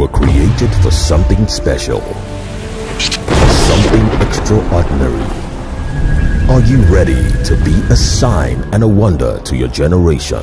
were created for something special, something extraordinary. Are you ready to be a sign and a wonder to your generation?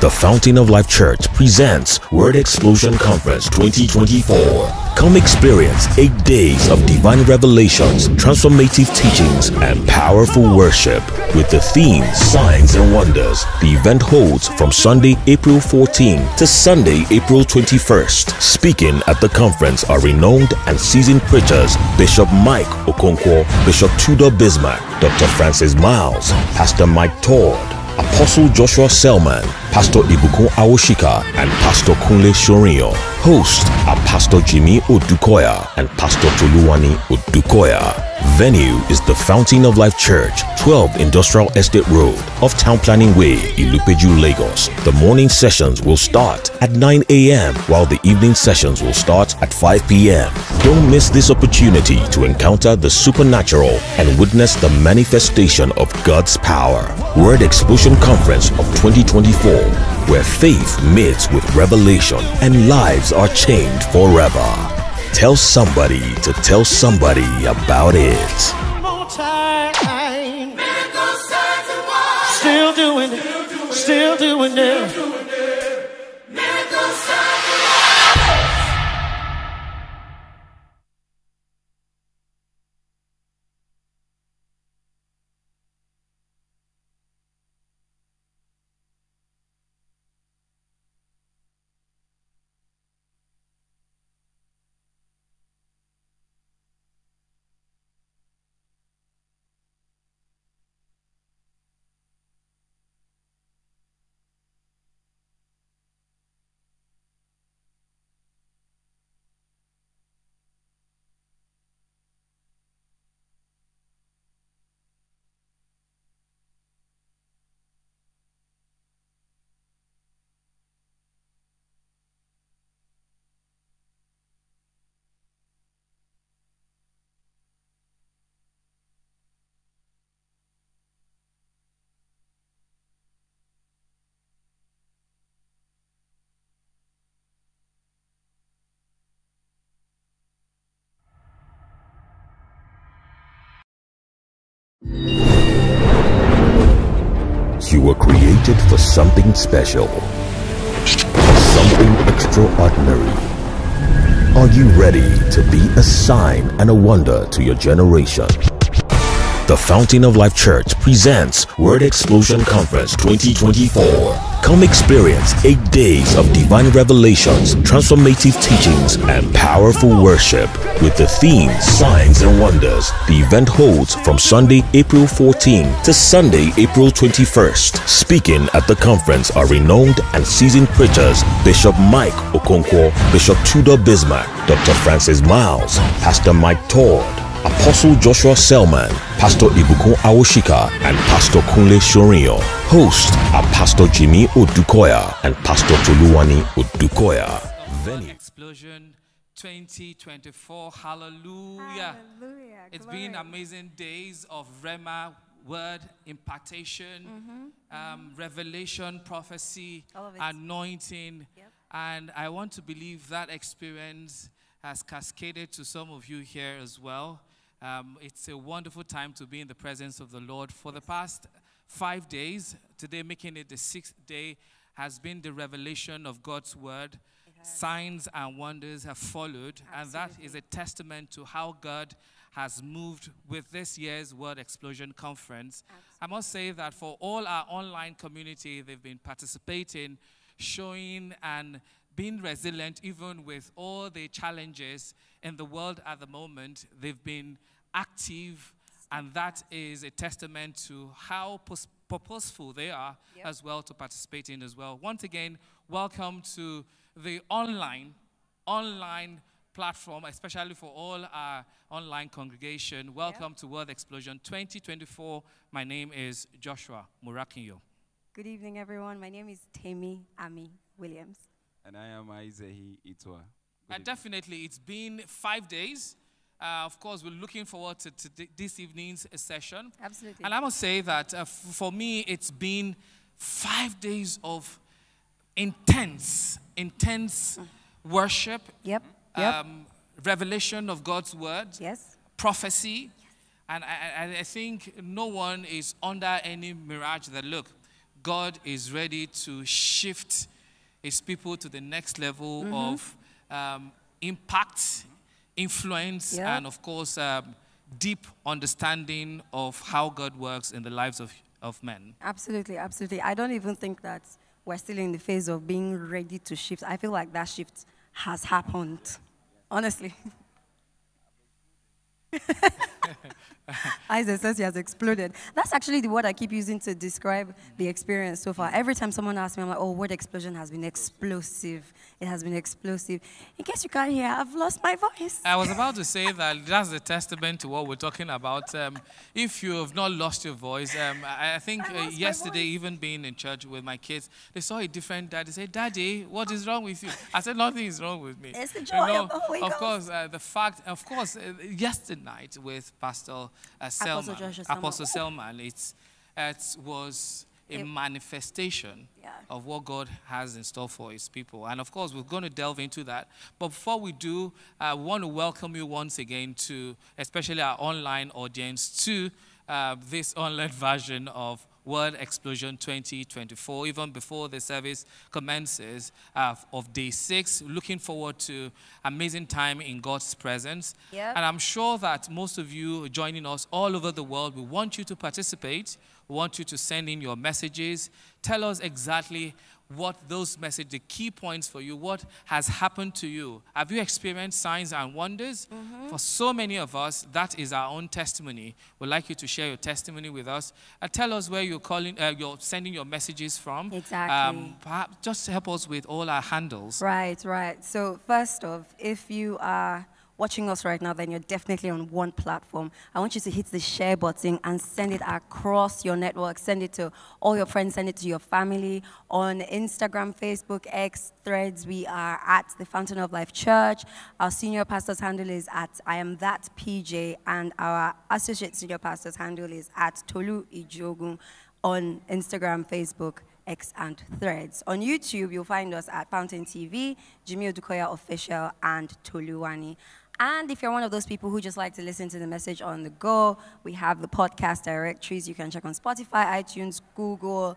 The Fountain of Life Church presents Word Explosion Conference 2024. Come experience eight days of divine revelations, transformative teachings, and powerful worship with the theme Signs and Wonders. The event holds from Sunday, April 14 to Sunday, April 21st. Speaking at the conference are renowned and seasoned preachers Bishop Mike Okonkwo, Bishop Tudor Bismark, Dr. Francis Myles, Pastor Mike Todd, Apostle Joshua Selman, Pastor Ibukun Awoshika, and Pastor Kunle Shorinyo. Host are Pastor Jimmy Odukoya and Pastor Toluwani Odukoya. Venue is the Fountain of Life Church, 12 Industrial Estate Road, off Town Planning Way, Ilupeju, Lagos. The morning sessions will start at 9 a.m., while the evening sessions will start at 5 p.m. Don't miss this opportunity to encounter the supernatural and witness the manifestation of God's power. Word Explosion Conference of 2024, where faith meets with revelation and lives are changed forever. Tell somebody to tell somebody about it. more time. Still doing it. Still doing it. You were created for something special, something extraordinary. Are you ready to be a sign and a wonder to your generation? The Fountain of Life Church presents Word Explosion Conference 2024. Come experience eight days of divine revelations, transformative teachings, and powerful worship with the theme Signs and Wonders. The event holds from Sunday, April 14 to Sunday, April 21st. Speaking at the conference are renowned and seasoned preachers Bishop Mike Okonkwo, Bishop Tudor Bismark, Dr. Francis Myles, Pastor Mike Todd, Apostle Joshua Selman, Pastor Ibukun Awoshika, and Pastor Kunle Shorinyo. Host are Pastor Jimmy Odukoya and Pastor Toluwani Odukoya. Venue. Explosion 2024. Hallelujah. Hallelujah. It's Glory. been amazing days of rhema word impartation, um, revelation, prophecy, All of it. anointing. Yep. And I want to believe that experience has cascaded to some of you here as well. Um, it's a wonderful time to be in the presence of the Lord. For the past five days, today making it the sixth day, has been the revelation of God's word. Signs and wonders have followed, and that is a testament to how God has moved with this year's Word Explosion Conference. I must say that for all our online community, they've been participating, showing and being resilient even with all the challenges in the world at the moment. They've been active, and that is a testament to how pos- purposeful they are Yep. as well to participate in as well. Once again, welcome to the online online platform, especially for all our online congregation. Welcome to Word Explosion 2024. My name is Joshua Murakinyo. Good evening, everyone. My name is Temi Ami Williams. And I am Aizehi Itwa. Uh, definitely, it's been five days. Uh, of course, we're looking forward to, to thi- this evening's session. Absolutely. And I must say that uh, for me, it's been five days of intense, intense worship, Yep. Yep. um, revelation of God's word, yes. prophecy. And I, I- think no one is under any mirage that, look, God is ready to shift his people to the next level Mm-hmm. of um, impact, influence, Yeah. and of course, um, deep understanding of how God works in the lives of, of men. Absolutely, absolutely. I don't even think that we're still in the phase of being ready to shift. I feel like that shift has happened. Honestly. Isaac says he has exploded. That's actually the word I keep using to describe the experience so far. Every time someone asks me, I'm like, oh, word explosion has been explosive. It has been explosive. In case you can't hear, I've lost my voice. I was about to say that that's a testament to what we're talking about. Um, if you have not lost your voice, um, I, I think I uh, yesterday, even being in church with my kids, they saw a different dad. They said, Daddy, what is wrong with you? I said, Nothing is wrong with me. It's the You joy of the Holy Of course, uh, the fact, of course, uh, yesterday night with Pastor uh, Selman, Apostle Selman, it's, it was a It- manifestation Yeah. of what God has in store for His people. And of course, we're going to delve into that. But before we do, I want to welcome you once again to, especially our online audience, to uh, this online version of Word Explosion 2024. Even before the service commences uh, of day six, looking forward to amazing time in God's presence. Yep. And I'm sure that most of you joining us all over the world, we want you to participate. We want you to send in your messages. Tell us exactly what those messages, the key points for you, what has happened to you. Have you experienced signs and wonders? For so many of us, that is our own testimony. We'd like you to share your testimony with us and tell us where you're calling, uh, you're sending your messages from. Exactly. perhaps just help us with all our handles. Right, right. So, first off, if you are watching us right now, then you're definitely on one platform. I want you to hit the share button and send it across your network. Send it to all your friends, send it to your family. On Instagram, Facebook, X, Threads, we are at the Fountain of Life Church. Our senior pastor's handle is at I am that PJ, and our associate senior pastor's handle is at Tolu Ijogun on Instagram, Facebook, X, and Threads. On YouTube, you'll find us at Fountain TV, Jimmy Odukoya Official, and Toluwani. And if you're one of those people who just like to listen to the message on the go, we have the podcast directories you can check on Spotify, iTunes, Google,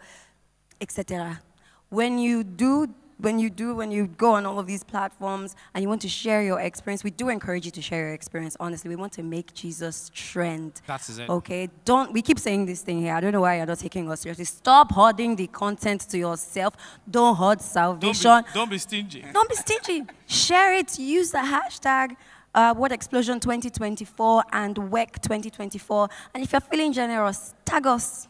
etc. When you do, when you do, when you go on all of these platforms and you want to share your experience, we do encourage you to share your experience. Honestly, we want to make Jesus trend. That is it. Okay, don't. We keep saying this thing here. I don't know why you're not taking us seriously. Stop hoarding the content to yourself. Don't hoard salvation. don't be stingy. Don't be stingy. Share it. Use the hashtag uh, Word Explosion 2024 and WEC 2024. And if you're feeling generous, tag us,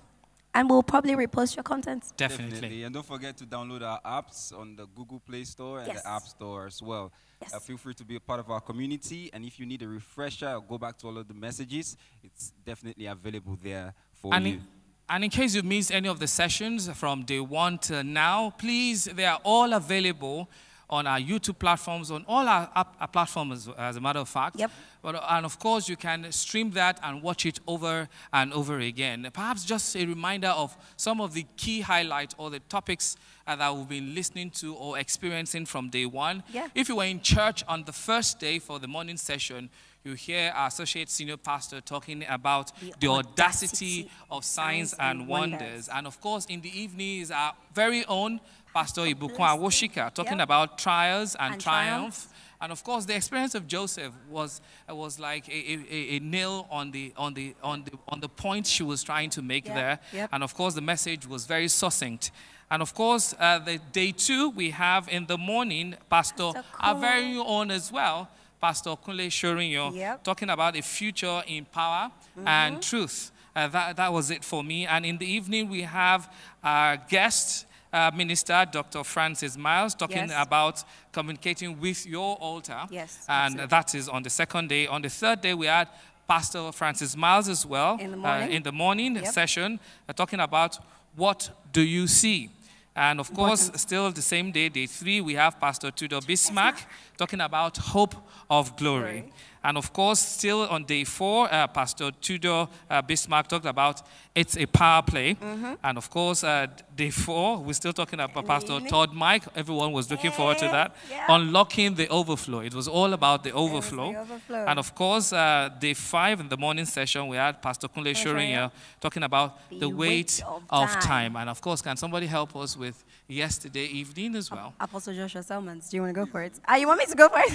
and we'll probably repost your content. Definitely. And don't forget to download our apps on the Google Play Store and Yes. the App Store as well. Yes. Uh, feel free to be a part of our community. And if you need a refresher or go back to all of the messages, it's definitely available there for And you. in, and in case you missed any of the sessions from day one to now, please, they are all available on our YouTube platforms, on all our, our platforms, as a matter of fact. Yep. But, and of course, you can stream that and watch it over and over again. Perhaps just a reminder of some of the key highlights or the topics uh, that we've been listening to or experiencing from day one. Yeah. If you were in church on the first day for the morning session, you hear our associate senior pastor talking about The the, audacity audacity of signs and wonders. And of course, in the evening is our very own Pastor Ibukun Awoshika talking Yep. about trials and, And triumph. And of course, the experience of Joseph was, was like a, a, a- nail on the, on, the, on, the, on the point she was trying to make Yep, there. yep. And of course, the message was very succinct. And of course, uh, the day two, we have in the morning, Pastor, Pastor our very own as well, Pastor Kunle Shorinyo, Yep. talking about a future in power and truth. Uh, that, that was it for me. And in the evening, we have our guest uh, minister, Dr. Francis Myles, talking Yes. about communicating with your altar. Yes, And absolutely. that is on the second day. On the third day, we had Pastor Francis Myles as well. In the uh, morning. in the morning Yep. session, uh, talking about what do you see? And of course, Important. still the same day, day three, we have Pastor Tudor Bismark talking about hope of glory. Glory. And of course, still on day four, uh, Pastor Tudor uh, Bismark talked about it's a power play. Mm-hmm. And of course, uh, day four, we're still talking about In Pastor evening. Todd Mike. Everyone was looking forward to that. yeah. Unlocking the overflow. It was all about the was the overflow. overflow. And of course, uh, day five in the morning session, we had Pastor Kunle Shorinyo talking about the, The weight, weight of of time. time. And of course, can somebody help us with yesterday evening as well? Apostle Joshua Selmans, do you want to go for it? Ah, you want me to go for it?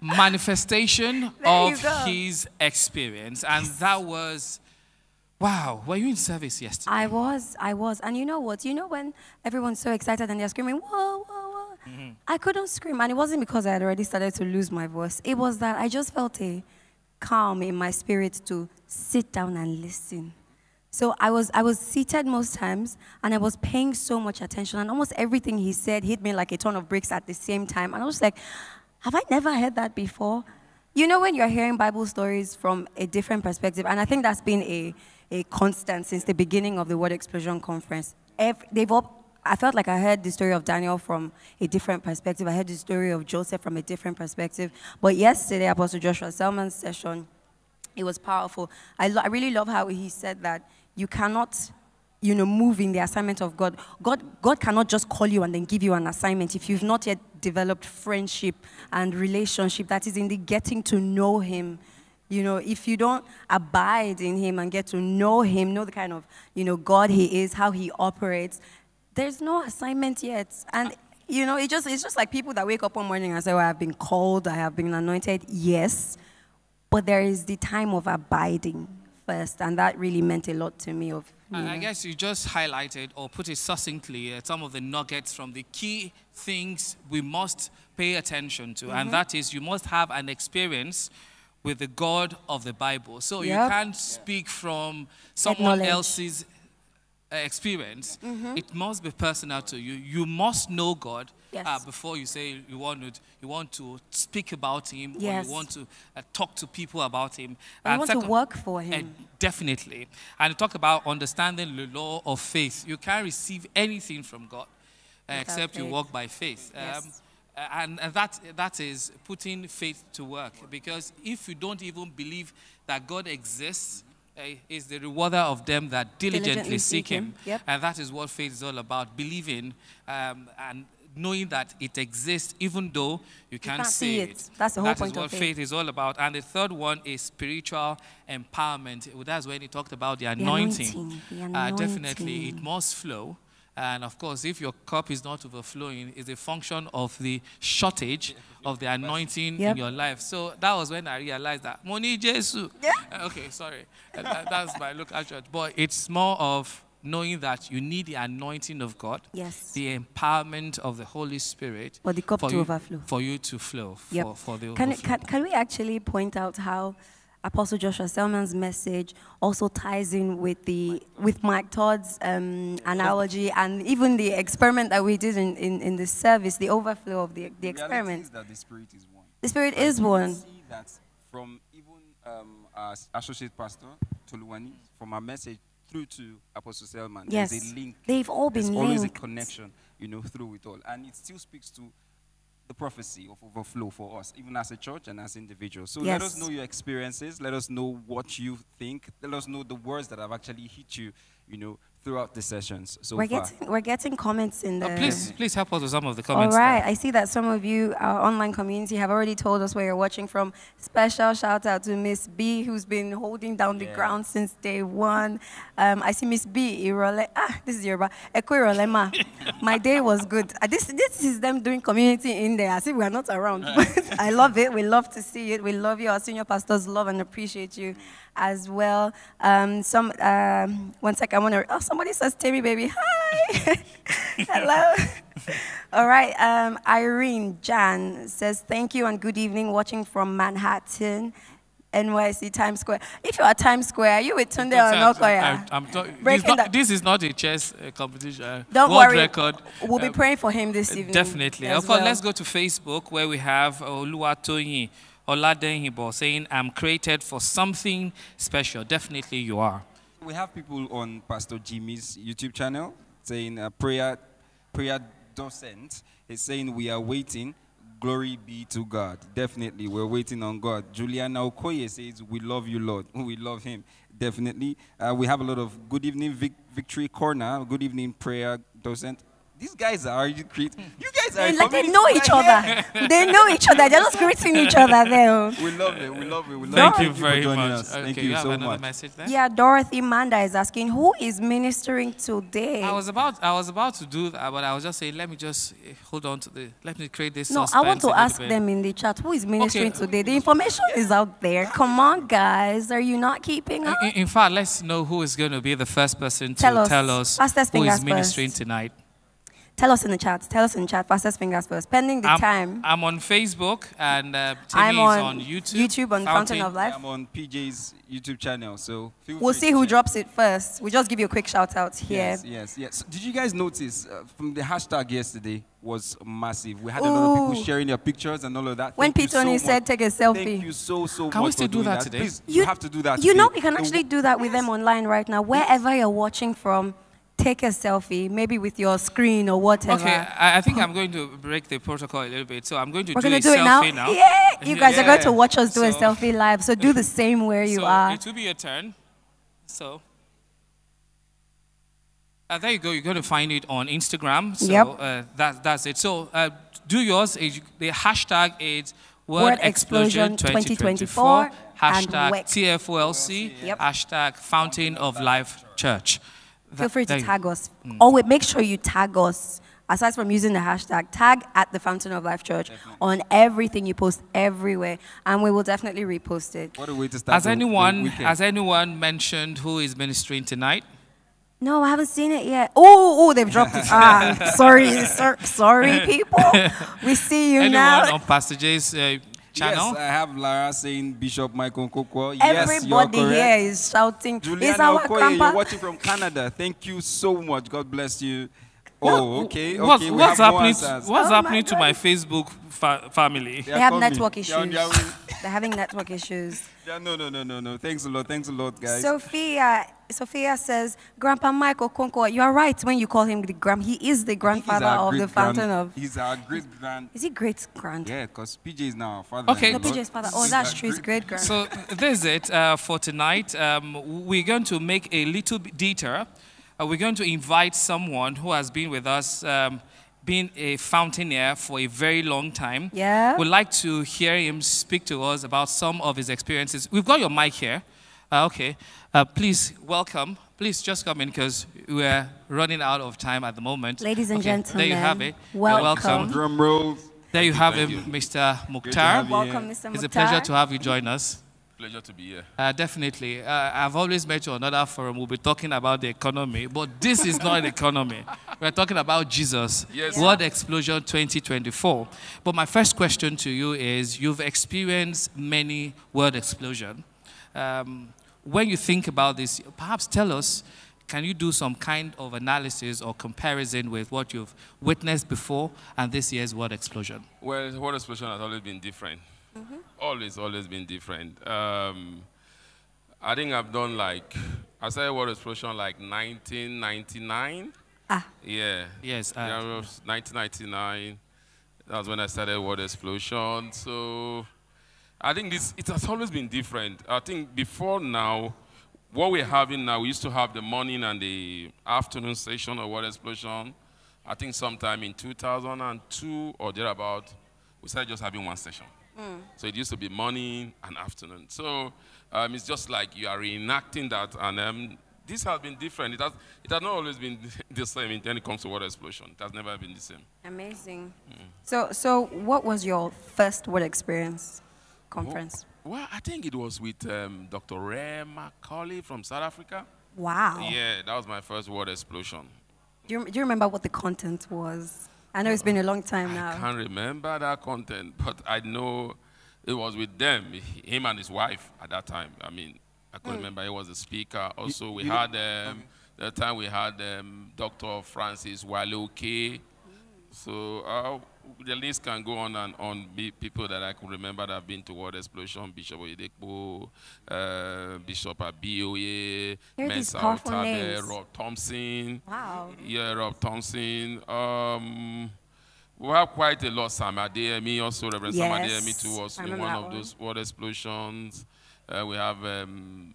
manifestation There you of his experience. And that was, wow, were you in service yesterday? I was, I was. And you know what? You know when everyone's so excited and they're screaming, whoa, whoa, whoa. Mm-hmm. I couldn't scream. And it wasn't because I had already started to lose my voice. It was that I just felt a calm in my spirit to sit down and listen. So I was, I was seated most times and I was paying so much attention. And almost everything he said hit me like a ton of bricks at the same time. And I was like, have I never heard that before? You know, when you're hearing Bible stories from a different perspective, and I think that's been a, a constant since the beginning of the Word Explosion Conference. Ev- they've all, I felt like I heard the story of Daniel from a different perspective. I heard the story of Joseph from a different perspective. But yesterday, Apostle Joshua Selman's session, it was powerful. I, I really love how he said that you cannot, you know, move in the assignment of God. God. God cannot just call you and then give you an assignment if you've not yet developed friendship and relationship. That is in the getting to know Him. You know, if you don't abide in Him and get to know Him, know the kind of, you know, God He is, how He operates, there's no assignment yet. And you know, it just it's just like people that wake up one morning and say, "Well, I've been called, I have been anointed." Yes, but there is the time of abiding first, and that really meant a lot to me. Of And I guess you just highlighted or put it succinctly uh, some of the nuggets from the key things we must pay attention to, Mm-hmm. and that is you must have an experience with the God of the Bible. So you can't speak from someone else's uh, experience. It must be personal to you. You must know God Yes. uh, before you say you want to you want to speak about Him or you want to uh, talk to people about Him. Or you And want to work for uh, Him. definitely. And talk about understanding the law of faith. You can't receive anything from God uh, except you faith. walk by faith. Um, Yes. uh, and and that, that is putting faith to work. Because if you don't even believe that God exists, uh, is the rewarder of them that diligently, Diligently seek seek Him. Him. Yep. And that is what faith is all about believing um, and knowing that it exists even though you can't, can't see it. it. That's the whole That is point of what faith. faith is all about. And the third one is spiritual empowerment. That's when he talked about the anointing. anointing, the Uh, definitely, it must flow. And of course, if your cup is not overflowing, it's a function of the shortage of the anointing in your life. So that was when I realized that money Jesus. Yeah. Uh, okay, sorry. Uh, that- that's my look at church. But it's more of knowing that you need the anointing of God, Yes. the empowerment of the Holy Spirit For the cup for to you, overflow. For you to flow. Yep. For, for the Can, overflow. can, can we actually point out how Apostle Joshua Selman's message also ties in with the with Mike Todd's um, analogy and even the experiment that we did in, in, in the service, the overflow of the, the reality experiment. is that the spirit is one. The Spirit And is you one. See that from even um, our associate pastor Toluwani, from our message through to Apostle Selman, there's Yes. a link. They've all There's been always a connection, you know, through it all, and it still speaks to the prophecy of overflow for us, even as a church and as individuals. So let us know your experiences. Let us know what you think. Let us know the words that have actually hit you, you know, throughout the sessions so We're far. getting, we're getting comments in Uh, the. please, please help us with some of the comments. right. there. I see that some of you, our online community, have already told us where you're watching from. Special shout out to Miss B, who's been holding down the ground since day one. Um, I see Miss B, Irole. Ah, this is Yoruba. Ekwe Irolema. My day was good. Uh, this, this is them doing community in there as if we are not around. But I love it. We love to see it. We love you. Our senior pastors love and appreciate you as well. Um, some, um, one sec, I want to, oh, somebody says, Tammy, baby, hi. Hello. All right. Um, Irene Jan says, Thank you and good evening, watching from Manhattan, NYC Times Square. If you are Times Square, are you with Tunde Onakoya? I'm- I'm this, Breaking that- this is not a chess uh, competition. uh, Don't world worry. record. We'll be uh, praying for him this evening. Definitely. Of course, well. let's go to Facebook where we have Oluwatoyin Oladenhibo saying, I'm created for something special. Definitely you are. We have people on Pastor Jimmy's YouTube channel saying uh, prayer, prayer docent is saying we are waiting. Glory be to God. Definitely, we're waiting on God. Juliana Okoye says, We love you, Lord. We love Him. Definitely. Uh, we have a lot of good evening, Vic- Victory Corner, good evening, prayer docent. These guys are you create. You guys are. Like, they know each here. other. they know each other. They're just greeting each other there. We love it. We love it. We love Thank it. you very for joining much. Us. Okay, Thank you, you so much. message there? Yeah, Dorothy Manda is asking, who is ministering today? I was about I was about to do that, but I was just saying, let me just eh, hold on to the let me create this. no, I want to ask them in the chat, who is ministering Okay. today? The information is out there. Come on, guys. Are you not keeping up? In, in fact, let's know who is going to be the first person to Tell us. tell us who is ministering first. tonight. Tell us in the chat. Tell us in the chat. Fastest fingers first. Pending the I'm, time. I'm on Facebook and uh, Timmy I'm is on, on YouTube. YouTube on Fountain of Life. I'm on PJ's YouTube channel, so feel We'll free see who check. drops it first. We'll just give you a quick shout out here. Yes, yes, yes. So did you guys notice uh, from the hashtag yesterday was massive? We had a lot of people sharing their pictures and all of that. When Thank you Pete Tony so said much. take a selfie. Thank you so so Can much we still for do doing that today? Please, you, have to do that. You know, today. we can actually do that with them online right now. Wherever you're watching from, take a selfie, maybe with your screen or whatever. Okay, I, I think I'm going to break the protocol a little bit. So I'm going to We're do gonna a do it now. now. Yeah, you guys are going to watch us do a selfie live. So do the same where you so are. it will be your turn. So uh, there you go. You're going to find it on Instagram. So Yep. uh, that, that's it. So uh, do yours. The hashtag is Word Word Explosion Explosion 2024. 2024 Hashtag TFOLC. Yep. Hashtag Fountain of Life Church. Feel free there to you- tag us. Oh, wait, make sure you tag us. Aside from using the hashtag, tag at the Fountain of Life Church on everything you post everywhere, and we will definitely repost it. What a way to start. Has the- the anyone weekend. has anyone mentioned who is ministering tonight? No, I haven't seen it yet. Oh, oh, they've dropped it. Ah, sorry, sor- sorry, people. We see you Anyone now. on Pastor J's uh, channel? Yes, I have Lara saying Bishop Mike Okonkwo. Yes, you're Everybody correct. here is shouting. Juliana Is our Okoye, grandpa? you're watching from Canada. Thank you so much. God bless you. Oh, okay, okay. What's, we what's have happening? To, what's Oh my happening to my Facebook fa- family? They They have coming. network They are on issues. They're having network issues. Yeah, no, no, no, no, no. Thanks a lot. Thanks a lot, guys. Sophia, Sophia says, Grandpa Mike Okonkwo, you are right when you call him the grand. He is the grandfather of the fountain grand- of. He's our great grand. Is he great grand? Yeah, because PJ is now our father. Okay. No, Lord. PJ's father. Oh, that's true. He's great grand. So this is it uh, for tonight. Um, we're going to make a little bit detour. Uh, we're going to invite someone who has been with us, um, been a fountainer for a very long time. Yeah. We'd like to hear him speak to us about some of his experiences. We've got your mic here. Uh, okay. Uh, please welcome. Please just come in because we're running out of time at the moment. Ladies and Okay, There you have it. You're welcome. Drum rolls. There you have Thank him, you. Mr. to Mukhtar. you. Welcome, Mr. Mukhtar. It's a pleasure to have you join us. Pleasure to be here. Uh, definitely. Uh, I've always met you on another forum. We'll be talking about the economy, but this is not an economy. We're talking about Jesus. Yes. Word Explosion 2024. But my first question to you is you've experienced many word explosion. Um, when you think about this, perhaps tell us, can you do some kind of analysis or comparison with what you've witnessed before and this year's word explosion? Well, Word Explosion has always been different. Always, always been different. Um, I think I've done like, I started Word Explosion like 1999. Ah. Yeah. Yes, uh, yeah, it was 1999. That was when I started Word Explosion. So I think this, it has always been different. I think before now, what we're having now, we used to have the morning and the afternoon session of word Explosion. I think sometime in 2002 or thereabout, we started just having one session. So it used to be morning and afternoon. So um, it's just like you are reenacting that, and um, this has been different. It has, it has not always been the same when it comes to word explosion. It has never been the same. Amazing. So, so what was your first world experience conference? Well, I think it was with um, Dr. Ray McCauley from South Africa. Wow. Yeah, that was my first word explosion. Do you, do you remember what the content was? I know it's been a long time I now. I can't remember that content, but I know it was with them, him and his wife at that time. I mean, I Mm. could remember he was a speaker. Also, we you- had um, the time we had um, Dr. Francis Wale Oke. So uh, the list can go on and on. Be people that I can remember that have been to Word Explosion, Bishop Oyedepo, uh, Bishop Abioye, Hear these Mensa powerful Otabil. Rob Thompson. Wow. Yeah, Rob Thompson. Um, we have quite a lot. Sam Adeyemi also, Reverend Sam Yes, Adeyemi too was in one of one. those word explosions. Uh, we have um.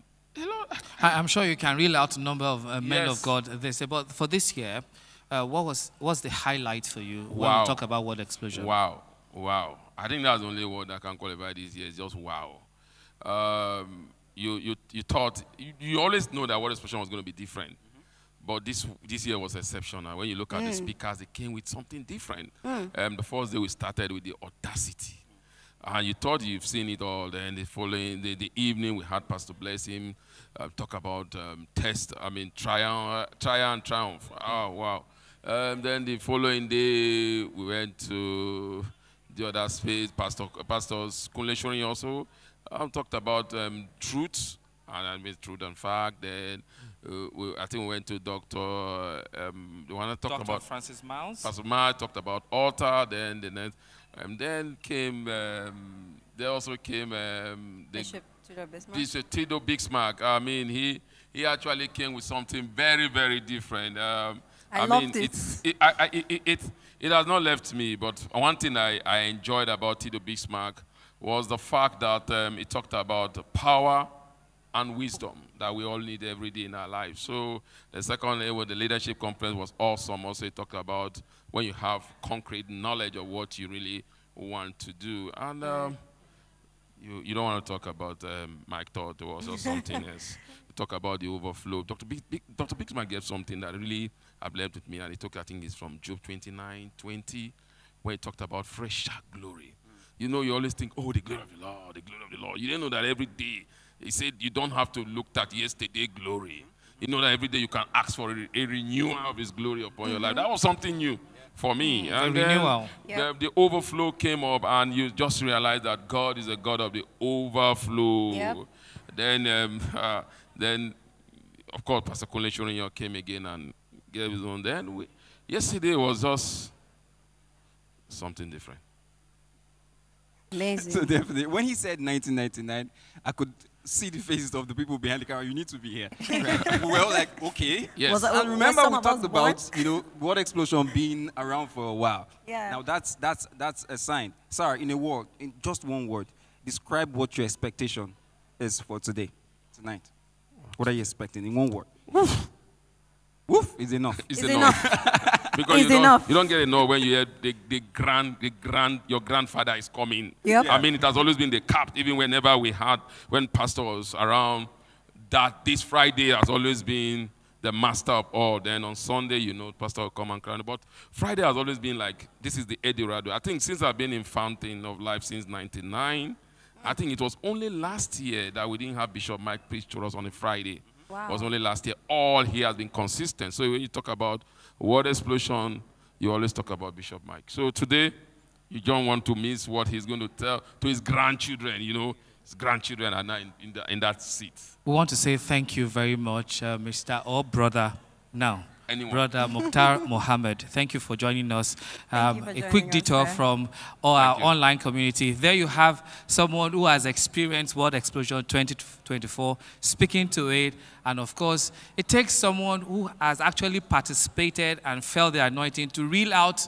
I, I'm sure you can reel out a number of uh, men Yes. of God. They say, but for this year, uh, what was what's the highlight for you when Wow. we talk about word explosion? Wow, wow. I think that's the only word I can qualify this year. It's just wow. Um, you, you, you thought, you, you always know that word explosion was going to be different. But this, this year was exceptional. When you look at the speakers, they came with something different. Um, the first day we started with the audacity. And you thought you've seen it all. Then the following, the, the evening, we had Pastor Bless him uh, talk about um, test, I mean, triumph, triumph, triumph. Oh, wow. Um, then the following day, we went to the other space. Pastor, Pastors Kunle also um, talked about um, truth, and I mean truth and fact. Then uh, we, I think we went to Doctor. Um, the one that talked Dr. about Francis Myles. Pastor Mark talked about altar. Then the next, and then came. Um, there also came um, the Bishop Tudor Bismarck. Bishop Tito Bismark. I mean, he he actually came with something very very different. Um, I mean, loved it's- it. I, I, it, it, it has not left me, but one thing I, I enjoyed about Tito Bismark was the fact that um, he talked about power and wisdom that we all need every day in our lives. So the second level, the leadership conference was awesome. Also, he talked about when you have concrete knowledge of what you really want to do. And um, you, you don't want to talk about um, Mike Todd or something else. You talk about the overflow. Dr. Big, Dr. Bixman gave something that really have left with me, and he talked, I think it's from Job 29, 20, where he talked about fresh glory. You know, you always think, oh, the glory of the Lord, the glory of the Lord. You didn't know that every day, he said, you don't have to look at yesterday glory. You know that every day you can ask for a, a renewal of his glory upon your life. That was something new for me. And then renewal. Yeah. the, the overflow came up, and you just realized that God is a God of the overflow. Yep. Then, um, uh, then, of course, Pastor Kunle Shorinyo came again and gave his own. Then, we, yesterday was just something different. Amazing. So definitely, when he said 1999, I could see the faces of the people behind the camera. You need to be here. Right? we were all like, okay. Yes. Was that- And remember, we talked about you know word explosion being around for a while. Yeah. Now that's that's that's a sign. Sorry, in a word, in just one word, describe what your expectation is for today, tonight. What are you expecting in one word? Woof. Woof is enough. It's It's enough. because It's you don't, enough. you don't get enough when you hear the, the grand, the grand, your grandfather is coming. Yep. I mean, it has always been the cap, even whenever we had, when pastor was around, that this Friday has always been the master of all. Then on Sunday, you know, pastor will come and crown. But Friday has always been like, this is the Eldorado. I think since I've been in Fountain of Life since 99, I think it was only last year that we didn't have Bishop Mike preach to us on a Friday. Wow. It was only last year. All he has been consistent. So when you talk about word explosion, you always talk about Bishop Mike. So today, you don't want to miss what he's going to tell to his grandchildren. You know, his grandchildren are now in, in, the, in that seat. We want to say thank you very much, uh, Mr. or brother now. Anyone. Brother Mukhtar Mohammed, thank you for joining us. Um, you for a quick us, detour sir. from our Thank you. online community. There you have someone who has experienced Word Explosion 2024, speaking to it. And of course, it takes someone who has actually participated and felt the anointing to reel out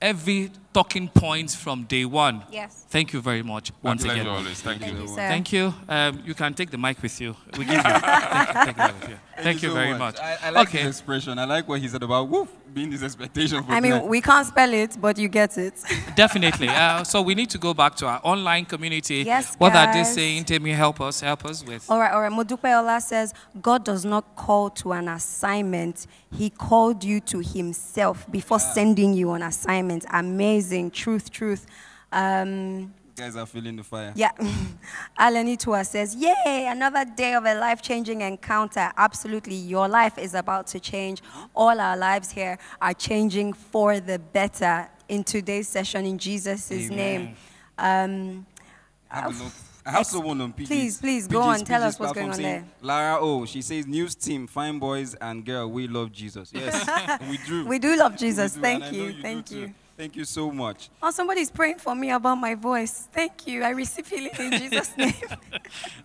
every talking point from day one. Yes. Thank you very much once Pleasure again. always. Thank, Thank you. you, sir. Thank you. Um, you can take the mic with you. We give you. Thank you, thank you, thank you. Thank you so very much. I, I like okay. his expression. I like what he said about woof being his expectation for I tonight. mean, we can't spell it, but you get it. Definitely. Uh, so we need to go back to our online community. Yes, What are they saying? Temi, help us. Help us with. All right, all right. Modupeola says, God does not call to an assignment. He called you to himself before sending you on assignment. Amazing. Truth, truth. Um, You guys are feeling the fire. yeah. Alan Itua says, Yay, another day of a life changing encounter. Absolutely. Your life is about to change. All our lives here are changing for the better in today's session in Jesus' name. Um, I have, a look. I have someone on PJ's, please, please, go PJ's on, tell PJ's us what's going on saying, Lara O, she says, news team, fine boys and girl, we love Jesus. Yes, we do. we do love Jesus. do, Thank and I know you. you Thank too. you. Thank you so much. Oh, somebody's praying for me about my voice. Thank you. I receive healing in Jesus' name.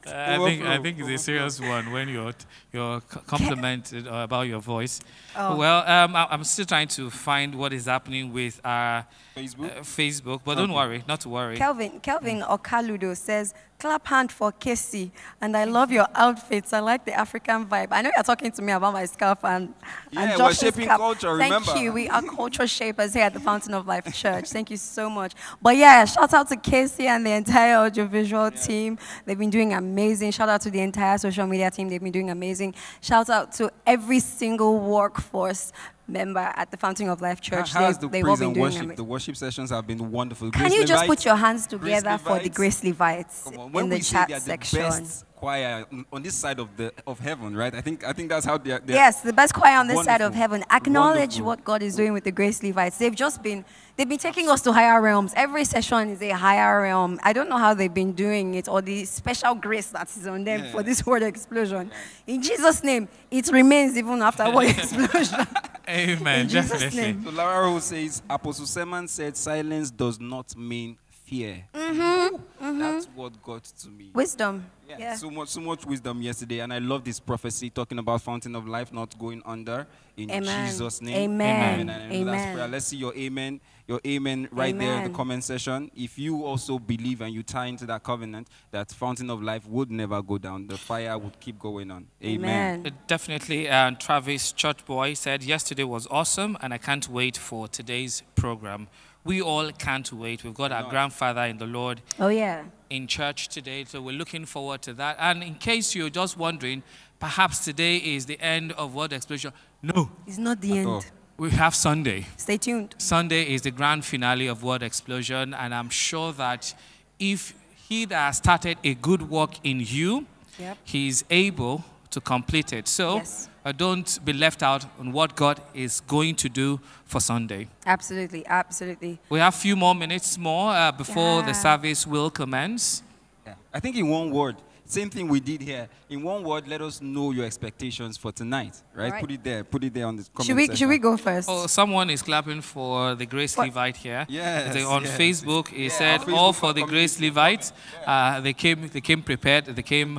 Uh, I think I think it's a serious one when you're you're complimented uh, about your voice. Oh. Well, um, I, I'm still trying to find what is happening with our Facebook? uh, Facebook, but don't worry, not to worry. Kelvin, Kelvin Okaludo says, clap hand for Casey. And I love your outfits. I like the African vibe. I know you're talking to me about my scarf and, Yeah, and we're shaping culture, Thank remember. you. We are culture shapers here at the Fountain of Life Church. Thank you so much. But yeah, shout out to Casey and the entire audiovisual team. They've been doing amazing. Shout out to the entire social media team. They've been doing amazing. Shout out to every single workforce member at the Fountain of Life Church. How has the they've praise and worship? The worship sessions have been wonderful. Can Grace you just put your hands Grace together for the Grace Levites Come on, when in the chat section? Best choir on- on this side of the of heaven, right? I think I think that's how they're. they're Yes, the best choir on this side of heaven. Acknowledge Wonderful. what God is doing with the Grace Levites. They've just been they've been taking us to higher realms. Every session is a higher realm. I don't know how they've been doing it or the special grace that is on them for this word explosion. In Jesus' name, it remains even after word explosion. Amen. In Jesus' definitely. name. So Lara Rose says, Apostle Selman said, silence does not mean fear. That's what got to me. Wisdom. Yeah, Yeah. So much, so much wisdom yesterday, and I love this prophecy talking about fountain of life not going under in Amen. Jesus' name. Amen. And I Amen. Let's see your amen, your amen right there in the comment section. If you also believe and you tie into that covenant, that fountain of life would never go down. The fire would keep going on. Amen. Uh, Definitely. And Travis Church Boy said yesterday was awesome, and I can't wait for today's program. We all can't wait. We've got our grandfather in the Lord Oh yeah. in church today, so we're looking forward to that. And in case you're just wondering, perhaps today is the end of Word Explosion. No, It's not the end. all. we have Sunday. Stay tuned. Sunday is the grand finale of Word Explosion, and I'm sure that if He that has started a good work in you, Yep. He is able to complete it. So Yes. uh, don't be left out on what God is going to do for Sunday. Absolutely, absolutely. We have a few more minutes more uh, before Yeah. the service will commence. Yeah. I think in one word, same thing we did here. In one word, let us know your expectations for tonight, right? Right. Put it there. Put it there on the comment Should we section. should we go first? Oh, someone is clapping for the Grace What? Levite here. Yes, They- on yes. Facebook, he Yeah, said, on "All for the for Grace Levites. Uh, they came, they came prepared. They came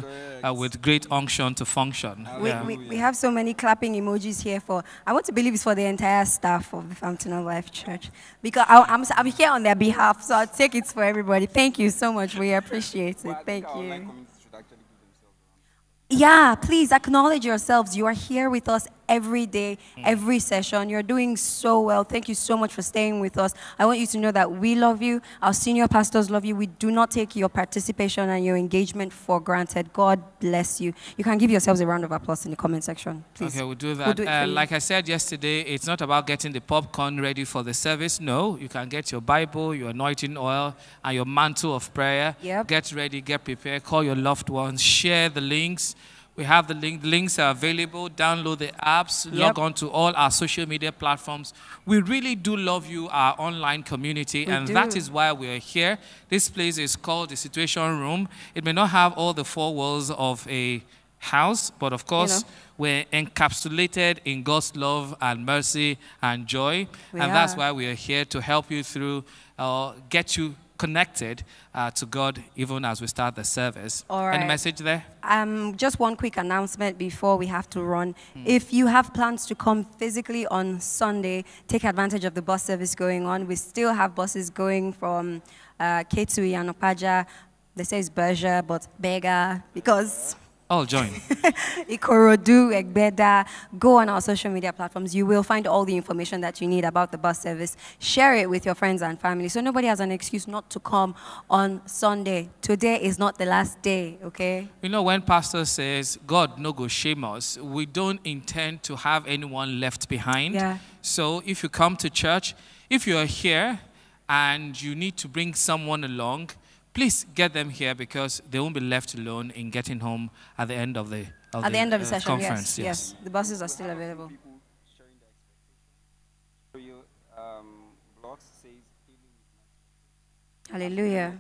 uh, with great unction to function." We, Yeah. we, we have so many clapping emojis here for, I want to believe it's for the entire staff of the Fountain of Life Church. Because I, I'm, I'm here on their behalf, so I'll take it for everybody. Thank you so much. We appreciate it. Thank you. Yeah, please acknowledge yourselves. You are here with us every day, every session. You're doing so well. Thank you so much for staying with us. I want you to know that we love you. Our senior pastors love you. We do not take your participation and your engagement for granted. God bless you. You can give yourselves a round of applause in the comment section, please. Okay, we'll do We'll that. do uh, like I said yesterday, it's not about getting the popcorn ready for the service. No, you can get your Bible, your anointing oil, and your mantle of prayer. Yep. Get ready, get prepared, call your loved ones, share the links. We have the link. The links are available. Download the apps. Log on to all our social media platforms. We really do love you, our online community, We and that do. is why we're here. This place is called the Situation Room. It may not have all the four walls of a house, but of course, know. we're encapsulated in God's love and mercy and joy. We and that's why we are here to help you through, uh, get you connected uh, to God even as we start the service. All Any message there? Um, just one quick announcement before we have to run. Hmm. If you have plans to come physically on Sunday, take advantage of the bus service going on. We still have buses going from uh, Ketui and Opaja. They say it's Berger, but Bega because All join. Ikorodu, Egbeda. Go on our social media platforms. You will find all the information that you need about the bus service. Share it with your friends and family so nobody has an excuse not to come on Sunday. Today is not the last day, okay? You know, when pastor says, God no go shame us, we don't intend to have anyone left behind. Yeah. So if you come to church, if you are here and you need to bring someone along, please get them here because they won't be left alone in getting home at the end of the of At the end of the uh, session, conference. yes, yes. The buses are still available. Hallelujah.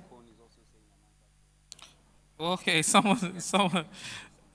Okay, someone, someone,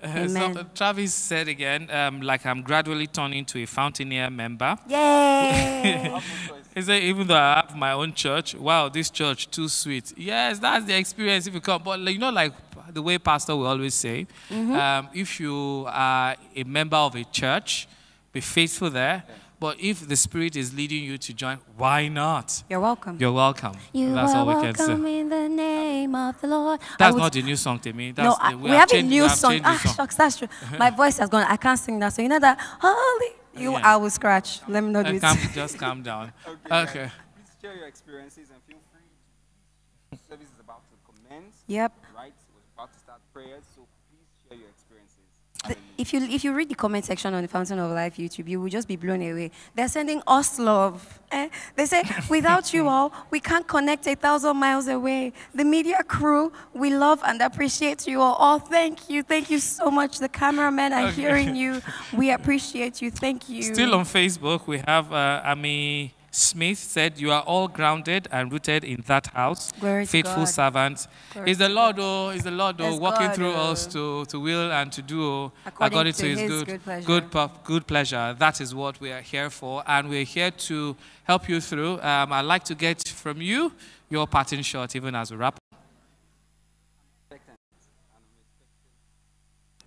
uh, some, Travis said again, um, like I'm gradually turning to a Fountaineer member. Yay! He said, even though I have my own church, wow, this church too sweet. Yes, that's the experience if you come. But you know, like the way Pastor will always say, um, if you are a member of a church, be faithful there. But if the Spirit is leading you to join, why not? You're welcome. You're welcome. You that's are all we can welcome say. in the name of the Lord. That's would- not the new song to me. That's no, the, I, we, have, a changed- new have song. Ah, shucks, that's true. My voice has gone. I can't sing that. So you know that holy. You, Yeah. I will scratch. Let me know Uh, this. calm, just calm down. Okay. Please share your experiences and feel free. Service is about to commence, Yep. right? We're about to start prayers, so please share your experiences. The- if you if you read the comment section on the Fountain of Life YouTube, you will just be blown away. They're sending us love. eh? They say, without you all, we can't connect a thousand miles away. The media crew, we love and appreciate you all. Oh, thank you, thank you so much. The cameramen are Okay. hearing you. We appreciate you. Thank you. Still on Facebook, we have uh, Ami Smith said, You are all grounded and rooted in that house. Glory to Faithful God. servants. Glory Is the Lord, oh, is the Lord, oh, Yes, working God, through oh. us to, to will and to do oh, According to, to his, his good, good pleasure. good, good pleasure. That is what we are here for. And we're here to help you through. Um, I'd like to get from you your parting shot, even as we wrap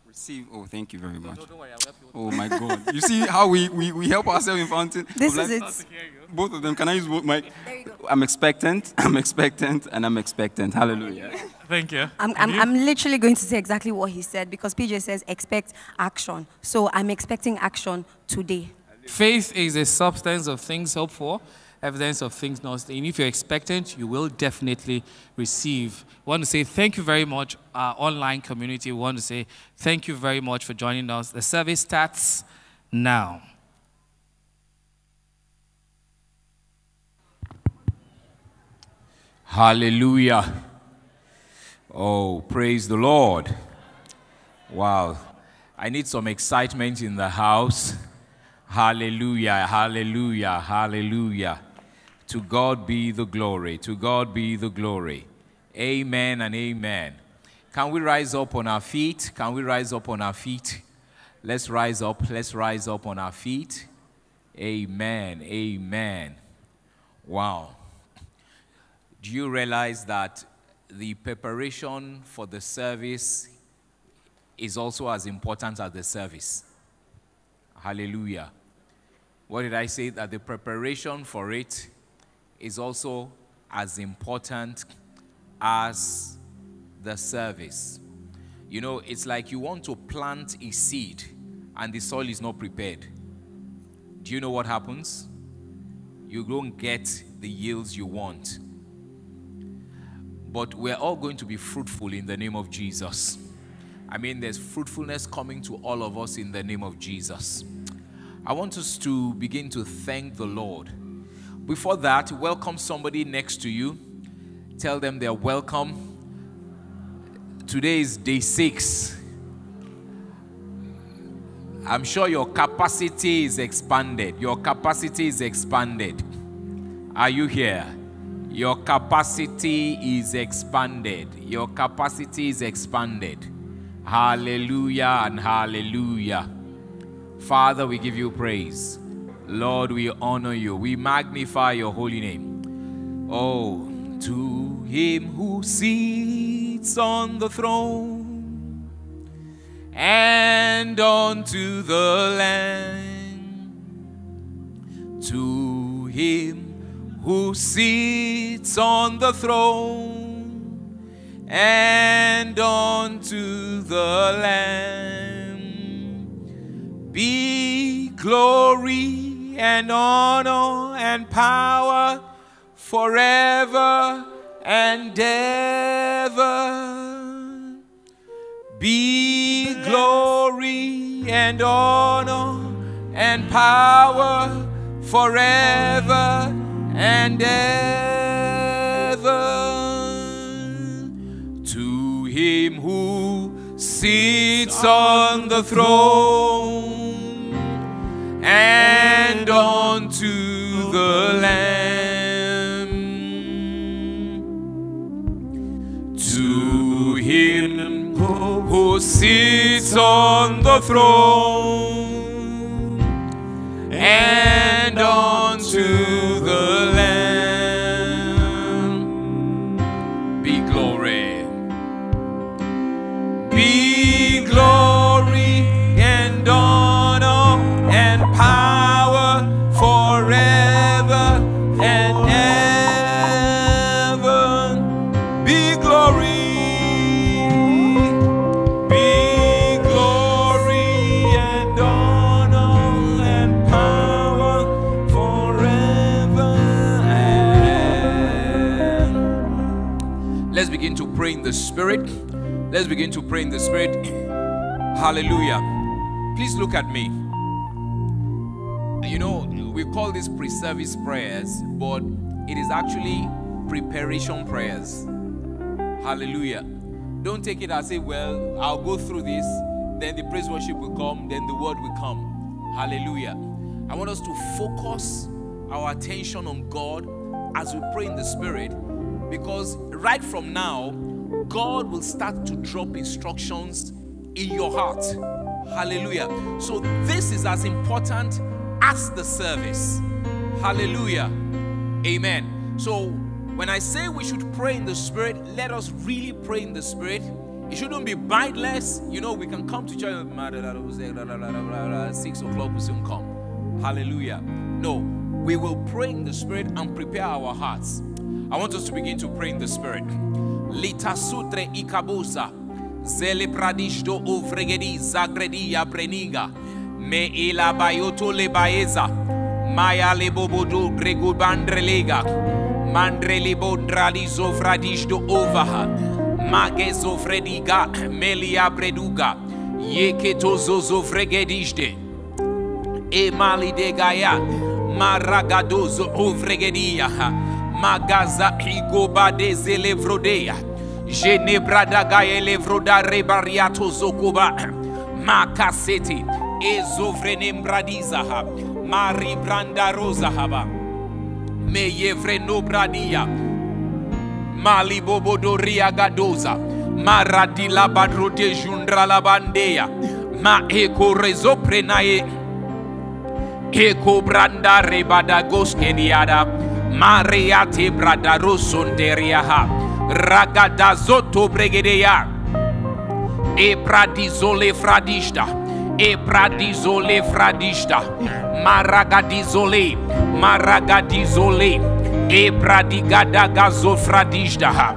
Receive. Oh, thank you very much. Don't worry, I'll help you. Oh my God. You see how we, we, we help ourselves in fountain? This of is life? it. Both of them. Can I use both my? There you go. I'm expectant. I'm expectant, and I'm expectant. Hallelujah. Thank you. I'm, I'm, I'm literally going to say exactly what he said because PJ says expect action. So I'm expecting action today. Faith is a substance of things hoped for, evidence of things not seen. If you're expectant, you will definitely receive. We want to say thank you very much, our online community. We want to say thank you very much for joining us. The service starts now. Hallelujah. Oh, praise the Lord. Wow. I need some excitement in the house. Hallelujah, hallelujah, hallelujah. To God be the glory. To God be the glory. Amen and amen. Can we rise up on our feet? Can we rise up on our feet? Let's rise up. Let's rise up on our feet. Amen. Amen. Wow. Do you realize that the preparation for the service is also as important as the service? Hallelujah. What did I say? That the preparation for it is also as important as the service. You know, it's like you want to plant a seed and the soil is not prepared. Do you know what happens? You don't get the yields you want. But we're all going to be fruitful in the name of Jesus. I mean, there's fruitfulness coming to all of us in the name of Jesus. I want us to begin to thank the Lord. Before that, welcome somebody next to you. Tell them they're welcome. Today is day six. I'm sure your capacity is expanded. Your capacity is expanded. Are you here? Your capacity is expanded. Your capacity is expanded. Hallelujah and hallelujah. Father, we give you praise. Lord, we honor you. We magnify your holy name. Oh, to him who sits on the throne and unto the Lamb, to him who sits on the throne and unto the Lamb be glory and honor and power forever and ever. Be glory and honor and power forever and ever. To him who sits on the throne and unto the Lamb. To him who sits on the throne and unto the the Spirit. Let's begin to pray in the Spirit. Hallelujah. Please look at me. You know, we call this pre service prayers, but it is actually preparation prayers. Hallelujah. Don't take it as say, well, I'll go through this, then the praise worship will come, then the word will come. Hallelujah. I want us to focus our attention on God as we pray in the Spirit because right from now, God will start to drop instructions in your heart. Hallelujah. So, this is as important as the service. Hallelujah. Amen. So, when I say we should pray in the Spirit, let us really pray in the Spirit. It shouldn't be mindless. You know, we can come to church six o'clock, we soon come. Hallelujah. No, we will pray in the Spirit and prepare our hearts. I want us to begin to pray in the Spirit. Lita sutre ikabusa. Zele pradishto uvregedi zagredia breniga. Me ila bayoto le baeza. Maya le bandrelega. Mandre li bondra li zofradishto ovaha. Mage zofrediga melia breduga. Yeketo. E mali de gaya. Maragadozo ovregedia. Magaza igoba de zelevrodea. Genebrada gaye levroda rebariato zokoba. Makaseti. Ezovrenembradizaha. Mari branda rozahaba. Meyevre bradia. Mali bobodoria gadoza. Maradila badrote jundra la bandeya. Ma eko rezo prenaye. Eko branda rebada goskediada. Maria te brada rosonderiaha. Ragada zoto bregedeya. E pradizole fradista. E pradizole fradista. Maragadizole. Maragadizole. E pradigada gazo fradista.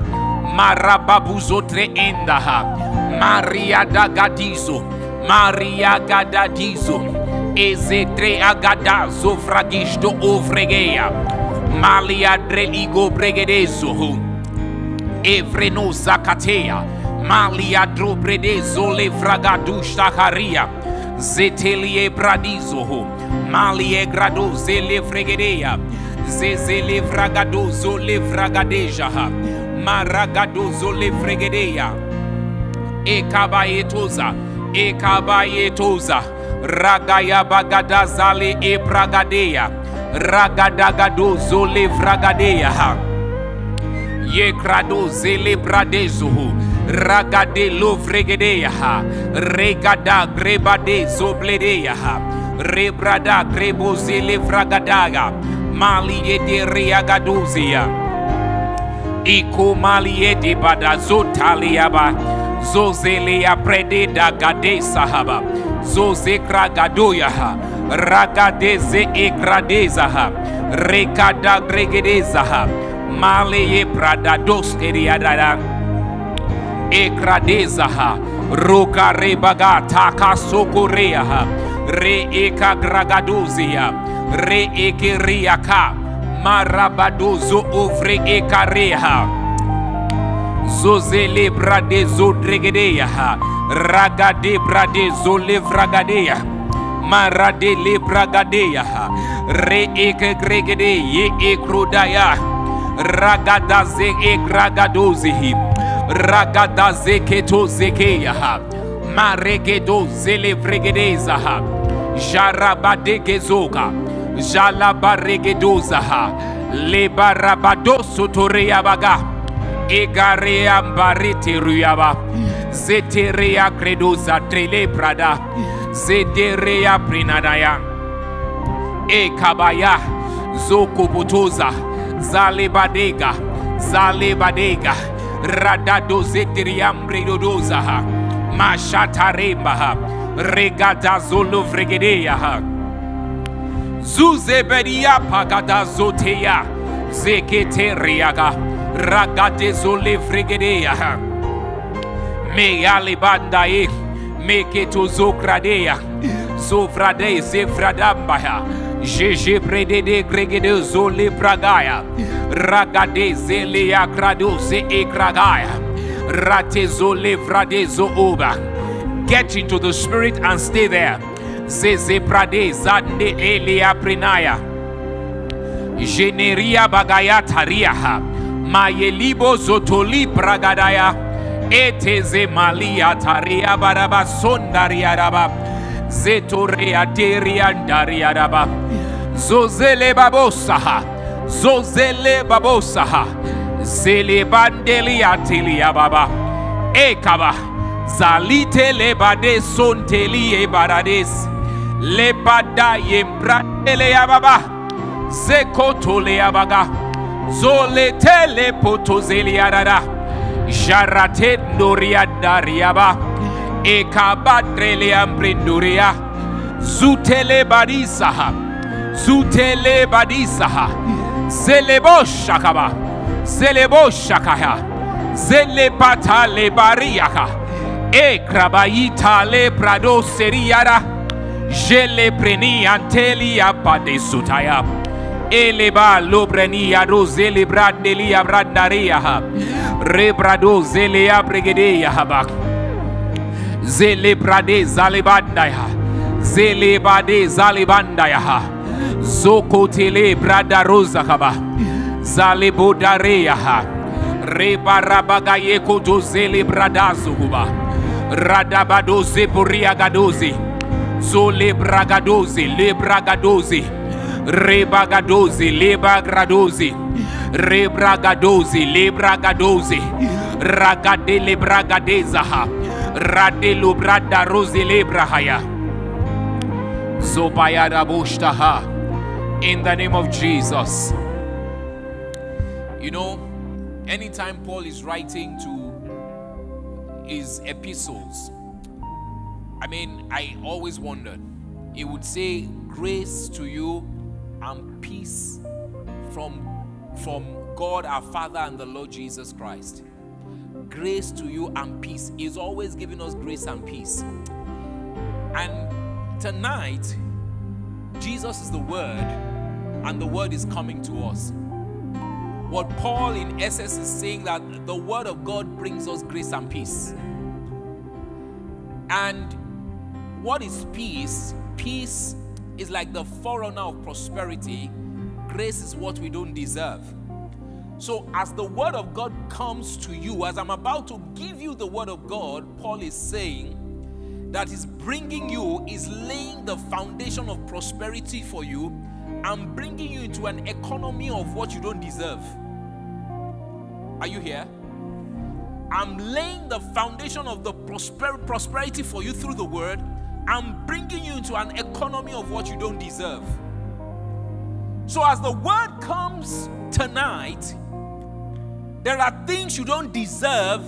Marababuzotre endaha. Maria dagadizo. Maria gadadizo. Ezetre agadazo fragisto ovregeia. Malia dreligo bregedezo. Evreno zakatea. Malia drobredezo le fragadushta haria. Zetelie bradizo. Malie grado zele fregedea. Zezele fragadozo le fragadeja. Maragadozo le fregedea. Ekabayetoza. Ekabayetoza. Ragaya bagadazale e pragadea. Ragadagadozo le fragadea. Ye grado zele bradezo. Ragade lo fregedea. Regada grebade zobledea. Rebrada grebo zele fragadaga. Mali de reagadozia. Iko mali de badazotaliaba. Zozelea prede da gade sahaba. Zoze Ragadeze egradezaha. Rekada gregedezaha. Male ye pradados eriadada. Ekradezaha. Roka rebaga taka sokoreaha. Re eka gragadozia. Re ekeriaka. Marabadozo ovre ekareha. Zozele brade zodregedeya. Ragade brade zole vragadeya. Marade le bragadeya. Re eke gregede ye ekrodaya. Ragadaze ekragadozihi. Ragadaze keto zekeya. Maregedo zele vregedeza. Jarabade gezoga. Jalabaregedoza. Le barabadoso Zederea prinadaya. Ekabaya. Zokopotoza. Zalebadega. Zalebadega. Radado zeteriam bredodoza. Mashataremba. Regada zolo vregedea. Zuzebedia pagada zoteya. Zeketeriaga. Ragade zole fregedea. Me alibandae. Make to zokradea. Zofrade zefradambaya. Jeje predede gregede zole pragaya. Ragade zelea krado se ekragaya. Levradezo oba. Get into the spirit and stay there. Zeze prade zande elia prinaya. Generia bagaya tariaha. Mayelibo zotoli bragadaya. Eteze malia taria baraba sondaria raba. Zetorea teria daria raba. Zozele babosaha. Zozele babosaha. Zele bandelia tilia baba. Ekaba. Zalite lebade sonteli e barades. Lebada yembradele yababa. Zekotole yabaga. Zole tele potozeli yarada. Jarate noria dariaba. Ekabadrele ambrinduria. Zutele badisaha. Zutele badisaha. Zelebo shakaba. Zelebo shakaya. Zele patale bariaka. E krabaita le prado seriara. Jele preni anteli apade sutaya. Eleba lobrenia rozele bradelia brandaria. Rebrado zele abregedeya habak. Zele brade zalebandaya. Zele bade zalebandaya. Zoko tele brada rosa kaba. Zalebodareya. Rebarabagaye koto zele bradazo kuba. Radabadoze buriagadoze. Zole bragadoze le bragadoze. Rebagadoze le bagradoze. Rebragadoze le bragadoze. Ragade le bragadezaha. Radelo brada rose le brahaya. Zopayada boshtaha. In the name of Jesus. You know, anytime Paul is writing to his epistles, I mean, I always wondered. He would say, Grace to you and peace from, from God our Father and the Lord Jesus Christ. Grace to you and peace. He's always giving us grace and peace. And tonight, Jesus is the Word, and the Word is coming to us. What Paul, in essence, is saying that the Word of God brings us grace and peace. And what is peace? Peace is like the forerunner of prosperity. Grace is what we don't deserve. So, as the word of God comes to you, as I'm about to give you the word of God, Paul is saying that is bringing you, is laying the foundation of prosperity for you and bringing you into an economy of what you don't deserve. Are you here? I'm laying the foundation of the prosper- prosperity for you through the word. I'm bringing you into an economy of what you don't deserve. So, as the word comes tonight, there are things you don't deserve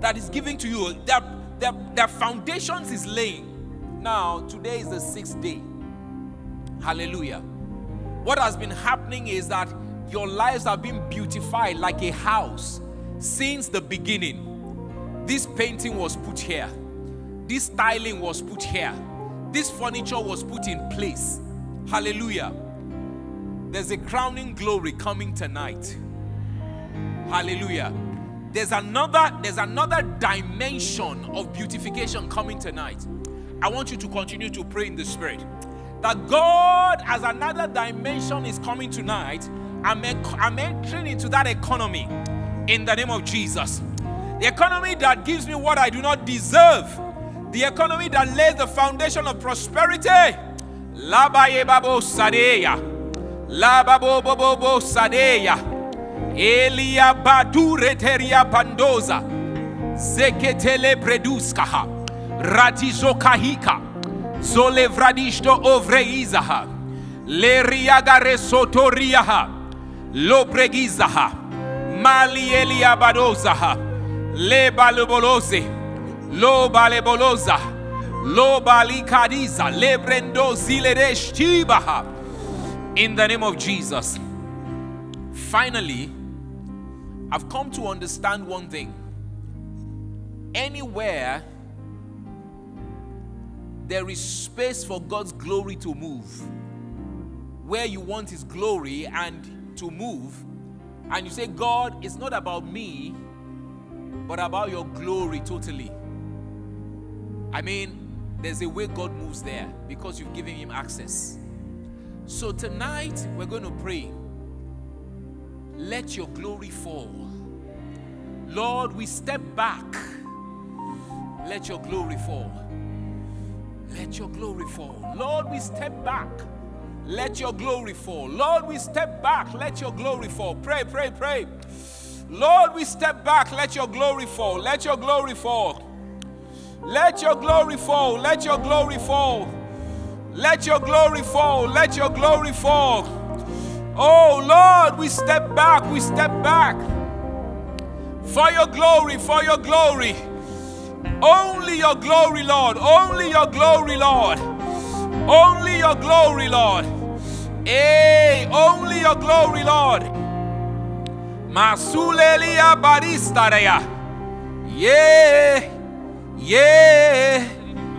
that is giving to you. Their, their foundations is laying. Now, today is the sixth day. Hallelujah. What has been happening is that your lives have been beautified like a house since the beginning. This painting was put here, this styling was put here, this furniture was put in place. Hallelujah. There's a crowning glory coming tonight. Hallelujah. There's another there's another dimension of beautification coming tonight. I want you to continue to pray in the spirit. That God as another dimension is coming tonight. I'm, I'm entering into that economy in the name of Jesus. The economy that gives me what I do not deserve. The economy that lays the foundation of prosperity. Labaye babo sadeya. Lababo bobo sadeya. Elia badure teria pandoza. Zeketele breduskaha. Ratizo kahika. Zole vradishto ovreizaha. Le riagare sotoriaha. Lo bregizaha. Mali elia badozaha. Le balebolose. Lo baleboloza. Lo balikadiza. Le brendo ziledesh tibaha. In the name of Jesus. Finally, I've come to understand one thing. Anywhere there is space for God's glory to move, where you want His glory and to move, and you say, God, it's not about me, but about your glory totally. I mean, there's a way God moves there because you've given Him access. So tonight, we're going to pray. Let your glory fall. Lord, we step back. Let your glory fall. Let your glory fall. Lord, we step back. Let your glory fall. Lord, we step back. Let your glory fall. Pray, pray, pray. Lord, we step back. Let your glory fall. Let your glory fall. Let your glory fall. Let your glory fall. Let your glory fall. Let your glory fall. Oh Lord, we step back. We step back. For your glory, for your glory. Only your glory, Lord. Only your glory, Lord. Only your glory, Lord. Hey, only your glory, Lord. Masulelia baristareya. Yeah. Yeah.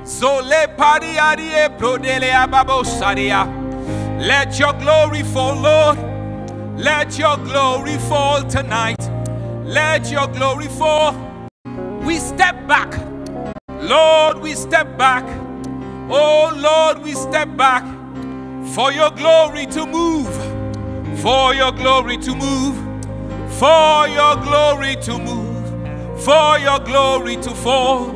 Zole pariarie prodelea babosaria. Let your glory fall, Lord. Let your glory fall tonight. Let your glory fall. We step back. Lord, we step back. Oh Lord, we step back for your glory to move. For your glory to move. For your glory to move. For your glory to fall.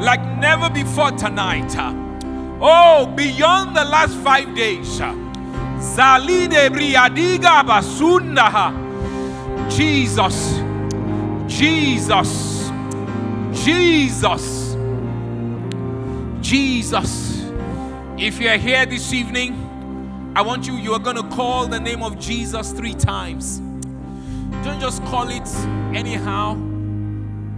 like never before tonight. Oh, beyond the last five days. Zalide briadiga basunda. Jesus, Jesus, Jesus, Jesus. If you're here this evening, I want you, you are going to call the name of Jesus three times. Don't just call it anyhow.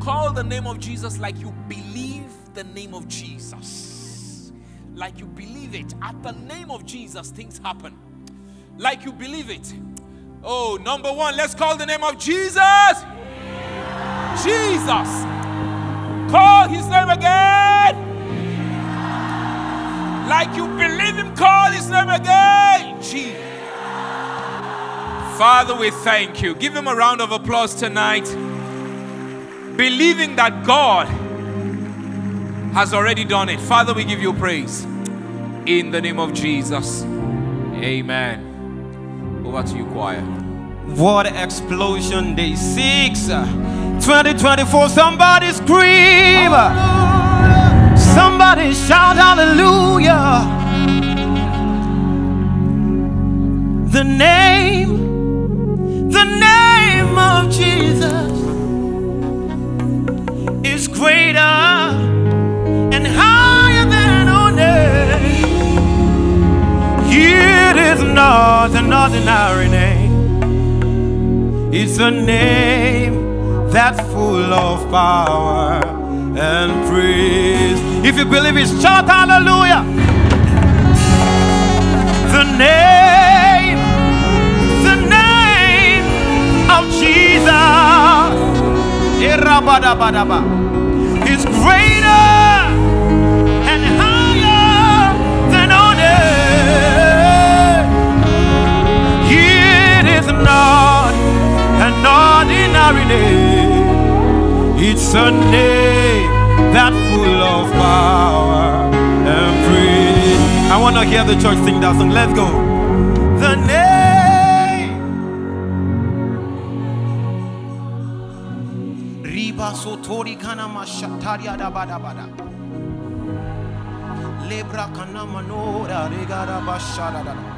Call the name of Jesus like you believe the name of Jesus. Like you believe it. At the name of Jesus, things happen. Like you believe it. Oh, number one, let's call the name of Jesus. Jesus. Call his name again. Like you believe him, call his name again. Jesus. Father, we thank you. Give him a round of applause tonight. Believing that God has already done it. Father, we give you praise. In the name of Jesus. Amen. Over to you, choir. Word Explosion day six. 2024. Somebody scream. Somebody shout hallelujah. The name, the name of Jesus is greater Not an ordinary name. It's a name that's full of power and praise. If you believe it, shout hallelujah. The name, the name of Jesus is greater not an ordinary name. It's a name that's full of power and praise. I want to hear the church sing that song. Let's go. The name. Riba sotori kana. Lebra kana manora regara.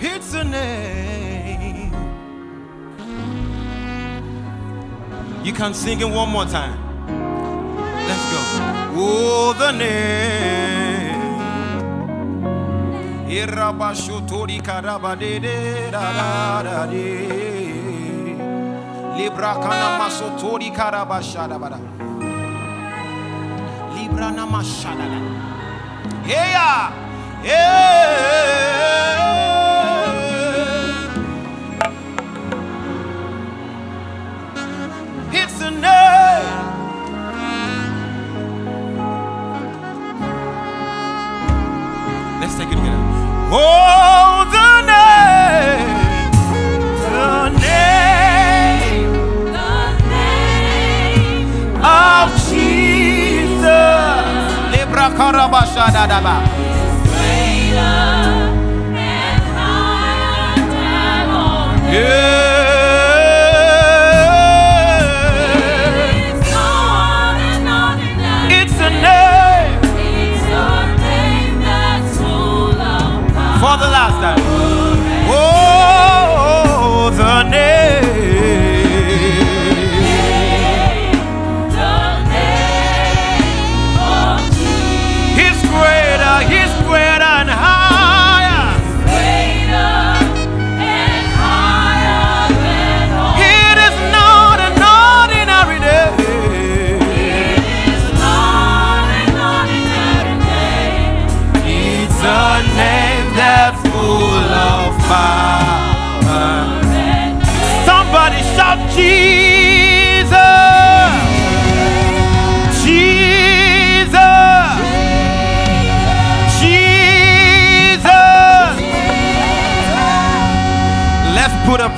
It's a name. You can sing it one more time. Let's go. Oh, the name. Karabade. Libra. Yeah. It's a name. Let's take it again. Oh. Karabashadadaba. Yeah.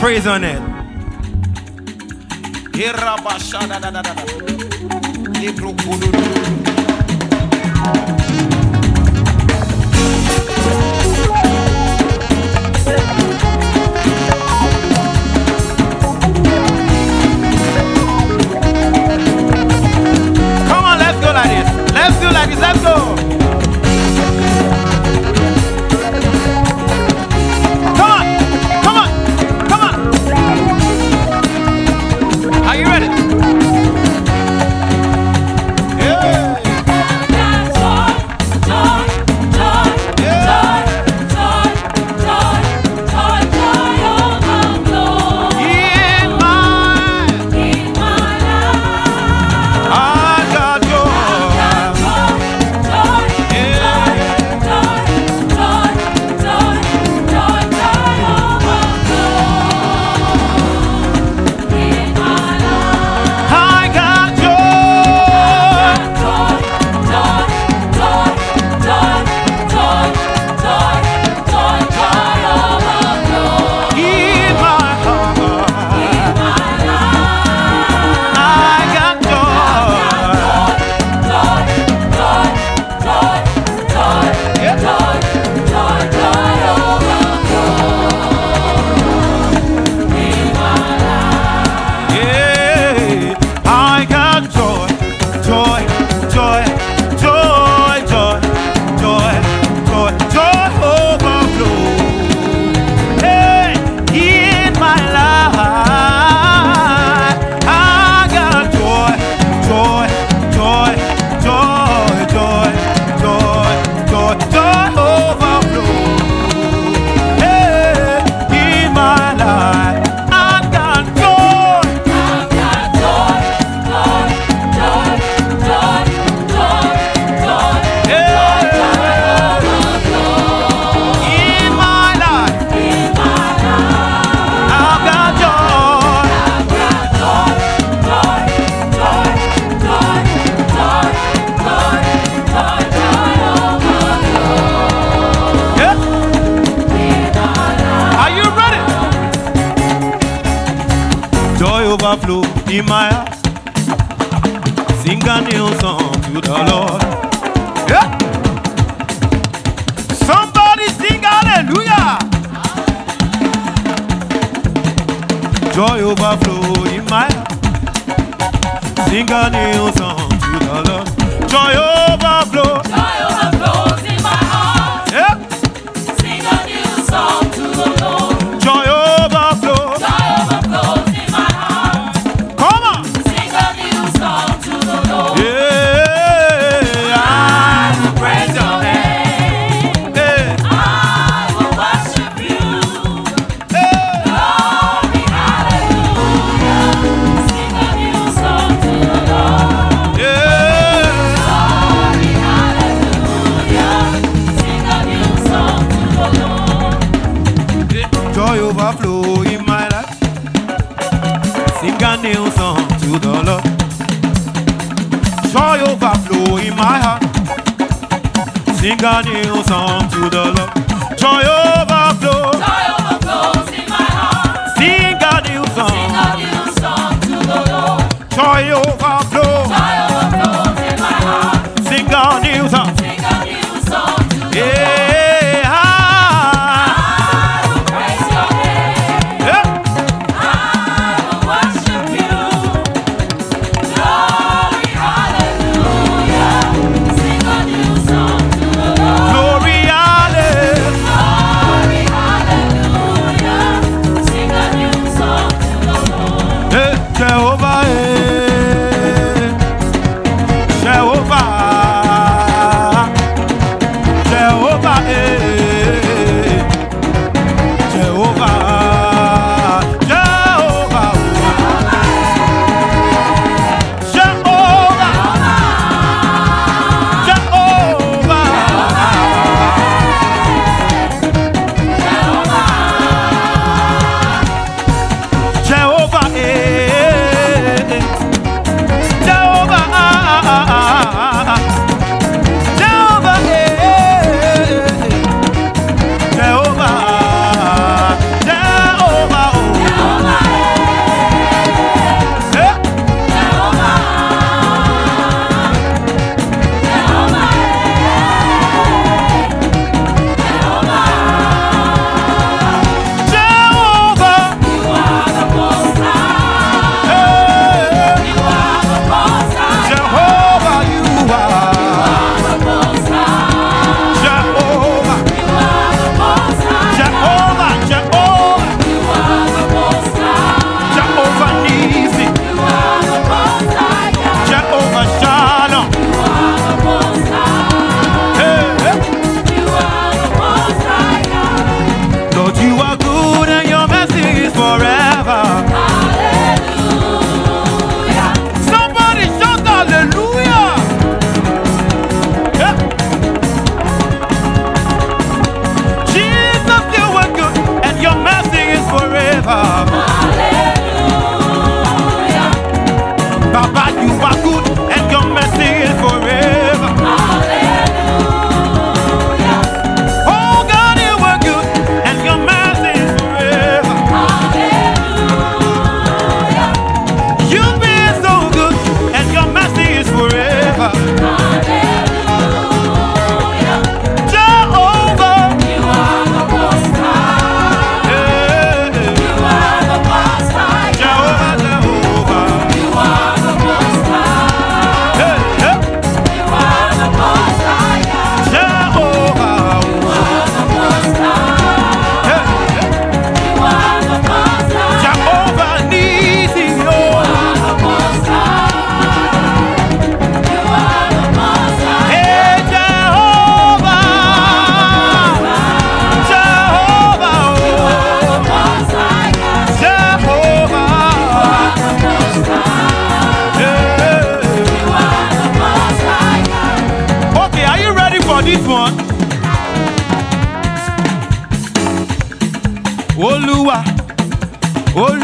praise on it. Come on, let's go like this. Let's do like this. Let's go.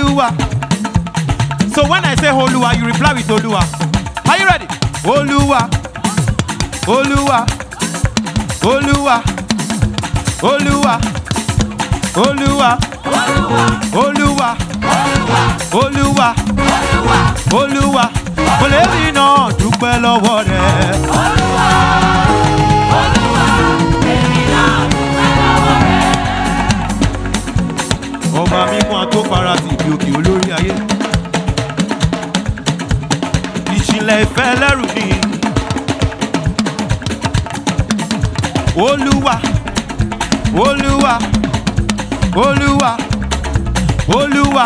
Oluwa. So when I say Oluwa, you reply with Oluwa. Are you ready? Oluwa. Oluwa. Oluwa. Oluwa. Oluwa. Oluwa. Oluwa. Oluwa. Olè rí náà dúpẹ́ lọ́wọ́ rẹ̀. Olúwa. ọba mímọ́ àtòfarasì ibi òkè olórí ayé. ìjìnlẹ̀ ìfẹ́ lẹ́rù ni olúwa olúwa olúwa olúwa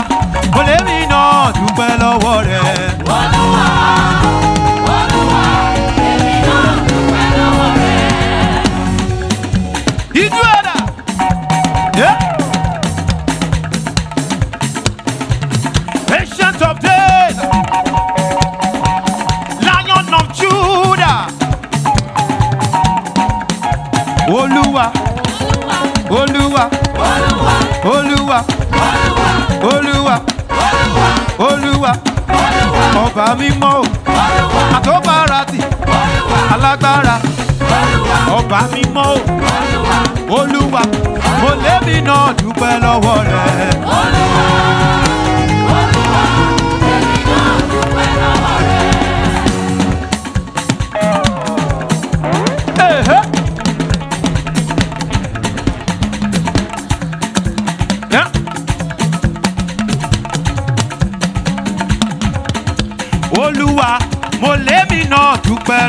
mo mi náà dúpẹ́ lọ́wọ́ rẹ. olúwa olúwa èmi náà dúpẹ́ lọ́wọ́ rẹ. ìdúró. olúwa olúwa olúwa olúwa olúwa ọba mímọ́ o àtọ́bárati alágbára ọba mímọ́ o olúwa mo lè mi náà dúpẹ́ lọ́wọ́ rẹ olúwa.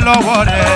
lọ́wọ́ rẹ̀.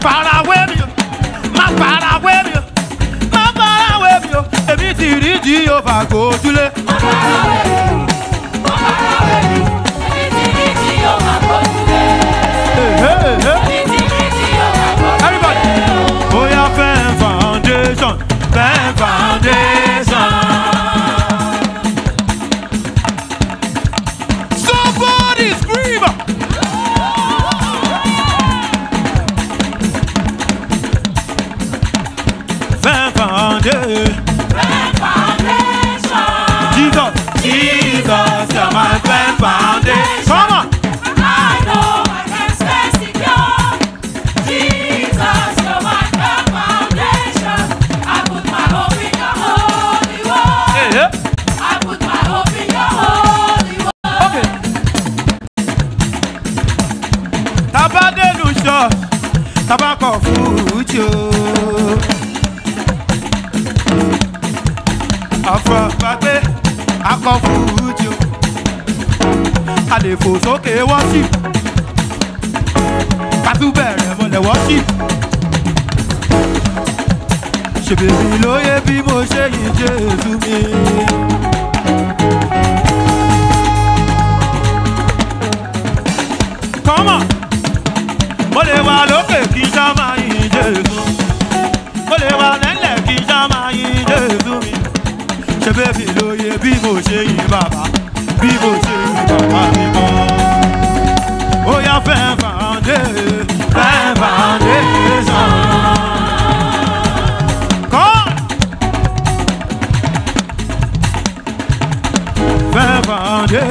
fara para webio, o para webio, wé para webio. má fara wé mi o èmi ti rí di yóò fàgò ojúlé. má fara wé mi. fò sókè wọ́ọ̀ṣì kátó bẹ̀rẹ̀ mọ́lẹ̀ wọ́ọ̀ṣì. ṣèbèbí ló yẹ bí mo ṣe yìn Jésù mi. kọ́mọ̀ mo lè wà lókè kí n ṣá máa yìn Jésù mo lè wà lẹ́lẹ̀ kí n ṣá máa yìn Jésù mi ṣèbèbí ló bí mo ṣe yìn bàbá bí mo ṣe bàbá mi mọ́. ó yá fẹ́ fàdé fẹ́ fàdé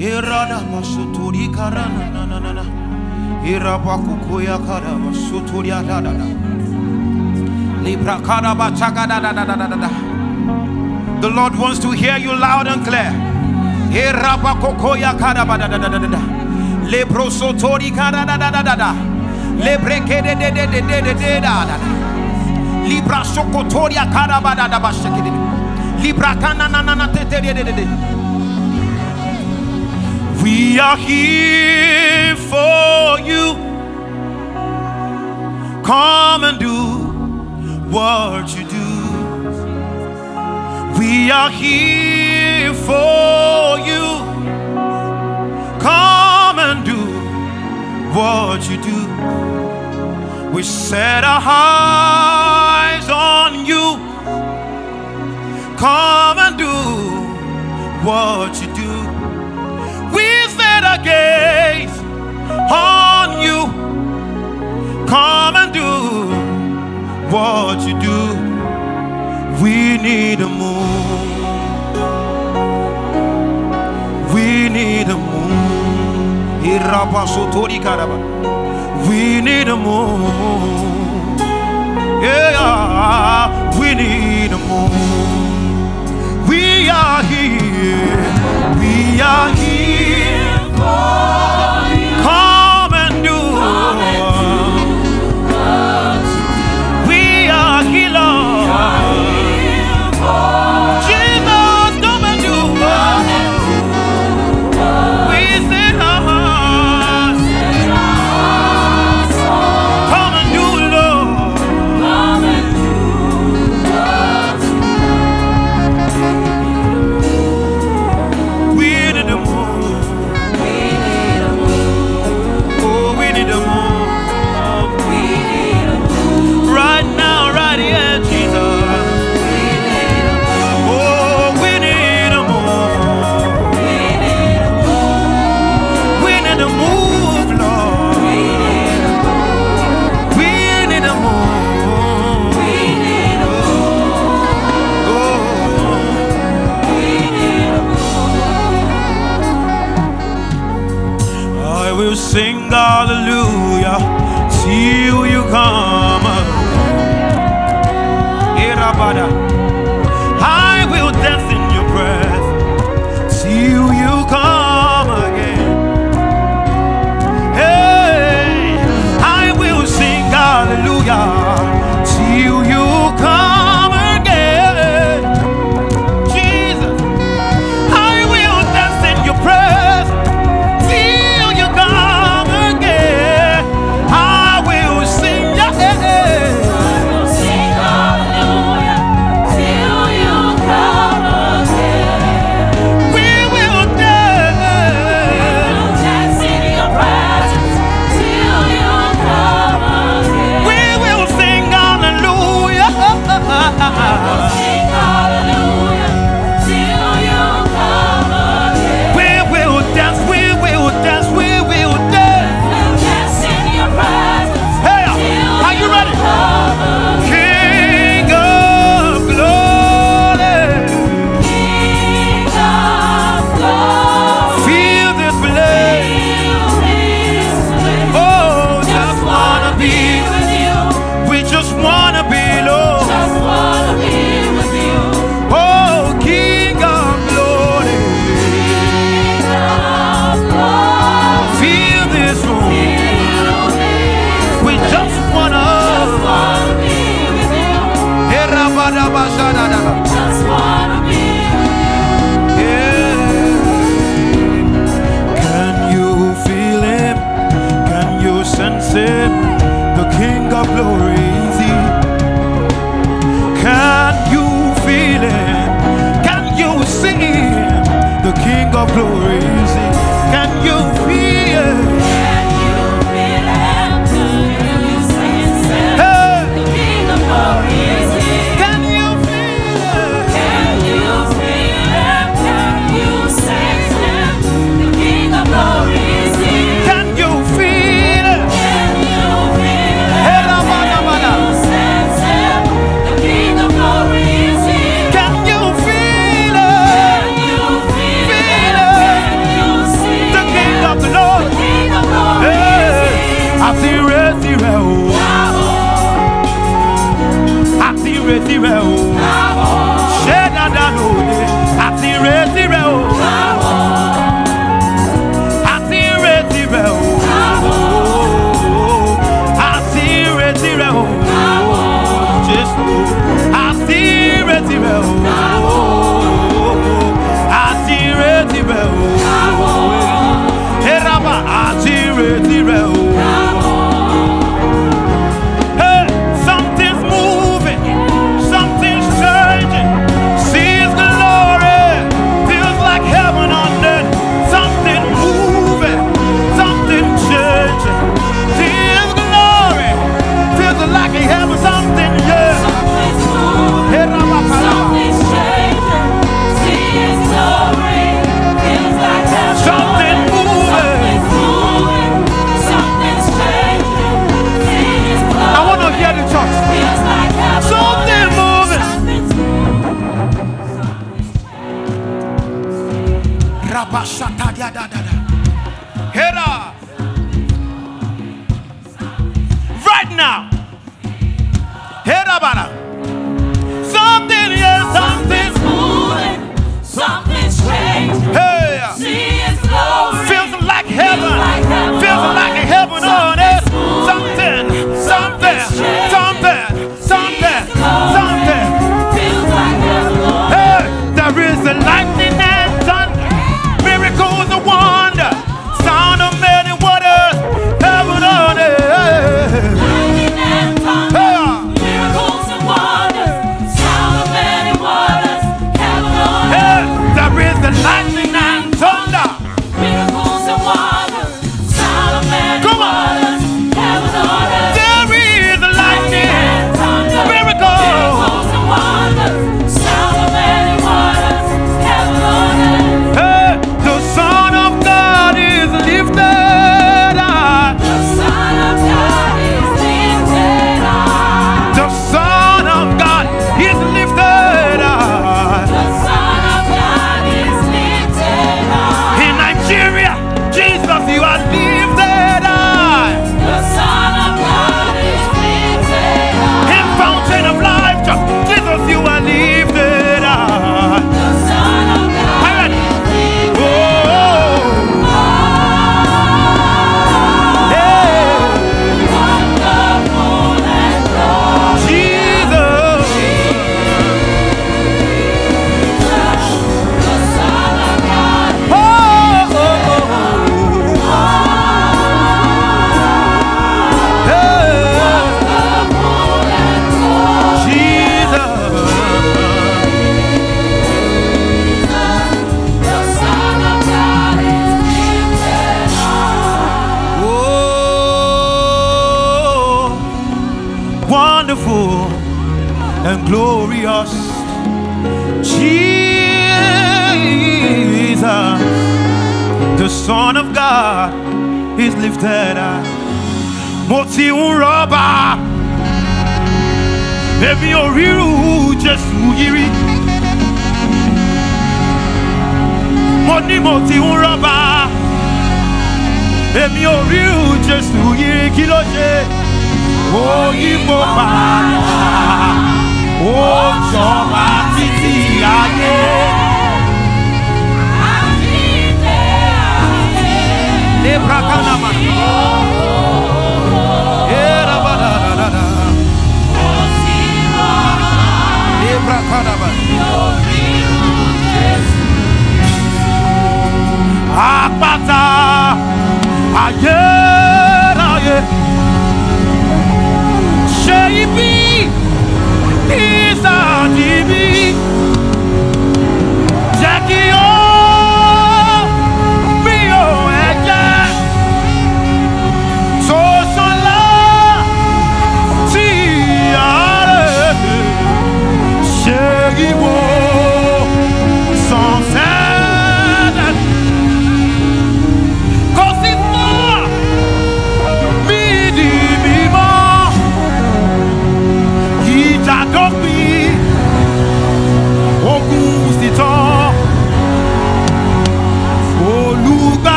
Irada masuturi karana na na na na. Iraba kukuya kadaba suturi da da da. Libra kadaba chaka da da da da da da. The Lord wants to hear you loud and clear. Iraba kukuya kadaba da da da da da da. Lebro sotori kada da da da da da. Lebre kede de de de de de de da da. Libra sokotoria kadaba da da ba shekede. Libra kana na na na te te de de de. We are here for you. Come and do what you do. We are here for you. Come and do what you do. We set our eyes on you. Come and do what you do the gaze on you. Come and do what you do. We need a moon. We need a move. We need a moon. Yeah, we need a moon. We are here. We are here. amor.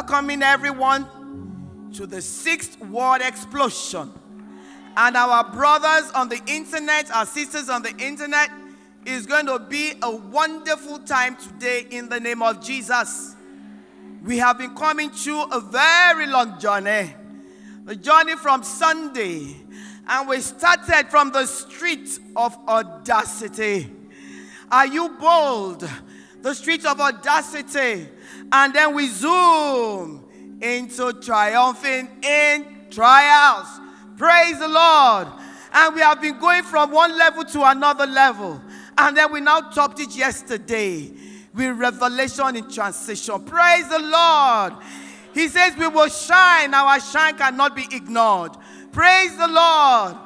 Welcoming everyone to the sixth word explosion. And our brothers on the internet, our sisters on the internet, is going to be a wonderful time today in the name of Jesus. We have been coming through a very long journey. The journey from Sunday. And we started from the street of audacity. Are you bold? The street of audacity. And then we zoom into triumphing in trials. Praise the Lord. And we have been going from one level to another level. And then we now topped it yesterday with revelation in transition. Praise the Lord. He says we will shine. Our shine cannot be ignored. Praise the Lord.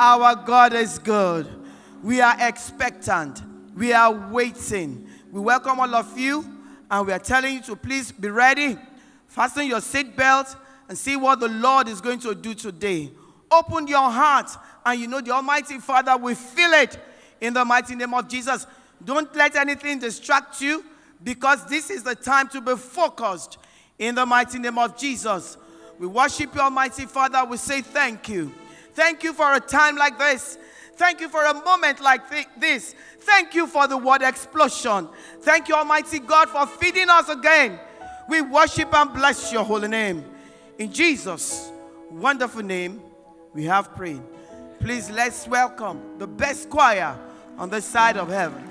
Our God is good. We are expectant. We are waiting. We welcome all of you and we are telling you to please be ready. Fasten your seatbelt and see what the Lord is going to do today. Open your heart and you know the Almighty Father will fill it in the mighty name of Jesus. Don't let anything distract you because this is the time to be focused in the mighty name of Jesus. We worship you, Almighty Father. We say thank you. Thank you for a time like this. Thank you for a moment like thi- this. Thank you for the word explosion. Thank you, Almighty God, for feeding us again. We worship and bless your holy name. In Jesus' wonderful name, we have prayed. Please let's welcome the best choir on this side of heaven.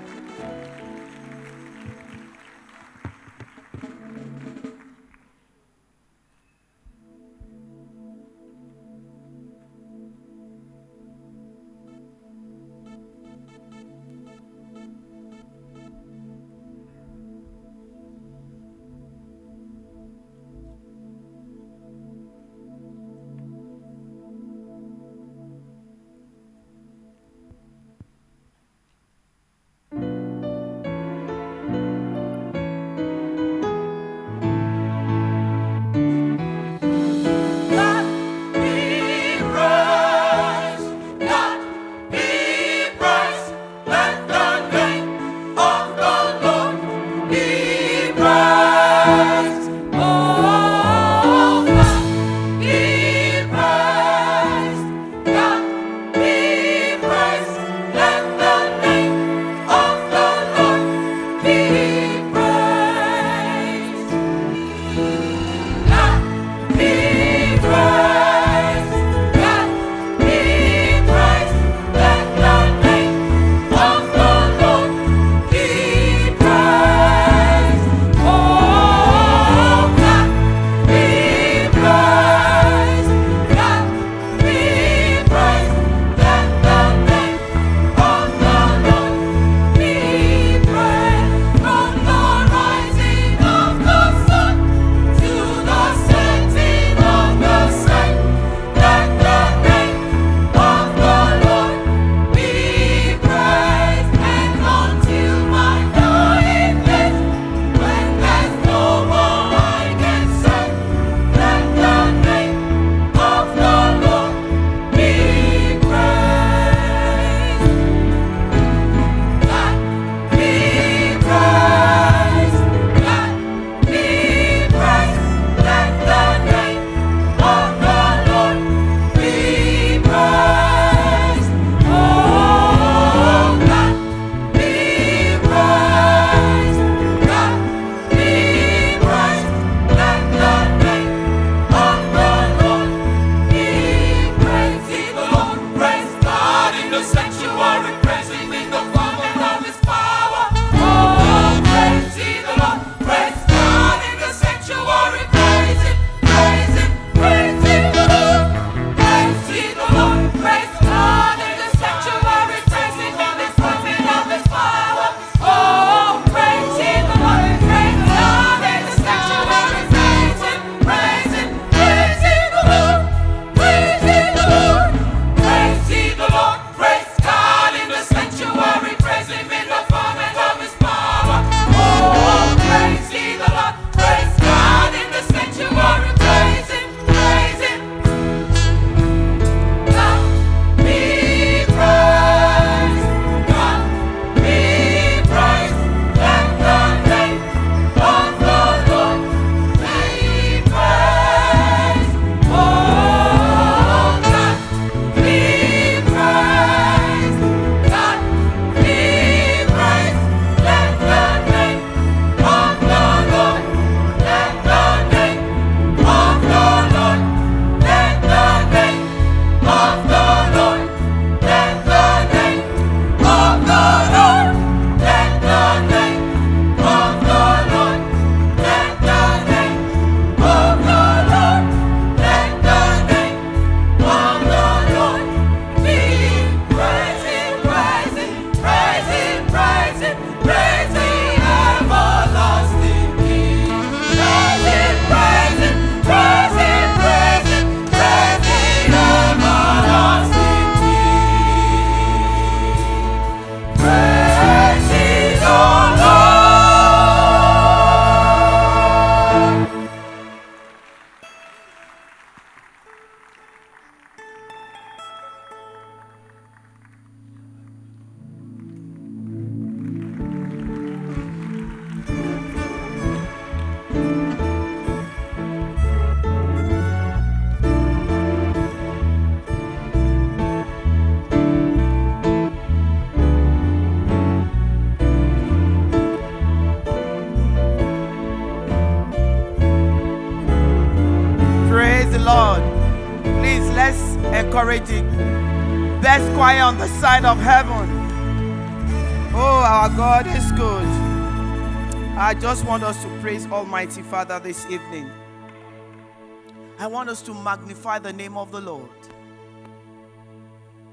Just want us to praise Almighty Father this evening. I want us to magnify the name of the Lord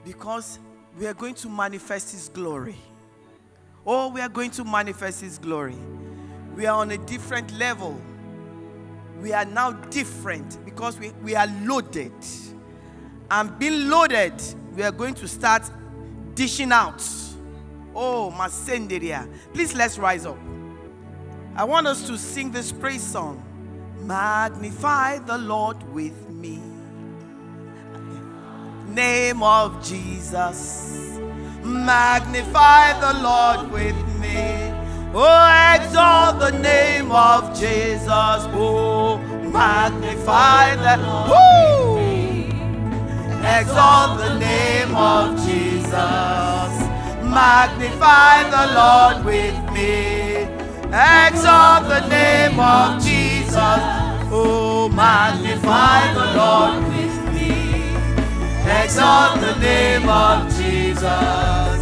because we are going to manifest His glory. Oh, we are going to manifest His glory. We are on a different level. We are now different because we, we are loaded. And being loaded, we are going to start dishing out. Oh, Masenderia. Please let's rise up. I want us to sing this praise song. Magnify the Lord with me. Name of Jesus. Magnify the Lord with me. Oh, exalt the name of Jesus. Oh, magnify the Woo! Exalt the name of Jesus. Magnify the Lord with me. Exalt the name of Jesus. Oh, magnify the Lord with me. Exalt the name of Jesus.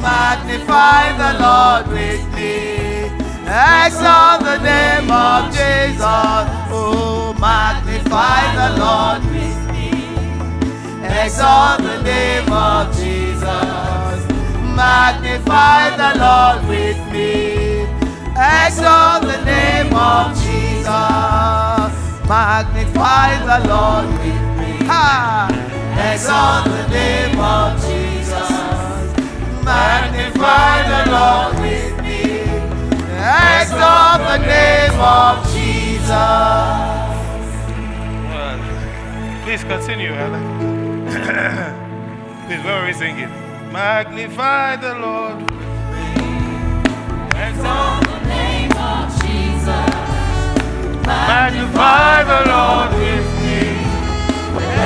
Magnify the Lord with me. Exalt the name of Jesus. Oh, magnify the Lord with me. Exalt the name of Jesus. Magnify the Lord with me. Exalt the name of Jesus. Magnify the Lord with me. Ha! Exalt the name of Jesus. Magnify the Lord with me. Exalt the name of Jesus. Please continue, Ellen. Please, where are we singing? Magnify the Lord. With me. Exalt Magnify the Lord with me.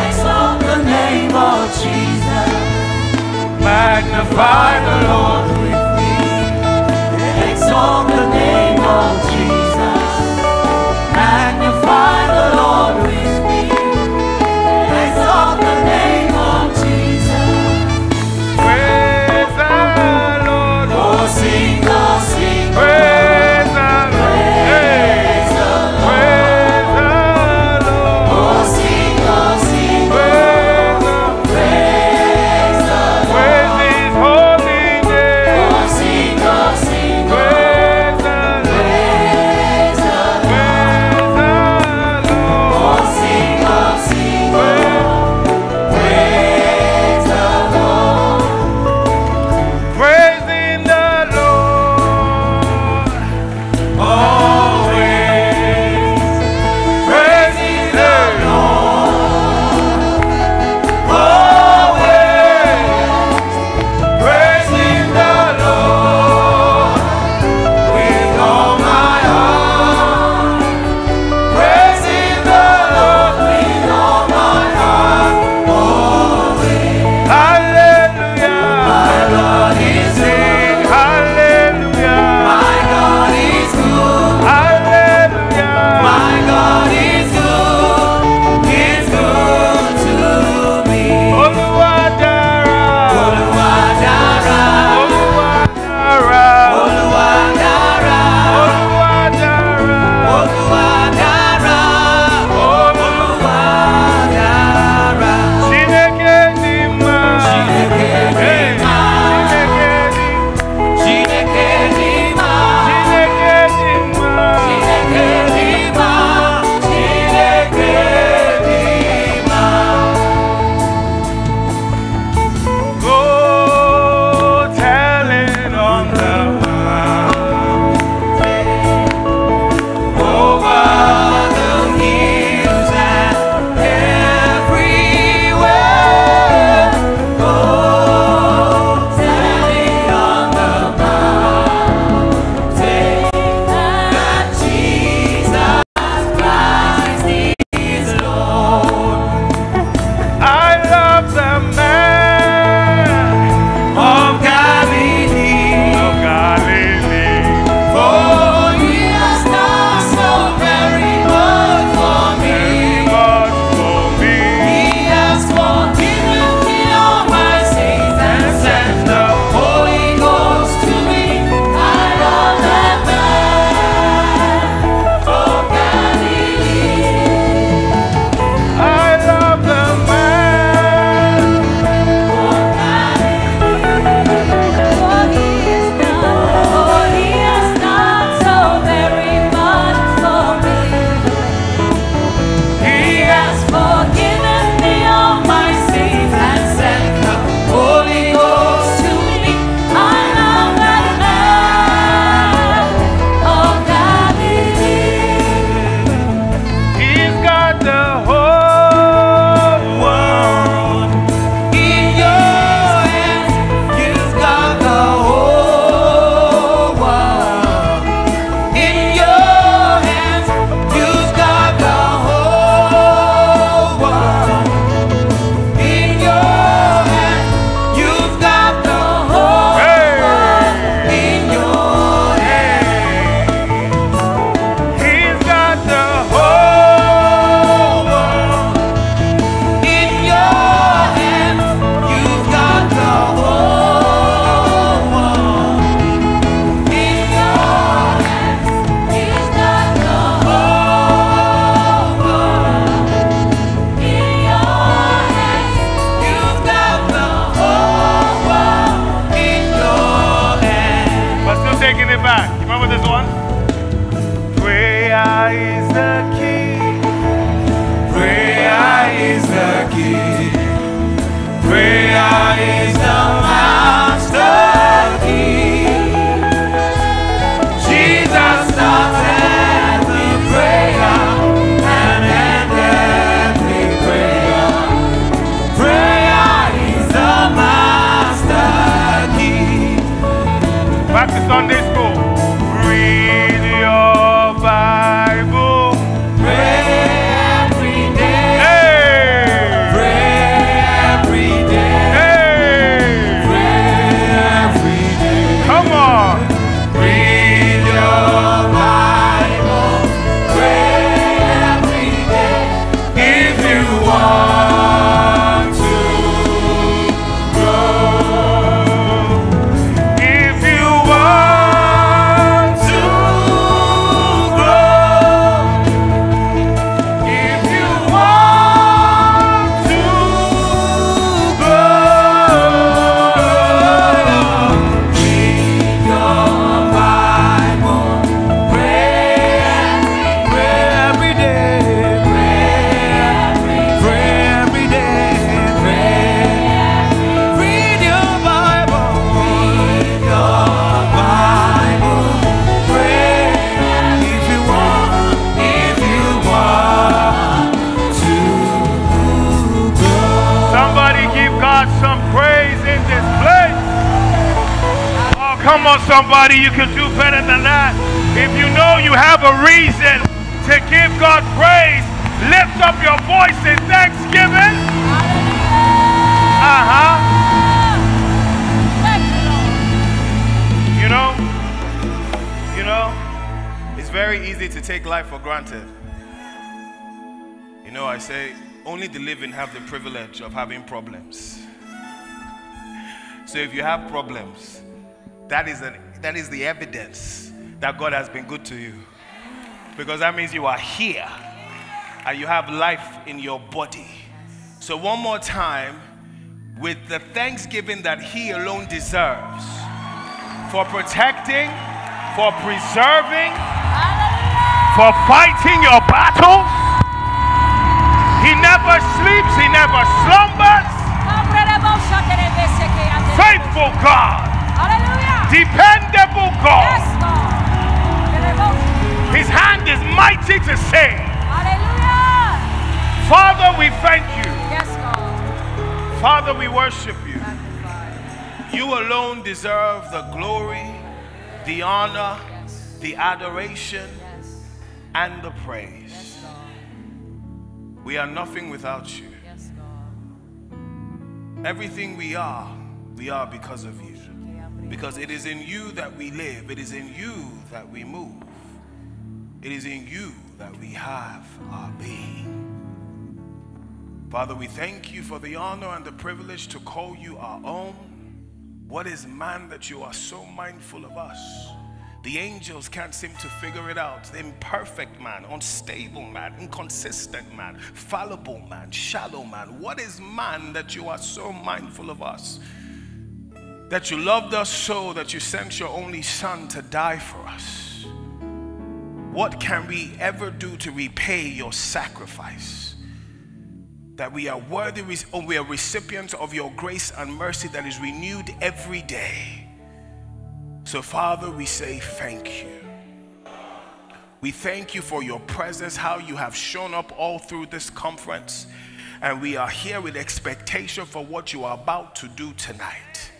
Exalt the name of Jesus. Magnify the Lord with me. Exalt the name of Jesus. Of having problems. So if you have problems, that is, an, that is the evidence that God has been good to you. Because that means you are here and you have life in your body. So, one more time, with the thanksgiving that He alone deserves for protecting, for preserving, for fighting your battles. He never sleeps, He never slumbers. Faithful God, dependable God. His hand is mighty to save. Father, we thank you. Father, we worship you. You alone deserve the glory, the honor, the adoration, and the praise. We are nothing without you. Everything we are, we are because of you. Because it is in you that we live, it is in you that we move, it is in you that we have our being. Father, we thank you for the honor and the privilege to call you our own. What is man that you are so mindful of us? The angels can't seem to figure it out. The imperfect man, unstable man, inconsistent man, fallible man, shallow man. What is man that you are so mindful of us? That you loved us so that you sent your only son to die for us. What can we ever do to repay your sacrifice? That we are worthy, or we are recipients of your grace and mercy that is renewed every day. So, Father, we say thank you. We thank you for your presence, how you have shown up all through this conference. And we are here with expectation for what you are about to do tonight.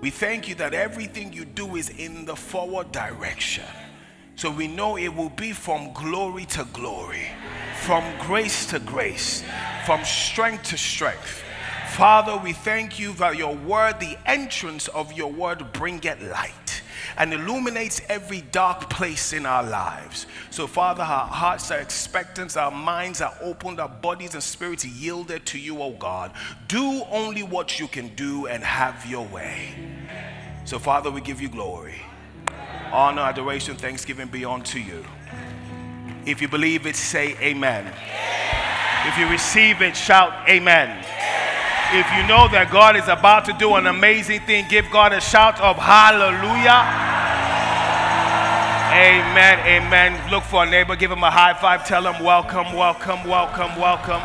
We thank you that everything you do is in the forward direction. So we know it will be from glory to glory, from grace to grace, from strength to strength. Father, we thank you that your word, the entrance of your word, bringeth light and illuminates every dark place in our lives. So, Father, our hearts are expectant, our minds are opened, our bodies and spirits yielded to you, oh God. Do only what you can do and have your way. So, Father, we give you glory, honor, adoration, thanksgiving be unto you. If you believe it, say amen. If you receive it, shout amen. If you know that God is about to do an amazing thing, give God a shout of hallelujah. Amen, amen. Look for a neighbor, give him a high five, tell him welcome, welcome, welcome, welcome.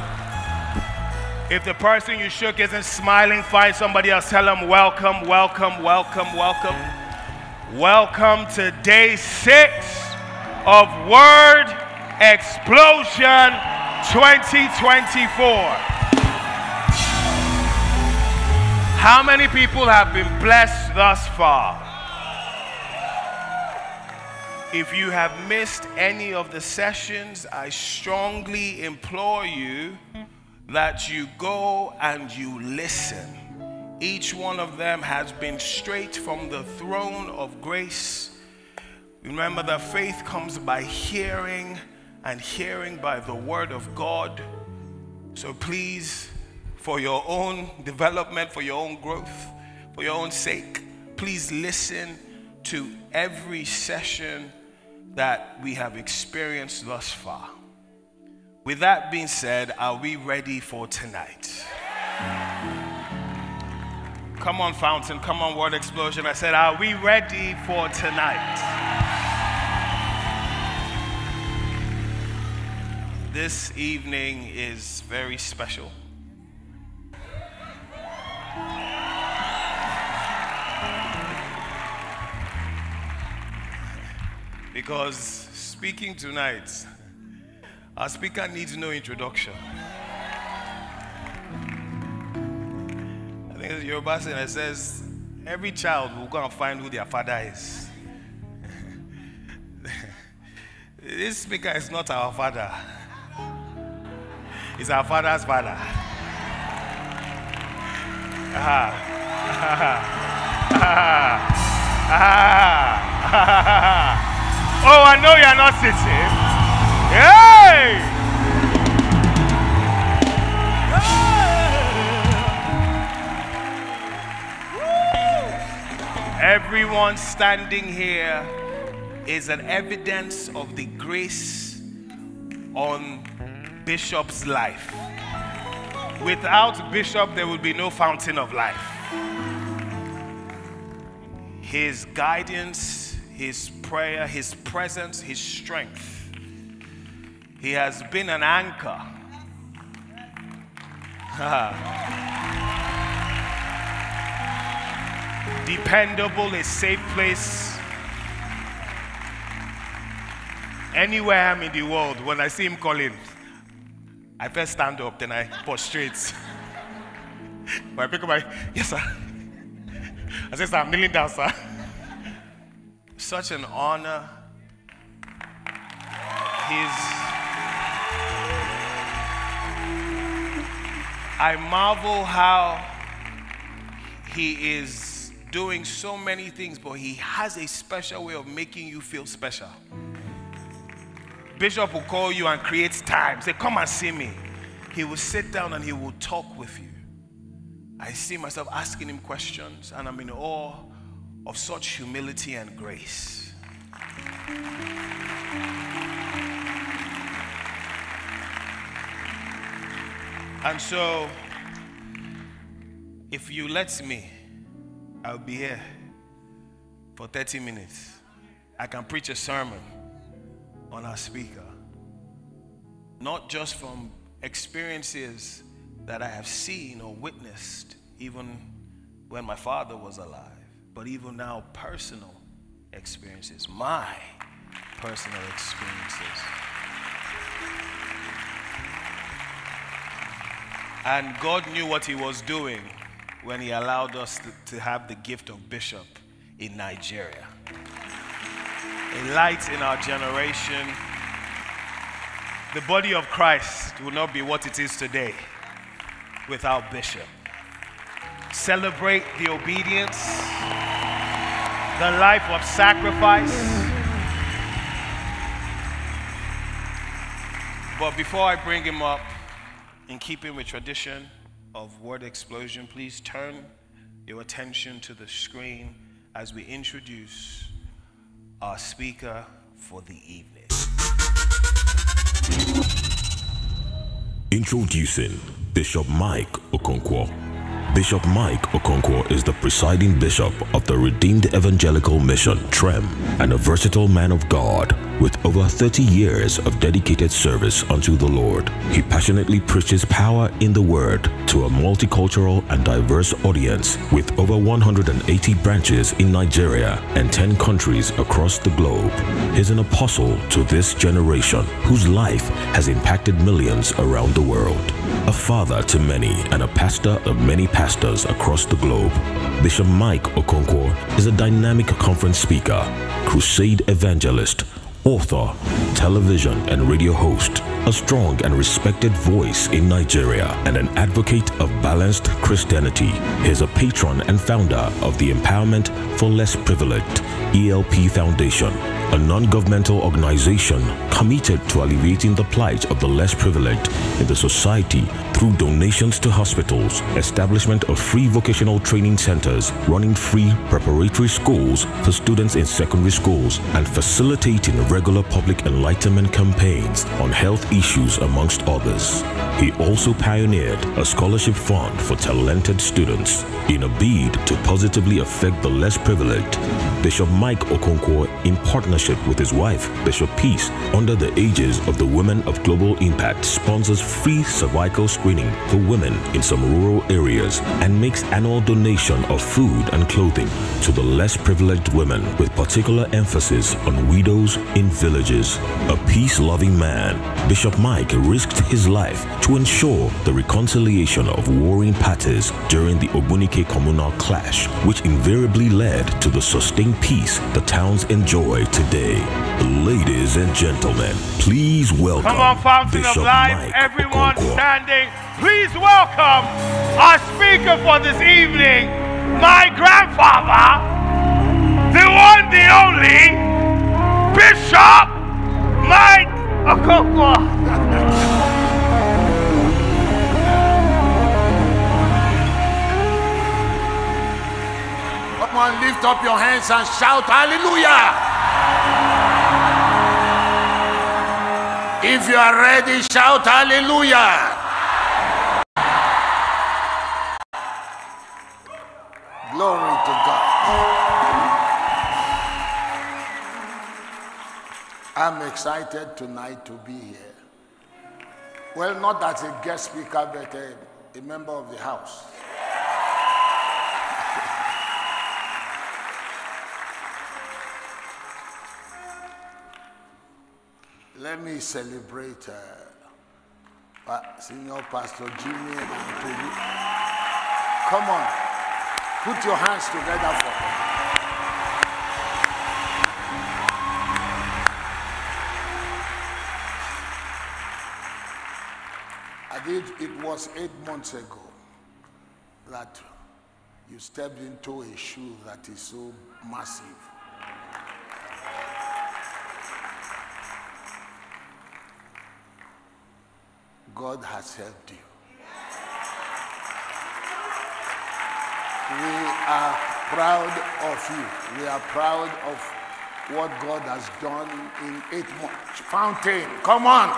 If the person you shook isn't smiling, find somebody else, tell them welcome, welcome, welcome, welcome. Welcome to day six of Word Explosion 2024. How many people have been blessed thus far? If you have missed any of the sessions, I strongly implore you that you go and you listen. Each one of them has been straight from the throne of grace. Remember that faith comes by hearing, and hearing by the word of God. So please, for your own development, for your own growth, for your own sake, please listen to every session that we have experienced thus far. With that being said, are we ready for tonight? Come on, Fountain. Come on, Word Explosion. I said, Are we ready for tonight? This evening is very special. Because speaking tonight, our speaker needs no introduction. I think it's Yoruba saying that says, every child will go and find who their father is. this speaker is not our father. It's our father's father. Oh, I know you're not sitting. Hey! Everyone standing here is an evidence of the grace on Bishop's life. Without Bishop, there would be no fountain of life. His guidance, his prayer, his presence, his strength. He has been an anchor. Dependable, a safe place. Anywhere I'm in the world, when I see him calling, I first stand up, then I prostrate. when I pick up my, yes, sir. I say, sir, I'm kneeling down, sir. Such an honor. He's. I marvel how he is doing so many things, but he has a special way of making you feel special. Bishop will call you and create time. Say, come and see me. He will sit down and he will talk with you. I see myself asking him questions, and I'm in awe of such humility and grace. And so, if you let me, I'll be here for 30 minutes. I can preach a sermon on our speaker, not just from experiences that I have seen or witnessed, even when my father was alive, but even now, personal experiences, my personal experiences. And God knew what He was doing when He allowed us to, to have the gift of bishop in Nigeria. A light in our generation. The body of Christ will not be what it is today without bishop. Celebrate the obedience, the life of sacrifice. But before I bring him up, in keeping with tradition of word explosion, please turn your attention to the screen as we introduce our speaker for the evening. Introducing Bishop Mike Okonkwo. Bishop Mike Okonkwo is the presiding bishop of the Redeemed Evangelical Mission, TREM, and a versatile man of God with over 30 years of dedicated service unto the Lord. He passionately preaches power in the Word to a multicultural and diverse audience with over 180 branches in Nigeria and 10 countries across the globe. He's an apostle to this generation whose life has impacted millions around the world. A father to many, and a pastor of many pastors across the globe. Bishop Mike Okonkwo is a dynamic conference speaker, crusade evangelist, author, television and radio host, a strong and respected voice in Nigeria, and an advocate of balanced Christianity. He is a patron and founder of the Empowerment for Less Privileged ELP Foundation, a non-governmental organization committed to alleviating the plight of the less privileged in the society through donations to hospitals, establishment of free vocational training centers, running free preparatory schools for students in secondary schools, and facilitating regular public enlightenment campaigns on health issues amongst others. He also pioneered a scholarship fund for talented students in a bid to positively affect the less privileged. Bishop Mike Okonkwo, in partnership with his wife, Bishop Peace, under the aegis of the Women of Global Impact, sponsors free cervical screening for women in some rural areas and makes annual donation of food and clothing to the less privileged women with particular emphasis on widows in villages. A peace-loving man, Bishop Mike risked his life to ensure the reconciliation of warring parties during the Obunike communal clash, which invariably led to the sustained peace the towns enjoy today. Ladies and gentlemen, please welcome Come on, Fountain Bishop of Life, Mike everyone Okonkwo. standing. Please welcome our speaker for this evening, my grandfather, the one, the only, Bishop Mike Okonkwo. Come on, lift up your hands and shout hallelujah. If you are ready, shout hallelujah. Glory to God. I'm excited tonight to be here. Well, not as a guest speaker, but a, a member of the house. Let me celebrate uh, Senior Pastor Jimmy and. Come on, put your hands together for them. I it was eight months ago that you stepped into a shoe that is so massive. God has helped you. We are proud of you. We are proud of what God has done in eight months. Fountain, come on.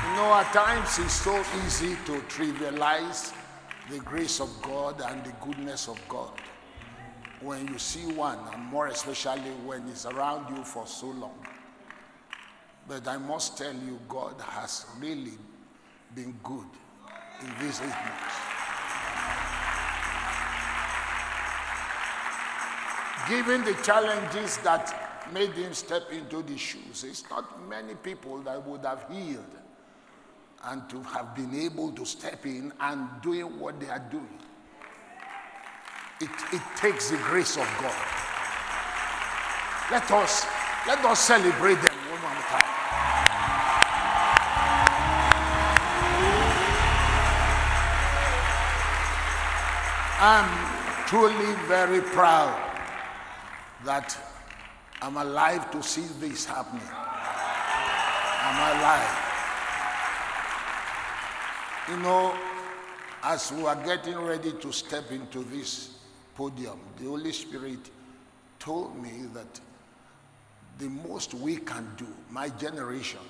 You know, at times it's so easy to trivialize the grace of God and the goodness of God when you see one, and more especially when it's around you for so long. But I must tell you, God has really been good in these eight months. Given the challenges that made him step into the shoes, it's not many people that would have healed and to have been able to step in and doing what they are doing. It, it takes the grace of God. Let us let us celebrate them one more time. I'm truly very proud that I'm alive to see this happening. I'm alive. You know, as we are getting ready to step into this podium, the Holy Spirit told me that the most we can do, my generation,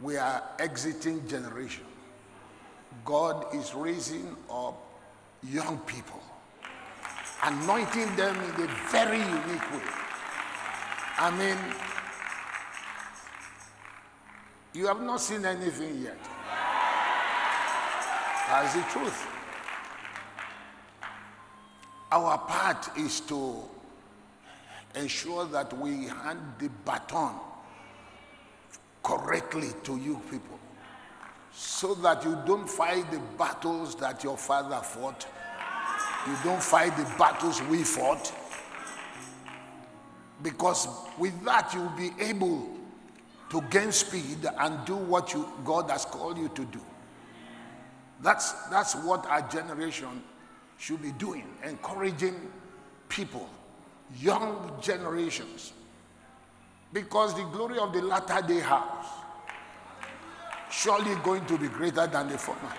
we are exiting generation. God is raising up young people, anointing them in a very unique way. I mean, you have not seen anything yet. That's the truth. Our part is to ensure that we hand the baton correctly to you people so that you don't fight the battles that your father fought. You don't fight the battles we fought. Because with that, you'll be able to gain speed and do what you, God has called you to do. That's, that's what our generation should be doing, encouraging people, young generations. Because the glory of the latter day house surely going to be greater than the former.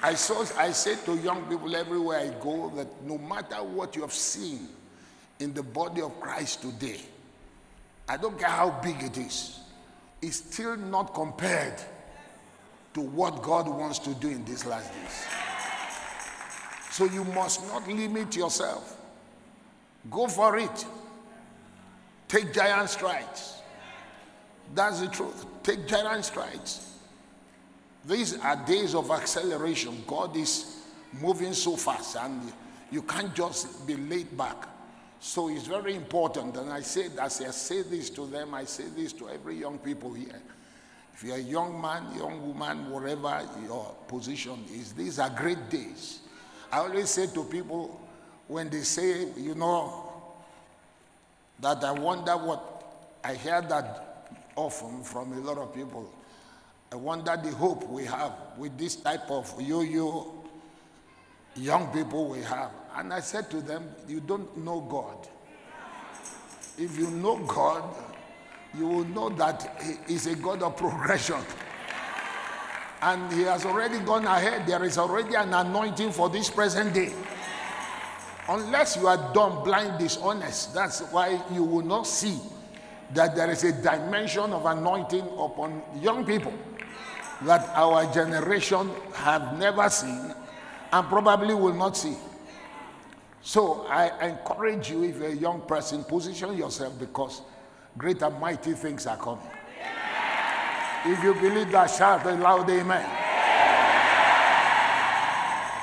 I, saw, I say to young people everywhere I go that no matter what you have seen in the body of Christ today, I don't care how big it is, it's still not compared to what God wants to do in these last days. So you must not limit yourself. Go for it. Take giant strides. That's the truth. Take giant strides. These are days of acceleration. God is moving so fast, and you can't just be laid back. So it's very important. And I say, as I say this to them, I say this to every young people here. If you're a young man, young woman, whatever your position is, these are great days. I always say to people when they say, you know, that I wonder what I hear that often from a lot of people. I wonder the hope we have with this type of yo yo young people we have. And I said to them, You don't know God. If you know God, you will know that He is a God of progression. And He has already gone ahead. There is already an anointing for this present day. Unless you are dumb, blind, dishonest, that's why you will not see that there is a dimension of anointing upon young people that our generation have never seen and probably will not see. So I encourage you, if you're a young person, position yourself because great and mighty things are coming. If you believe that, shout a loud amen.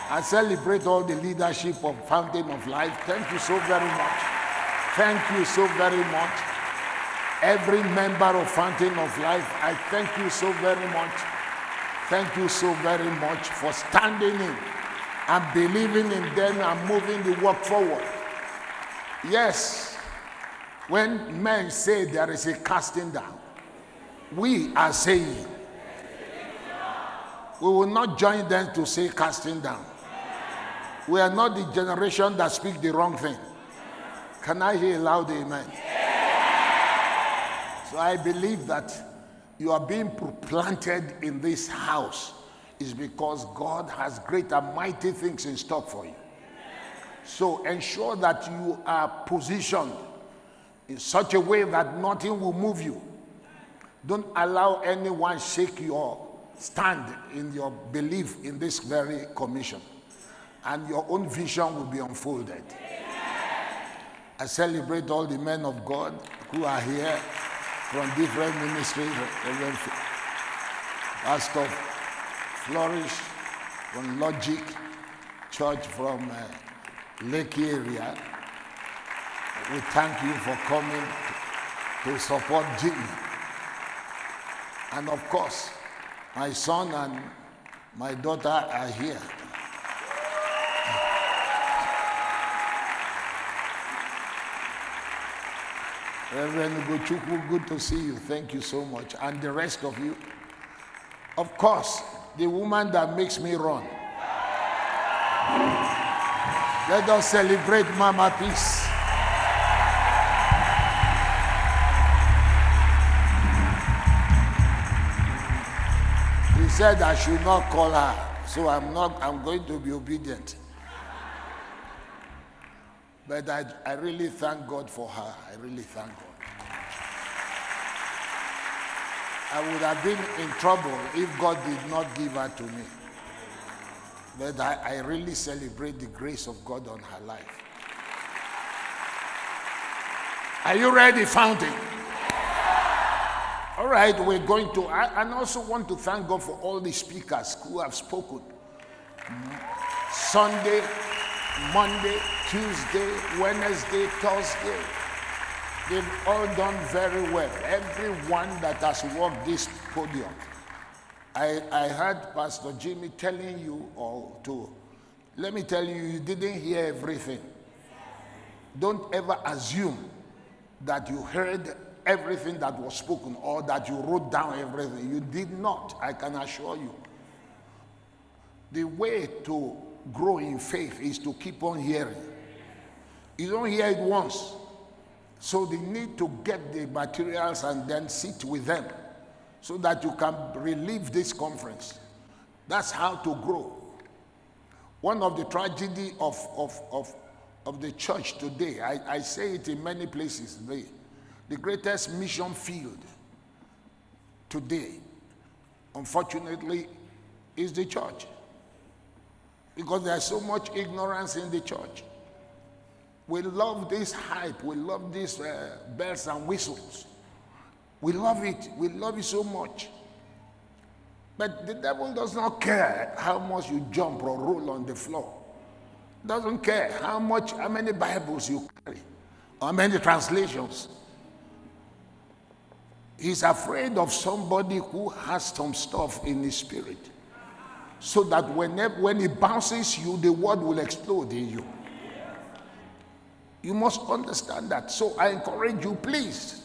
I celebrate all the leadership of Fountain of Life. Thank you so very much. Thank you so very much. Every member of Fountain of Life, I thank you so very much. Thank you so very much for standing in and believing in them and moving the work forward. Yes, when men say there is a casting down, we are saying we will not join them to say casting down. We are not the generation that speak the wrong thing. Can I hear loud amen? So I believe that you are being planted in this house is because God has great and mighty things in stock for you. So ensure that you are positioned in such a way that nothing will move you. Don't allow anyone shake your stand in your belief in this very commission. And your own vision will be unfolded. I celebrate all the men of God who are here from different ministries. Pastor Flourish from Logic Church from uh, Lekki area. We thank you for coming to support Jimmy. And of course, my son and my daughter are here. Reverend Gochukwu, good to see you. Thank you so much. And the rest of you. Of course, the woman that makes me run. Let us celebrate Mama Peace. Said I should not call her, so I'm not, I'm going to be obedient. But I, I really thank God for her. I really thank God. I would have been in trouble if God did not give her to me. But I, I really celebrate the grace of God on her life. Are you ready, Fountain? All right, we're going to. I, I also want to thank God for all the speakers who have spoken. Sunday, Monday, Tuesday, Wednesday, Thursday. They've all done very well. Everyone that has walked this podium. I, I heard Pastor Jimmy telling you all to, let me tell you, you didn't hear everything. Don't ever assume that you heard everything that was spoken or that you wrote down everything. You did not, I can assure you. The way to grow in faith is to keep on hearing. You don't hear it once. So they need to get the materials and then sit with them so that you can relieve this conference. That's how to grow. One of the tragedy of, of, of, of the church today, I, I say it in many places, the, the greatest mission field today, unfortunately, is the church. Because there's so much ignorance in the church. We love this hype. We love these uh, bells and whistles. We love it. We love it so much. But the devil does not care how much you jump or roll on the floor. Doesn't care how much, how many Bibles you carry, how many translations. He's afraid of somebody who has some stuff in his spirit. So that whenever, when he bounces you, the word will explode in you. You must understand that. So I encourage you, please,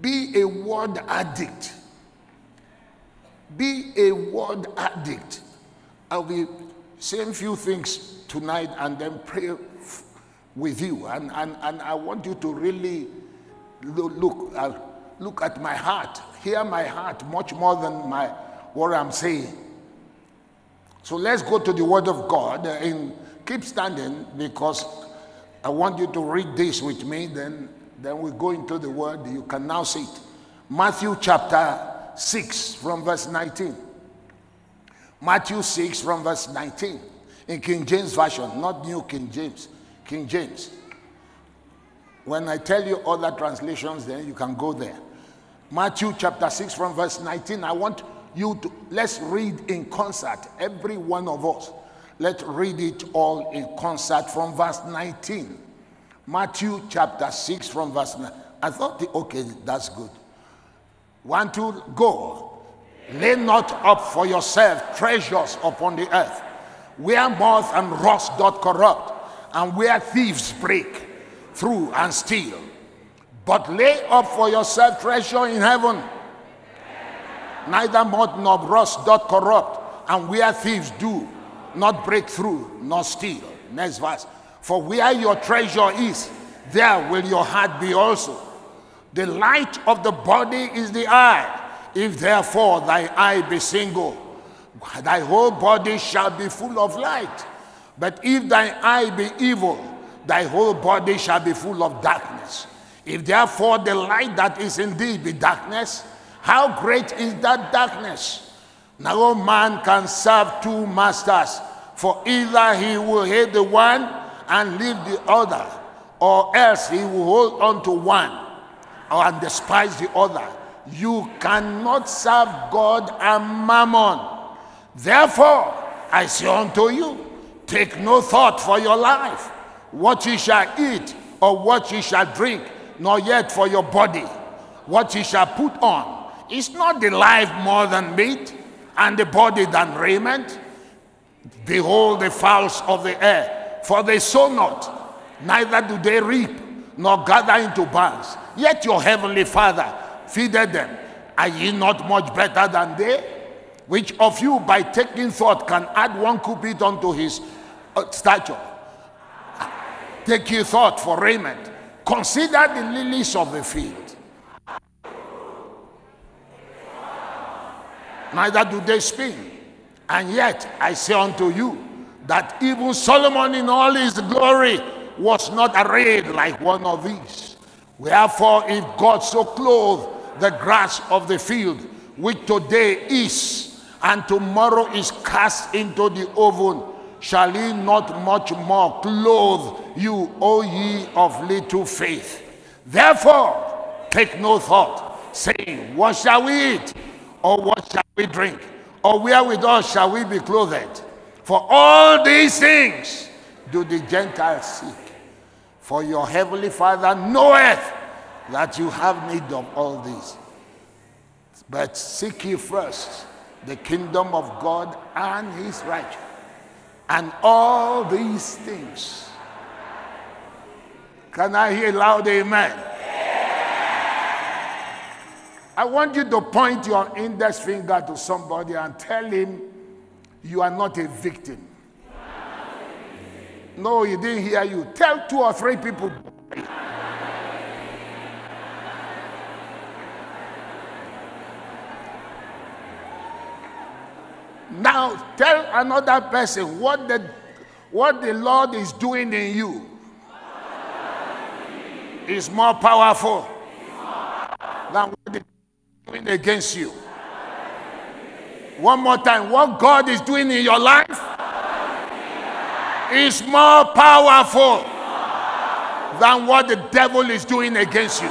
be a word addict. Be a word addict. I'll be saying few things tonight and then pray with you. And, and, and I want you to really look, uh, look at my heart, hear my heart much more than my, what I'm saying. So let's go to the Word of God and keep standing because I want you to read this with me. Then, then we go into the Word. You can now see it. Matthew chapter 6 from verse 19. Matthew 6 from verse 19 in King James Version, not New King James, King James. When I tell you other translations, then you can go there. Matthew chapter 6 from verse 19. I want you to, let's read in concert, every one of us. Let's read it all in concert from verse 19. Matthew chapter 6 from verse 9. I thought, okay, that's good. One, two, go. Lay not up for yourself treasures upon the earth, where moth and rust doth corrupt, and where thieves break through and steal. But lay up for yourself treasure in heaven. Neither moth nor rust doth corrupt, and where thieves do not break through nor steal. Next verse. For where your treasure is, there will your heart be also. The light of the body is the eye. If therefore thy eye be single, thy whole body shall be full of light. But if thy eye be evil, thy whole body shall be full of darkness. If therefore the light that is in thee be darkness, how great is that darkness? No man can serve two masters, for either he will hate the one and leave the other, or else he will hold on to one and despise the other. You cannot serve God and mammon. Therefore, I say unto you, take no thought for your life, what ye shall eat or what ye shall drink, nor yet for your body, what ye shall put on. Is not the life more than meat, and the body than raiment? Behold the fowls of the air, for they sow not, neither do they reap, nor gather into barns. Yet your heavenly Father feedeth them. Are ye not much better than they? Which of you, by taking thought, can add one cubit unto his uh, stature? Take ye thought for raiment. Consider the lilies of the field. Neither do they spin. And yet I say unto you that even Solomon in all his glory was not arrayed like one of these. Wherefore, if God so clothe the grass of the field, which today is and tomorrow is cast into the oven, shall he not much more clothe you, O ye of little faith? Therefore, take no thought, saying, What shall we eat? Or what shall we drink? Or wherewithal shall we be clothed? For all these things do the Gentiles seek. For your heavenly Father knoweth that you have need of all these. But seek ye first the kingdom of God and his righteousness, and all these things. Can I hear loud amen? I want you to point your index finger to somebody and tell him you are not a victim. No, he didn't hear you. Tell two or three people. Now tell another person what the what the Lord is doing in you is more powerful than what is doing against you. One more time, what God is doing in your life is more powerful than what the devil is doing against you.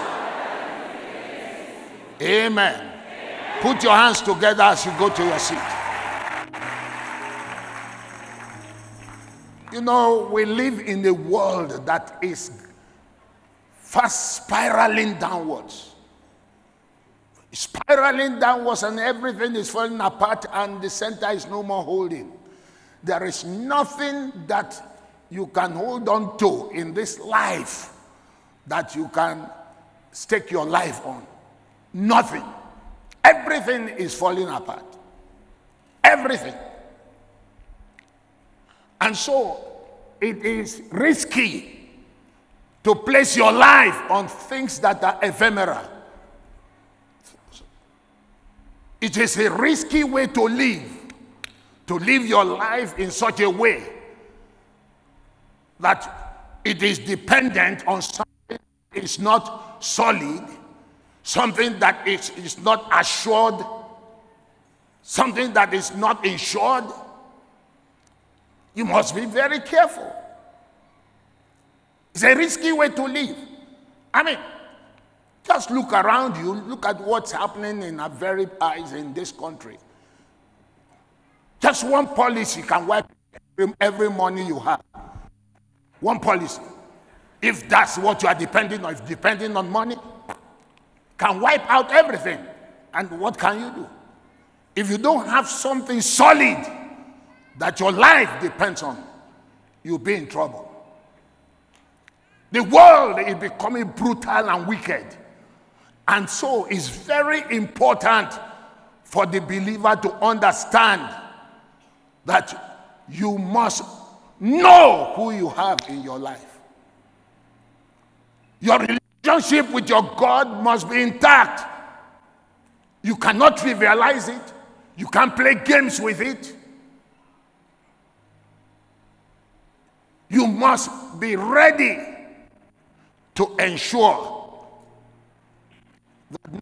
Amen. Put your hands together as you go to your seat. You know, we live in a world that is fast spiraling downwards. Spiraling downwards, and everything is falling apart, and the center is no more holding. There is nothing that you can hold on to in this life that you can stake your life on. Nothing. Everything is falling apart. Everything. And so it is risky to place your life on things that are ephemeral. It is a risky way to live, to live your life in such a way that it is dependent on something that is not solid, something that is, is not assured, something that is not insured. You must be very careful. It's a risky way to live. I mean, just look around you, look at what's happening in our very eyes in this country. Just one policy can wipe every, every money you have. One policy. If that's what you are depending on, if depending on money, can wipe out everything. And what can you do? If you don't have something solid that your life depends on, you'll be in trouble. The world is becoming brutal and wicked. And so it's very important for the believer to understand that you must know who you have in your life. Your relationship with your God must be intact. You cannot trivialize it, you can't play games with it. You must be ready to ensure that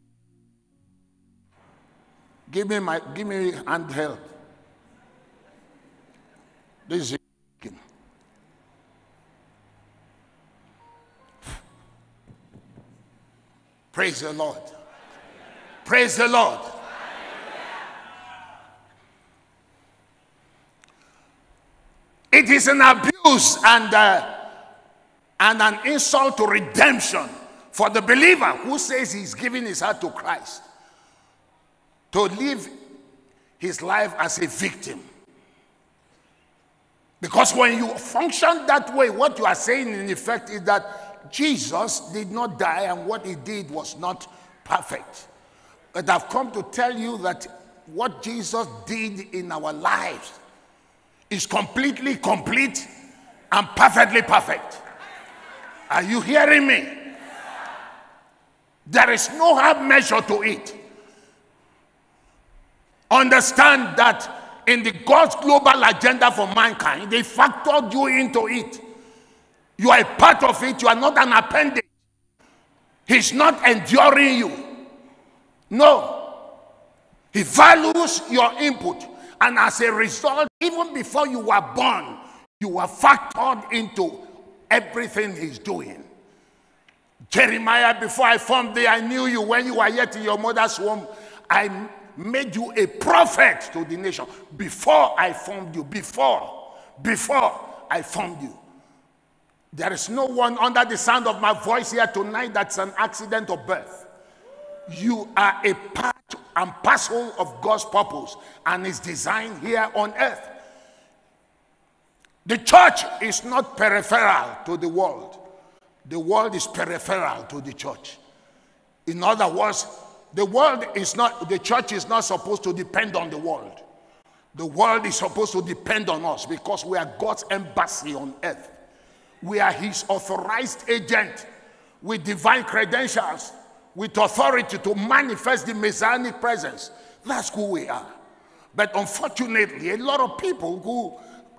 give me my give me handheld. This is Praise the Lord. Praise the Lord. It is an abuse and, uh, and an insult to redemption for the believer who says he's giving his heart to Christ to live his life as a victim. Because when you function that way, what you are saying in effect is that Jesus did not die and what he did was not perfect. But I've come to tell you that what Jesus did in our lives is completely complete and perfectly perfect. Are you hearing me? There is no half measure to it. Understand that in the God's global agenda for mankind, they factored you into it. You are a part of it, you are not an appendage. He's not enduring you. No. He values your input. And as a result, even before you were born, you were factored into everything he's doing. Jeremiah, before I formed thee, I knew you when you were yet in your mother's womb. I, made you a prophet to the nation before I formed you. Before, before I formed you. There is no one under the sound of my voice here tonight that's an accident of birth. You are a part and parcel of God's purpose and His design here on earth. The church is not peripheral to the world, the world is peripheral to the church. In other words, the world is not, the church is not supposed to depend on the world. The world is supposed to depend on us because we are God's embassy on earth. We are His authorized agent with divine credentials, with authority to manifest the messianic presence. That's who we are. But unfortunately, a lot of people who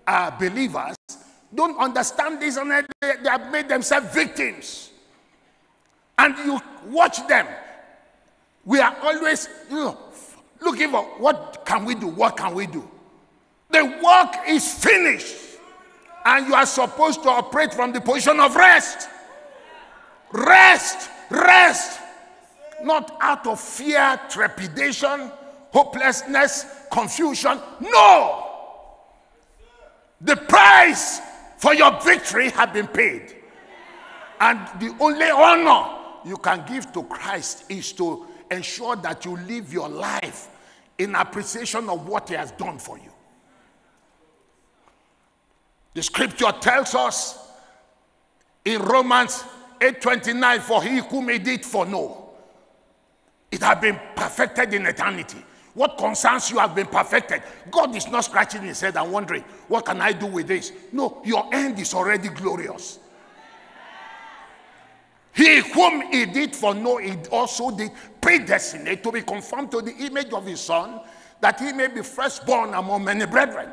are believers don't understand this and they, they have made themselves victims. And you watch them. We are always you know, looking for what can we do? What can we do? The work is finished. And you are supposed to operate from the position of rest. Rest, rest. Not out of fear, trepidation, hopelessness, confusion. No. The price for your victory has been paid. And the only honor you can give to Christ is to ensure that you live your life in appreciation of what He has done for you. The scripture tells us in Romans 8:29, for he whom he did foreknow, it has been perfected in eternity. What concerns you has been perfected. God is not scratching his head and wondering, what can I do with this? No, your end is already glorious. He whom he did for no, he also did predestinate to be conformed to the image of his son, that he may be firstborn among many brethren.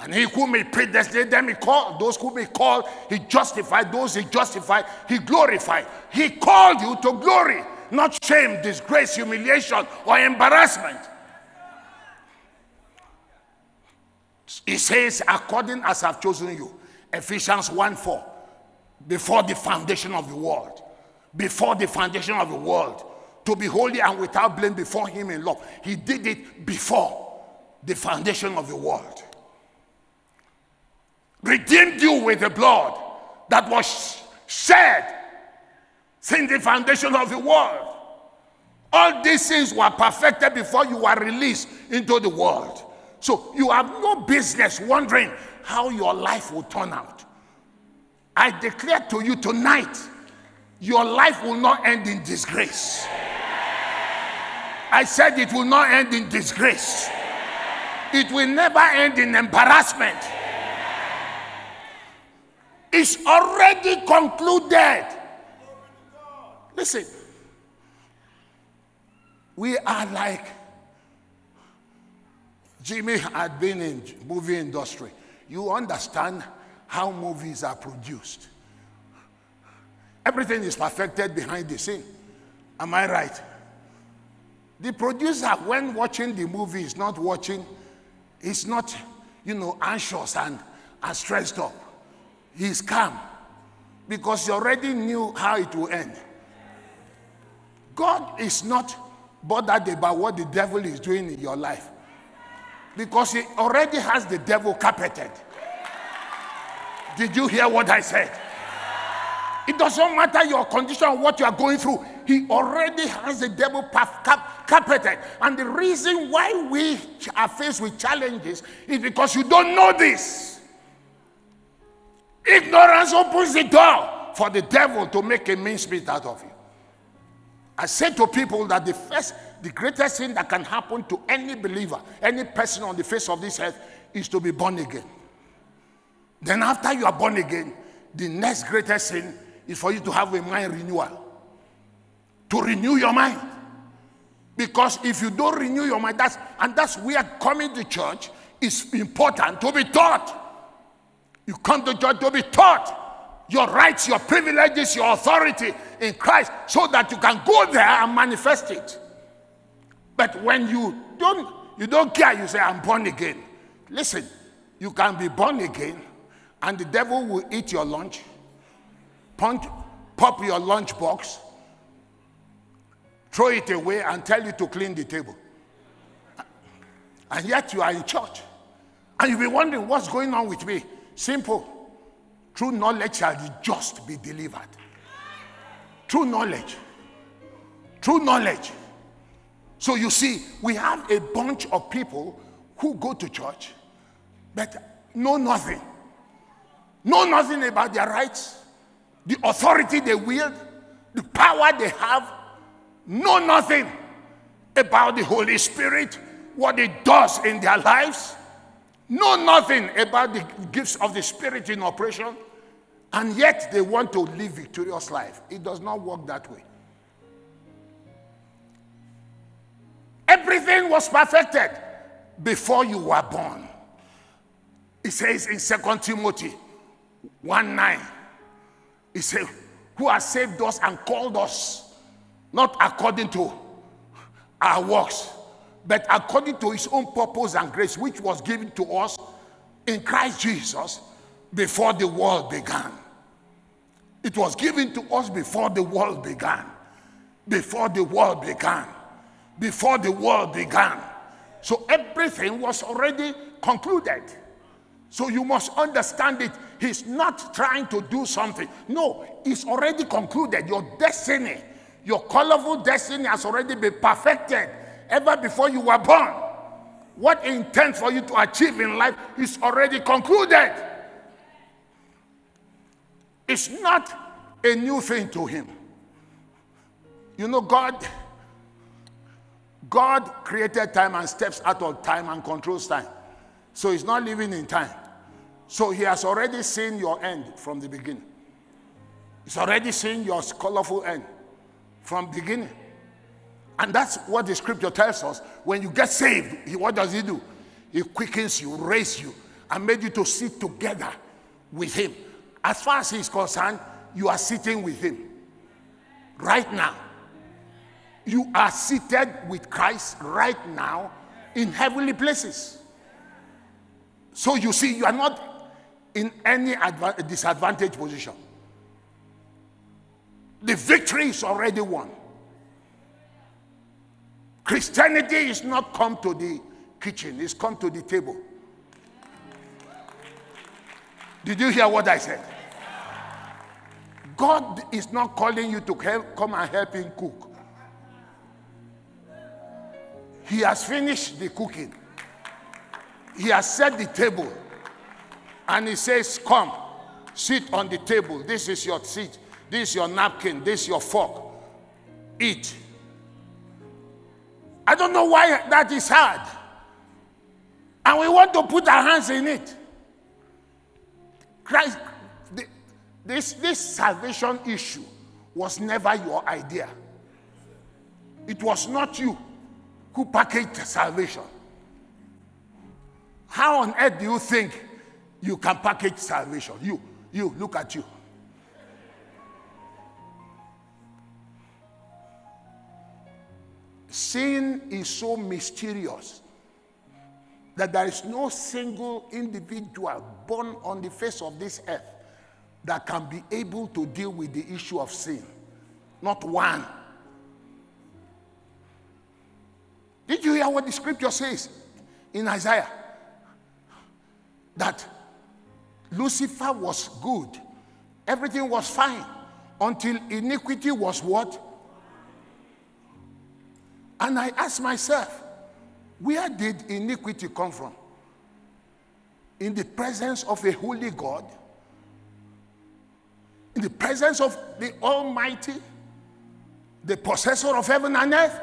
And he whom he predestinate them, he called. Those whom he called, he justified. Those he justified, he glorified. He called you to glory, not shame, disgrace, humiliation, or embarrassment. He says, according as I've chosen you. Ephesians 1 4. Before the foundation of the world. Before the foundation of the world. To be holy and without blame before him in love. He did it before the foundation of the world. Redeemed you with the blood that was shed since the foundation of the world. All these things were perfected before you were released into the world. So you have no business wondering how your life will turn out. I declare to you tonight, your life will not end in disgrace. I said it will not end in disgrace. It will never end in embarrassment. It's already concluded. Listen, we are like Jimmy had been in movie industry. You understand how movies are produced. Everything is perfected behind the scene. Am I right? The producer, when watching the movie, is not watching, is not, you know, anxious and, and stressed up. He's calm because he already knew how it will end. God is not bothered about what the devil is doing in your life because he already has the devil carpeted. Did you hear what I said? It doesn't matter your condition, or what you are going through. He already has the devil carpeted. And the reason why we are faced with challenges is because you don't know this. Ignorance opens the door for the devil to make a mincemeat out of you. I say to people that the first, the greatest thing that can happen to any believer, any person on the face of this earth, is to be born again. Then, after you are born again, the next greatest thing is for you to have a mind renewal. To renew your mind. Because if you don't renew your mind, that's and that's where coming to church is important to be taught. You come to church to be taught your rights, your privileges, your authority in Christ so that you can go there and manifest it. But when you don't, you don't care, you say, I'm born again. Listen, you can be born again and the devil will eat your lunch, punch, pop your lunch box, throw it away, and tell you to clean the table. And yet you are in church. And you'll be wondering what's going on with me. Simple. True knowledge shall just be delivered. True knowledge. True knowledge. So you see, we have a bunch of people who go to church but know nothing. Know nothing about their rights, the authority they wield, the power they have. Know nothing about the Holy Spirit, what it does in their lives. Know nothing about the gifts of the Spirit in operation. And yet they want to live victorious life. It does not work that way. Everything was perfected before you were born. It says in Second Timothy 1 9, it says, Who has saved us and called us, not according to our works, but according to his own purpose and grace, which was given to us in Christ Jesus before the world began. It was given to us before the world began. Before the world began. Before the world began. So everything was already concluded. So you must understand it. He's not trying to do something. No, it's already concluded. Your destiny, your colorful destiny has already been perfected ever before you were born. What he intends for you to achieve in life is already concluded. It's not a new thing to him. You know, God, God created time and steps out of time and controls time. So he's not living in time. So he has already seen your end from the beginning. He's already seen your colorful end from beginning. And that's what the scripture tells us. When you get saved, he, what does he do? He quickens you, raise you, and made you to sit together with him. As far as he's concerned, you are sitting with him. Right now. You are seated with Christ right now in heavenly places. So you see, you are not in any adva- disadvantaged position. The victory is already won. Christianity is not come to the kitchen, it's come to the table. Did you hear what I said? God is not calling you to help, come and help him cook. He has finished the cooking. He has set the table. And he says, Come, sit on the table. This is your seat. This is your napkin. This is your fork. Eat. I don't know why that is hard. And we want to put our hands in it. Christ, this, this salvation issue was never your idea. It was not you who packaged salvation. How on earth do you think you can package salvation? You, you, look at you. Sin is so mysterious that there is no single individual born on the face of this earth that can be able to deal with the issue of sin. Not one. Did you hear what the scripture says in Isaiah? That Lucifer was good, everything was fine until iniquity was what? And I asked myself, where did iniquity come from? In the presence of a holy God? In the presence of the Almighty? The possessor of heaven and earth?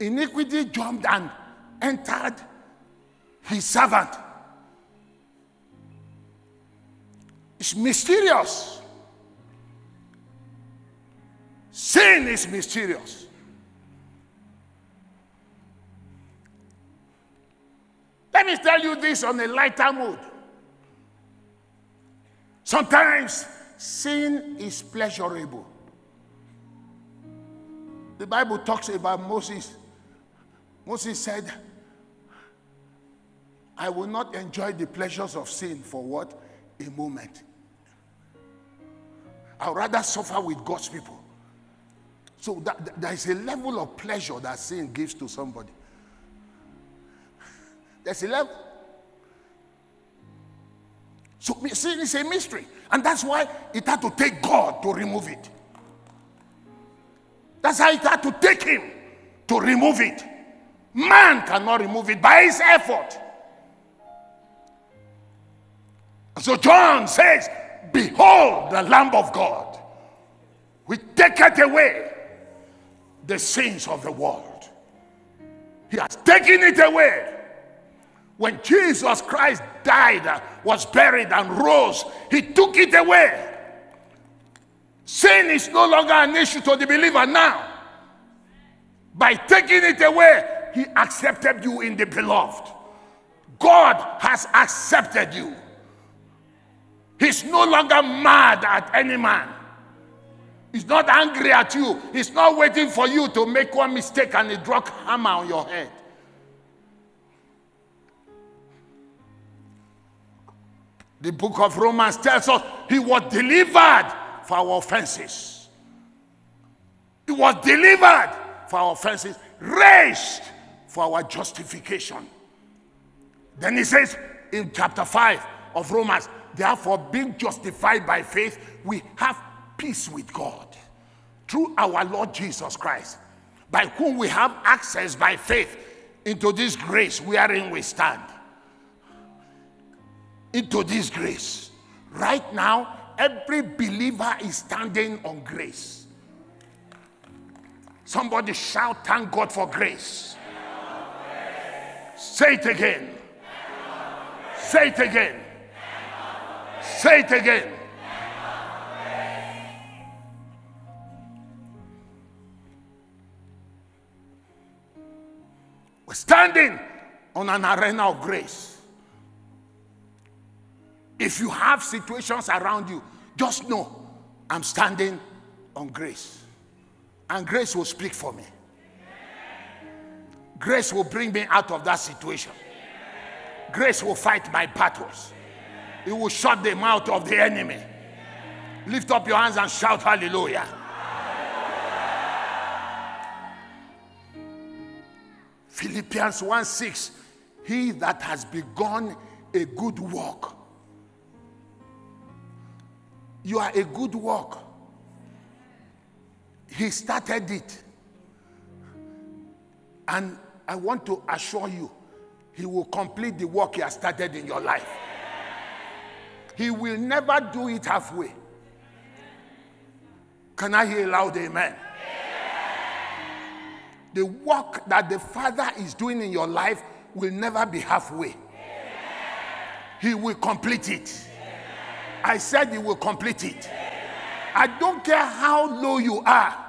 Iniquity jumped and entered his servant. It's mysterious. Sin is mysterious. Let me tell you this on a lighter mood. Sometimes sin is pleasurable. The Bible talks about Moses. Moses said, I will not enjoy the pleasures of sin for what? A moment. I'd rather suffer with God's people. So that, that there is a level of pleasure that sin gives to somebody. There's 11. So sin is a mystery. And that's why it had to take God to remove it. That's how it had to take him to remove it. Man cannot remove it by his effort. So John says, Behold the Lamb of God, which taketh away the sins of the world. He has taken it away. When Jesus Christ died, was buried, and rose, he took it away. Sin is no longer an issue to the believer now. By taking it away, he accepted you in the beloved. God has accepted you. He's no longer mad at any man. He's not angry at you. He's not waiting for you to make one mistake and he drop hammer on your head. The book of Romans tells us he was delivered for our offenses. He was delivered for our offenses, raised for our justification. Then he says in chapter 5 of Romans, therefore, being justified by faith, we have peace with God through our Lord Jesus Christ, by whom we have access by faith into this grace wherein we stand into this grace. Right now, every believer is standing on grace. Somebody shout, Thank God for grace. Say it again. Say it again. Say it again. We're standing on an arena of grace. If you have situations around you, just know I'm standing on grace. And grace will speak for me. Grace will bring me out of that situation. Grace will fight my battles. It will shut the mouth of the enemy. Lift up your hands and shout hallelujah. Philippians 1 6. He that has begun a good work. You are a good work. He started it. And I want to assure you, He will complete the work He has started in your life. He will never do it halfway. Can I hear a loud amen? The work that the Father is doing in your life will never be halfway. He will complete it. I said He will complete it. I don't care how low you are.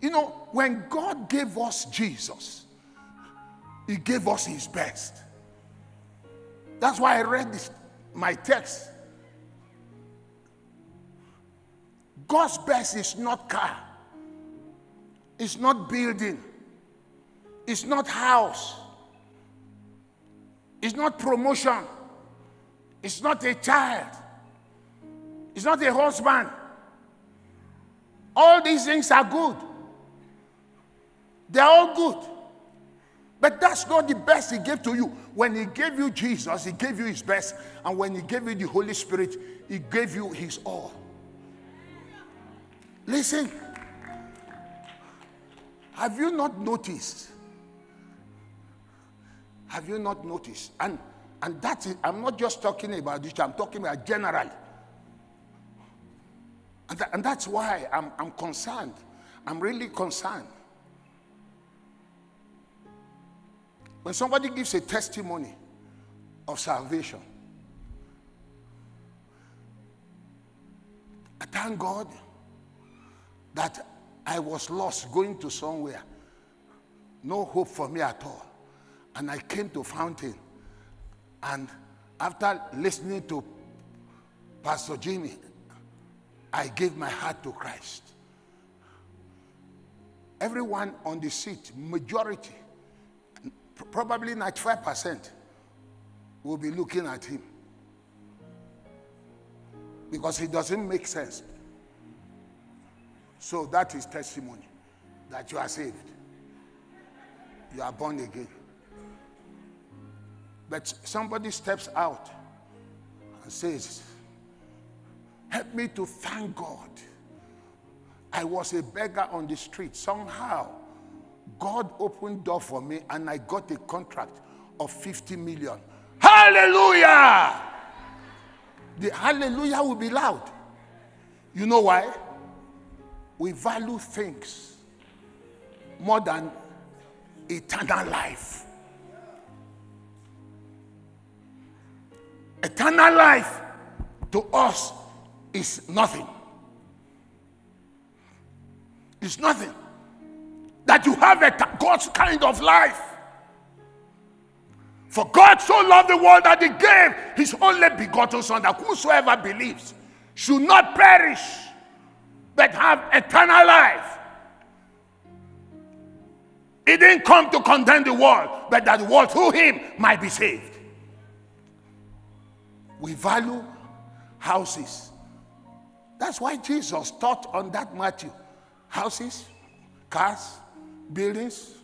You know, when God gave us Jesus, He gave us His best. That's why I read this, my text. God's best is not car, it's not building, it's not house, it's not promotion, it's not a child, it's not a husband. All these things are good. They're all good. But that's not the best He gave to you. When He gave you Jesus, He gave you His best. And when He gave you the Holy Spirit, He gave you His all. Listen. Have you not noticed? Have you not noticed? And and that's it. I'm not just talking about this, I'm talking about generally. And, that, and that's why I'm, I'm concerned. I'm really concerned. When somebody gives a testimony of salvation, I thank God that I was lost going to somewhere, no hope for me at all. And I came to Fountain. And after listening to Pastor Jimmy, I gave my heart to Christ. Everyone on the seat, majority, probably 95%, will be looking at him. Because it doesn't make sense. So that is testimony that you are saved. You are born again. But somebody steps out and says, Help me to thank God. I was a beggar on the street. Somehow, God opened door for me and I got a contract of 50 million. Hallelujah! The hallelujah will be loud. You know why? We value things more than eternal life. Eternal life to us is nothing. It's nothing. That you have a God's kind of life. For God so loved the world that he gave his only begotten Son, that whosoever believes should not perish, but have eternal life. He didn't come to condemn the world, but that the world through him might be saved. We value houses. That's why Jesus taught on that Matthew. Houses, cars, buildings.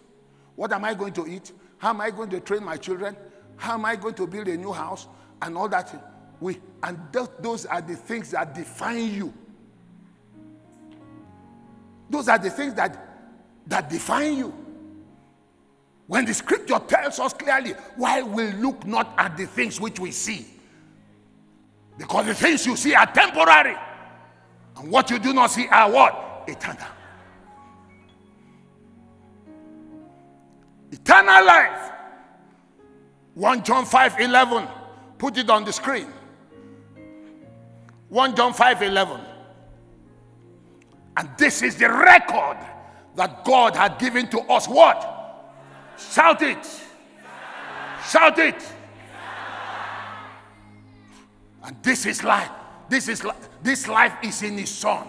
What am I going to eat? How am I going to train my children? How am I going to build a new house? And all that. We, and th- those are the things that define you. Those are the things that, that define you. When the scripture tells us clearly, why we look not at the things which we see? Because the things you see are temporary. And what you do not see are what? Eternal. Eternal life. 1 John 5 11. Put it on the screen. 1 John 5 11. And this is the record that God had given to us. What? Shout it. Shout it. And this is life. This is li- this life is in his son.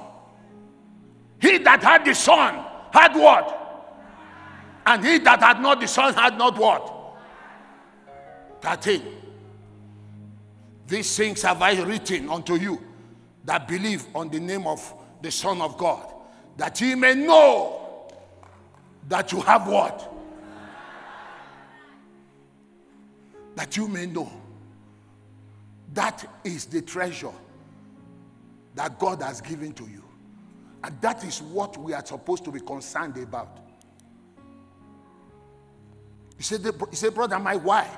He that had the son had what? And he that had not the son had not what? 13. These things have I written unto you that believe on the name of the Son of God, that ye may know that you have what? That you may know. That is the treasure that God has given to you. And that is what we are supposed to be concerned about. He said, he said, Brother, my why?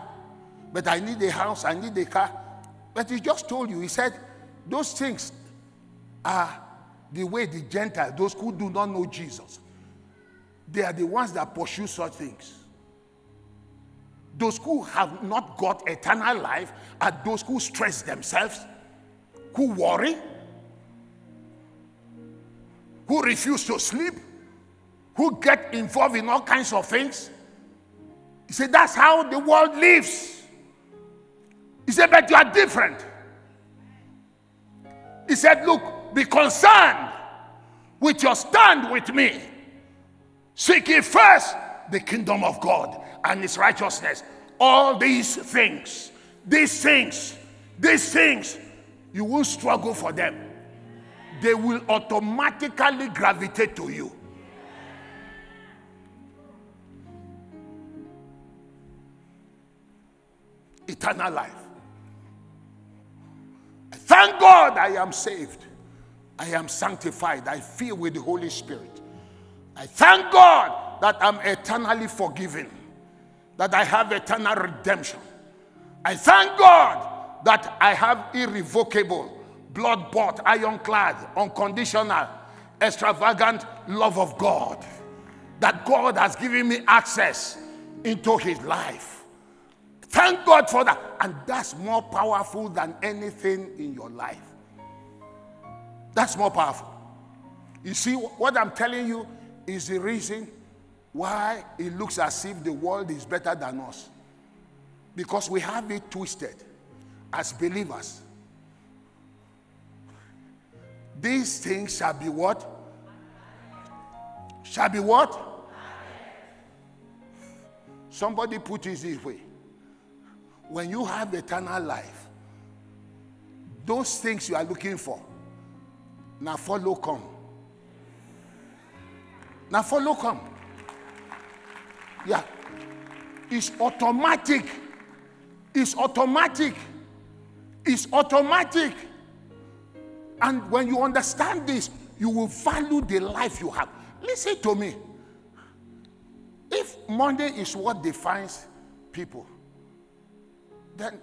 But I need a house, I need a car. But he just told you, he said, those things are the way the Gentiles, those who do not know Jesus, they are the ones that pursue such things. Those who have not got eternal life are those who stress themselves, who worry, who refuse to sleep, who get involved in all kinds of things. He said, That's how the world lives. He said, But you are different. He said, Look, be concerned with your stand with me. Seek ye first the kingdom of God and his righteousness. All these things, these things, these things, you will struggle for them. They will automatically gravitate to you. Eternal life. Thank God I am saved. I am sanctified. I feel with the Holy Spirit. I thank God that I'm eternally forgiven, that I have eternal redemption. I thank God that I have irrevocable, blood bought, ironclad, unconditional, extravagant love of God. That God has given me access into His life. Thank God for that. And that's more powerful than anything in your life. That's more powerful. You see, what I'm telling you is the reason why it looks as if the world is better than us. Because we have it twisted as believers. These things shall be what? Shall be what? Somebody put it this way. When you have eternal life, those things you are looking for, now follow come. Now follow come. Yeah. It's automatic. It's automatic. It's automatic. And when you understand this, you will value the life you have. Listen to me. If money is what defines people, then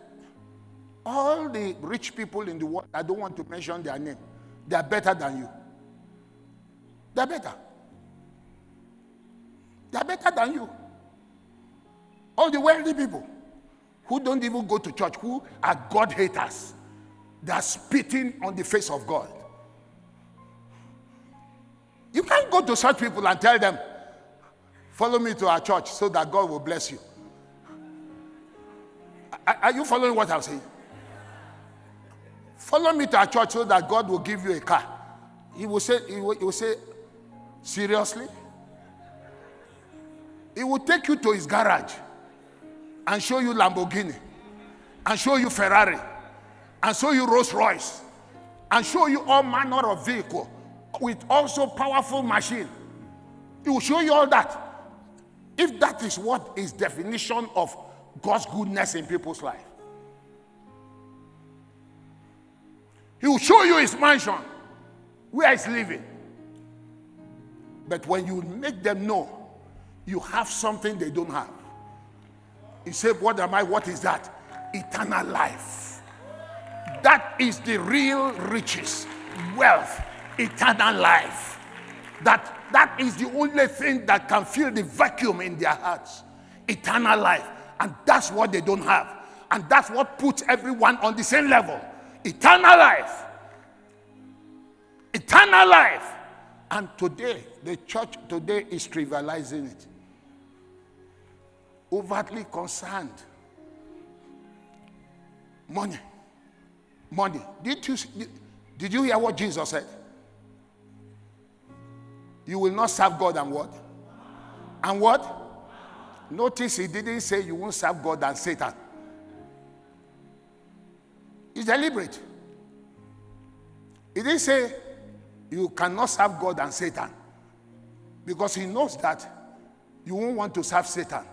all the rich people in the world, I don't want to mention their name, they are better than you. They're better. They're better than you. All the wealthy people who don't even go to church, who are God haters, they are spitting on the face of God. You can't go to such people and tell them, follow me to our church so that God will bless you. Are, you following what I'm saying? Follow me to our church so that God will give you a car. He will say, he will, he will say, seriously? He will take you to his garage and show you Lamborghini and show you Ferrari and show you Rolls Royce and show you all manner of vehicle with also powerful machine. He will show you all that. If that is what is definition of God's goodness in people's life. He will show you his mansion, where he's living. But when you make them know you have something they don't have, he said, What am I? What is that? Eternal life. That is the real riches, wealth, eternal life. That, that is the only thing that can fill the vacuum in their hearts. Eternal life. And that's what they don't have. And that's what puts everyone on the same level. Eternal life. Eternal life. And today, the church today is trivializing it. Overtly concerned. Money. Money. Did you, did you hear what Jesus said? You will not serve God and what? And what? Notice he didn't say you won't serve God and Satan. It's deliberate. He didn't say you cannot serve God and Satan. Because he knows that you won't want to serve Satan.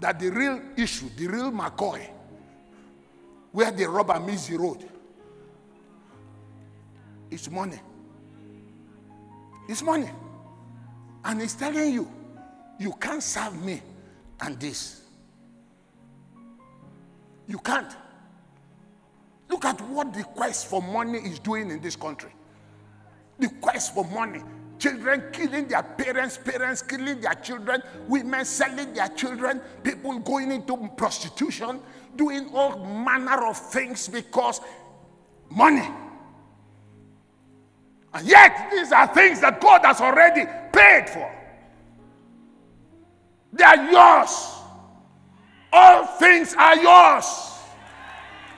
That the real issue, the real McCoy, where the rubber meets the road, is money. It's money. And he's telling you, you can't serve me and this. You can't. Look at what the quest for money is doing in this country. The quest for money. Children killing their parents, parents killing their children, women selling their children, people going into prostitution, doing all manner of things because money. And yet, these are things that God has already paid for. They are yours. All things are yours.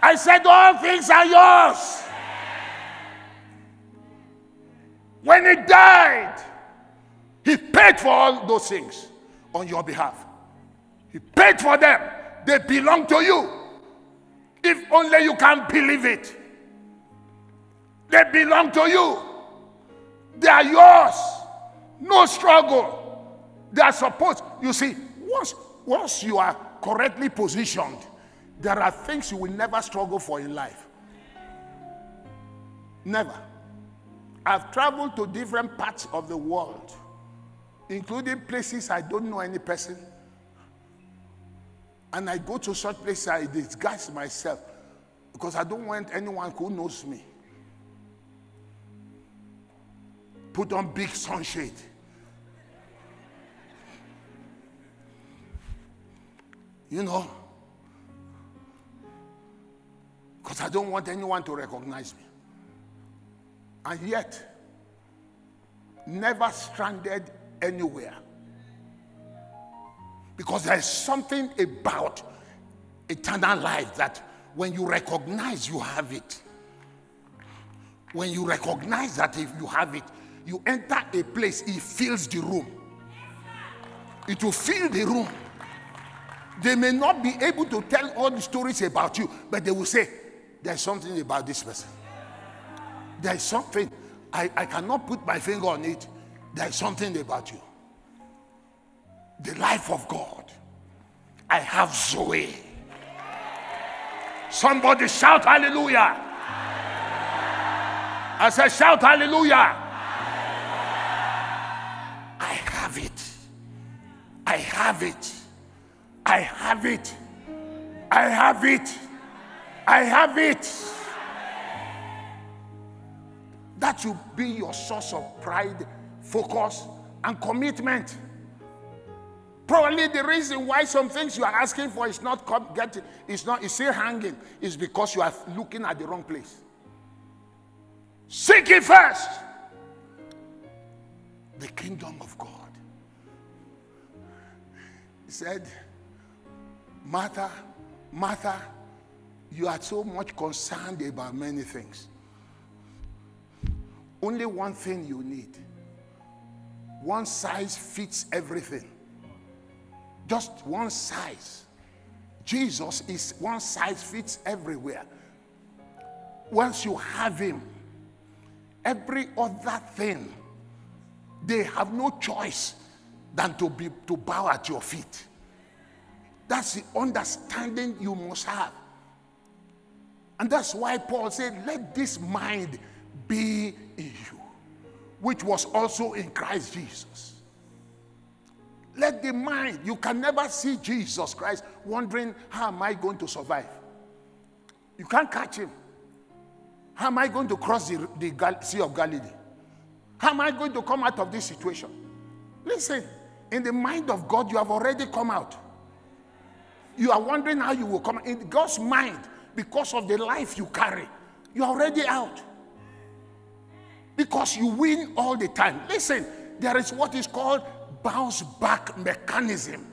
I said, All things are yours. When he died, he paid for all those things on your behalf. He paid for them. They belong to you. If only you can believe it. They belong to you. They are yours. No struggle. They are supposed. You see, once, once you are correctly positioned, there are things you will never struggle for in life. Never. I've traveled to different parts of the world, including places I don't know any person. And I go to such places, I disguise myself because I don't want anyone who knows me. Put on big sunshade. You know, because I don't want anyone to recognize me. And yet, never stranded anywhere. Because there is something about eternal life that when you recognize you have it, when you recognize that if you have it, you enter a place, it fills the room. It will fill the room. They may not be able to tell all the stories about you, but they will say, There's something about this person. There is something, I, I cannot put my finger on it. There is something about you. The life of God. I have Zoe. Somebody shout hallelujah. I said, shout hallelujah. I have it. I have it. I have it. I have it. I have it. That should be your source of pride, focus, and commitment. Probably the reason why some things you are asking for is not getting, is not, is still hanging, is because you are looking at the wrong place. Seek it first. The kingdom of God. He said, Martha, Martha, you are so much concerned about many things. Only one thing you need. One size fits everything. Just one size. Jesus is one size fits everywhere. Once you have him, every other thing, they have no choice than to be to bow at your feet. That's the understanding you must have. And that's why Paul said, Let this mind be in you, which was also in Christ Jesus. Let the mind, you can never see Jesus Christ wondering, How am I going to survive? You can't catch him. How am I going to cross the, the Sea of Galilee? How am I going to come out of this situation? Listen, in the mind of God, you have already come out. You are wondering how you will come in God's mind because of the life you carry. You're already out. Because you win all the time. Listen, there is what is called bounce back mechanism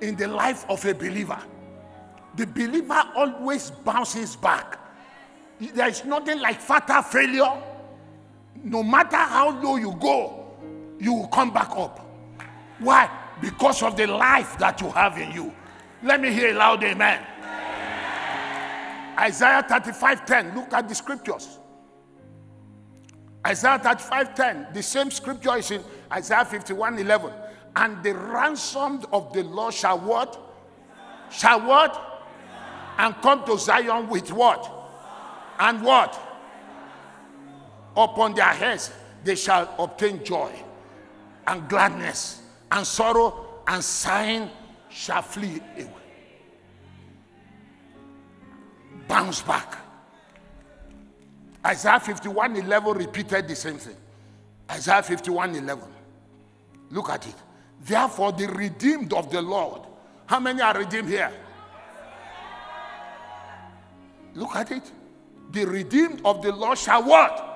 in the life of a believer. The believer always bounces back. There is nothing like fatal failure. No matter how low you go, you will come back up. Why? Because of the life that you have in you. Let me hear a loud amen. Isaiah 35 10. Look at the scriptures. Isaiah 35 10. The same scripture is in Isaiah 51 11. And the ransomed of the Lord shall what? Shall what? And come to Zion with what? And what? Upon their heads they shall obtain joy and gladness, and sorrow and sighing shall flee away. Bounce back. Isaiah 51 11 repeated the same thing. Isaiah 51 11. Look at it. Therefore, the redeemed of the Lord. How many are redeemed here? Look at it. The redeemed of the Lord shall what?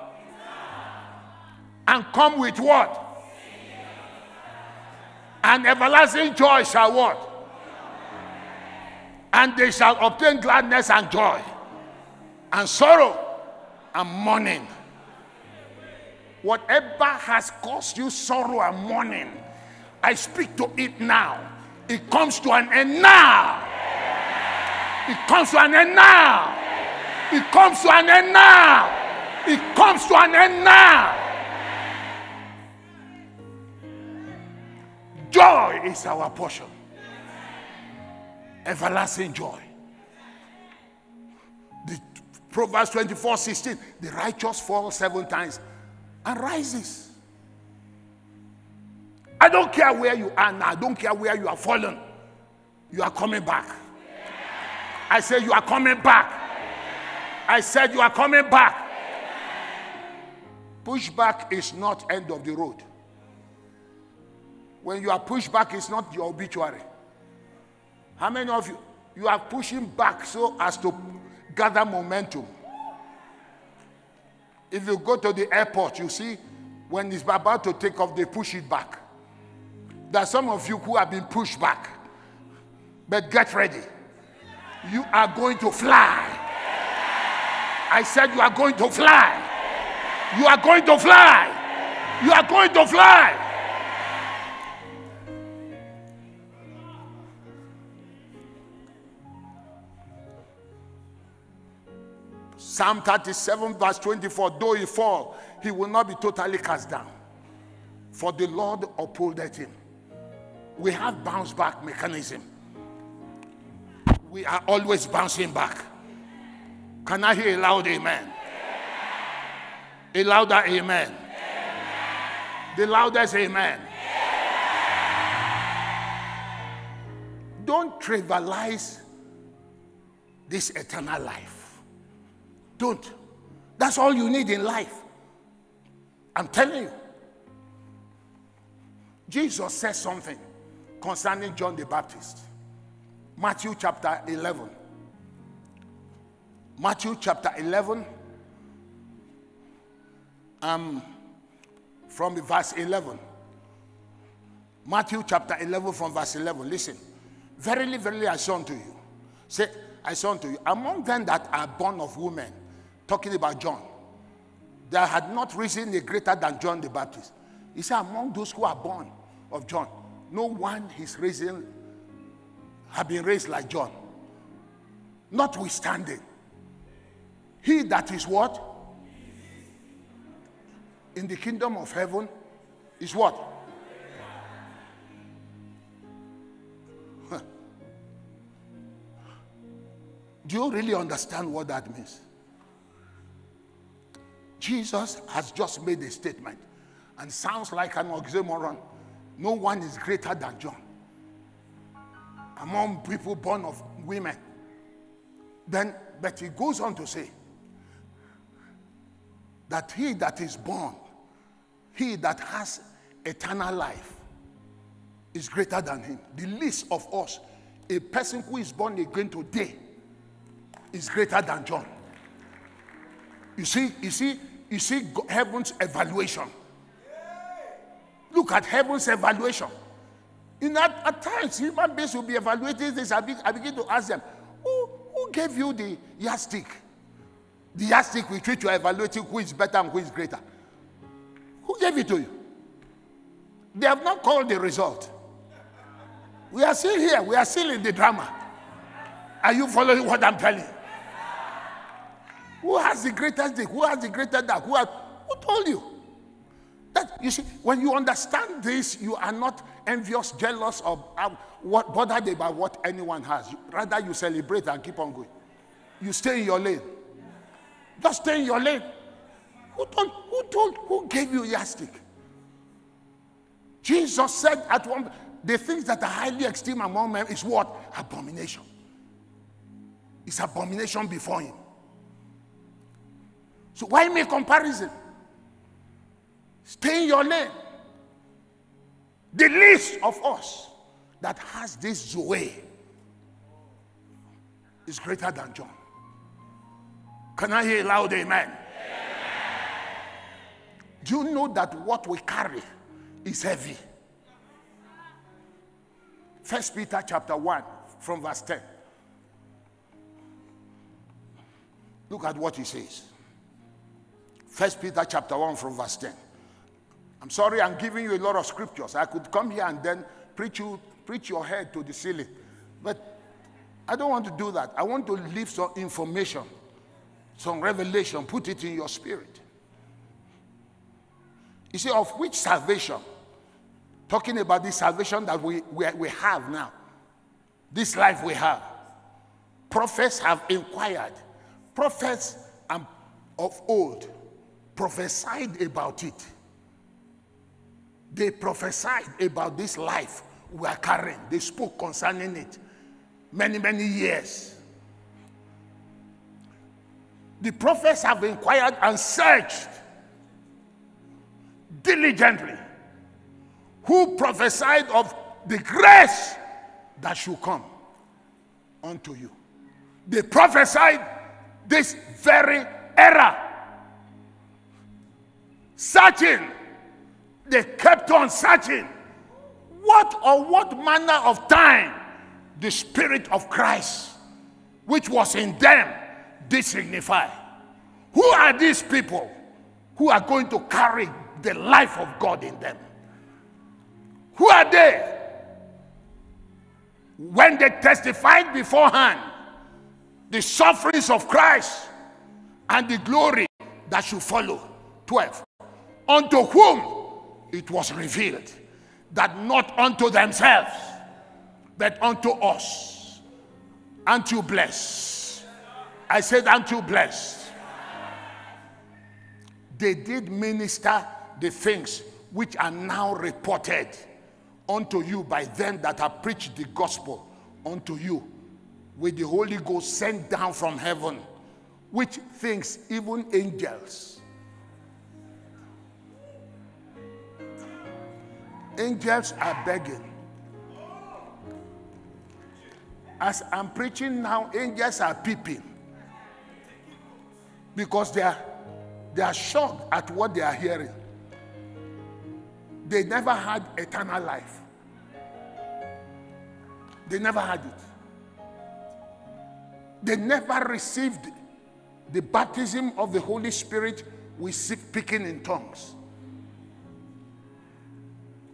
And come with what? And everlasting joy shall what? And they shall obtain gladness and joy, and sorrow and mourning. Whatever has caused you sorrow and mourning, I speak to it now. It comes to an end now. It comes to an end now. It comes to an end now. It comes to an end now. Joy is our portion. Everlasting joy. Proverbs 24 16. The righteous falls seven times and rises. I don't care where you are now. I don't care where you are fallen. You are coming back. I said you are coming back. I said you are coming back. Pushback is not end of the road. When you are pushed back, it's not your obituary. How many of you you are pushing back so as to gather momentum? If you go to the airport, you see when it's about to take off, they push it back. There are some of you who have been pushed back. But get ready. You are going to fly. I said you are going to fly. You are going to fly. You are going to fly. Psalm 37, verse 24 though he fall, he will not be totally cast down. For the Lord upholdeth him. We have bounce back mechanism. We are always bouncing back. Can I hear a loud amen? A louder amen. The loudest amen. Don't trivialize this eternal life. Don't. That's all you need in life. I'm telling you. Jesus says something concerning John the Baptist. Matthew chapter 11. Matthew chapter 11, um, from the verse 11. Matthew chapter 11, from verse 11. Listen. Verily, verily, I say unto you. Say, I say unto you, among them that are born of women, talking about John, there had not risen a greater than John the Baptist. He said, among those who are born of John, no one is risen, have been raised like John. Notwithstanding, he that is what? In the kingdom of heaven is what? Do you really understand what that means? Jesus has just made a statement and sounds like an oxymoron. No one is greater than John. Among people born of women. Then, but he goes on to say that he that is born, he that has eternal life, is greater than him. The least of us, a person who is born again today, is greater than John. You see, you see, you see heaven's evaluation. Look at heaven's evaluation. In that, at times, human beings will be evaluating this. I, be, I begin to ask them, who, who gave you the yardstick? The yardstick with which you are evaluating who is better and who is greater. Who gave it to you? They have not called the result. We are still here. We are still in the drama. Are you following what I'm telling you? Who has the greatest dick? Who has the greatest that? Who, has, who told you? That you see, when you understand this, you are not envious, jealous, or what bothered about what anyone has. Rather, you celebrate and keep on going. You stay in your lane. Just stay in your lane. Who told? Who told? Who gave you yardstick? Jesus said at one, the things that are highly esteemed among men is what abomination. It's abomination before him. So why make comparison? Stay in your lane. The least of us that has this Zoe is greater than John. Can I hear loud amen? Do you know that what we carry is heavy? First Peter chapter 1 from verse 10. Look at what he says. First Peter chapter 1 from verse 10. I'm sorry, I'm giving you a lot of scriptures. I could come here and then preach you, preach your head to the ceiling. But I don't want to do that. I want to leave some information, some revelation, put it in your spirit. You see, of which salvation? Talking about this salvation that we, we, we have now, this life we have. Prophets have inquired. Prophets of old prophesied about it. They prophesied about this life we are carrying. They spoke concerning it many, many years. The prophets have inquired and searched diligently who prophesied of the grace that should come unto you. They prophesied this very era searching. They kept on searching. What or what manner of time the Spirit of Christ, which was in them, did signify? Who are these people who are going to carry the life of God in them? Who are they? When they testified beforehand the sufferings of Christ and the glory that should follow. 12 unto whom it was revealed that not unto themselves, but unto us, and to bless, I said, you blessed? They did minister the things which are now reported unto you by them that have preached the gospel unto you with the Holy Ghost sent down from heaven, which things even angels. Angels are begging. As I'm preaching now, angels are peeping because they are, they are shocked at what they are hearing. They never had eternal life, they never had it. They never received the baptism of the Holy Spirit with speaking in tongues.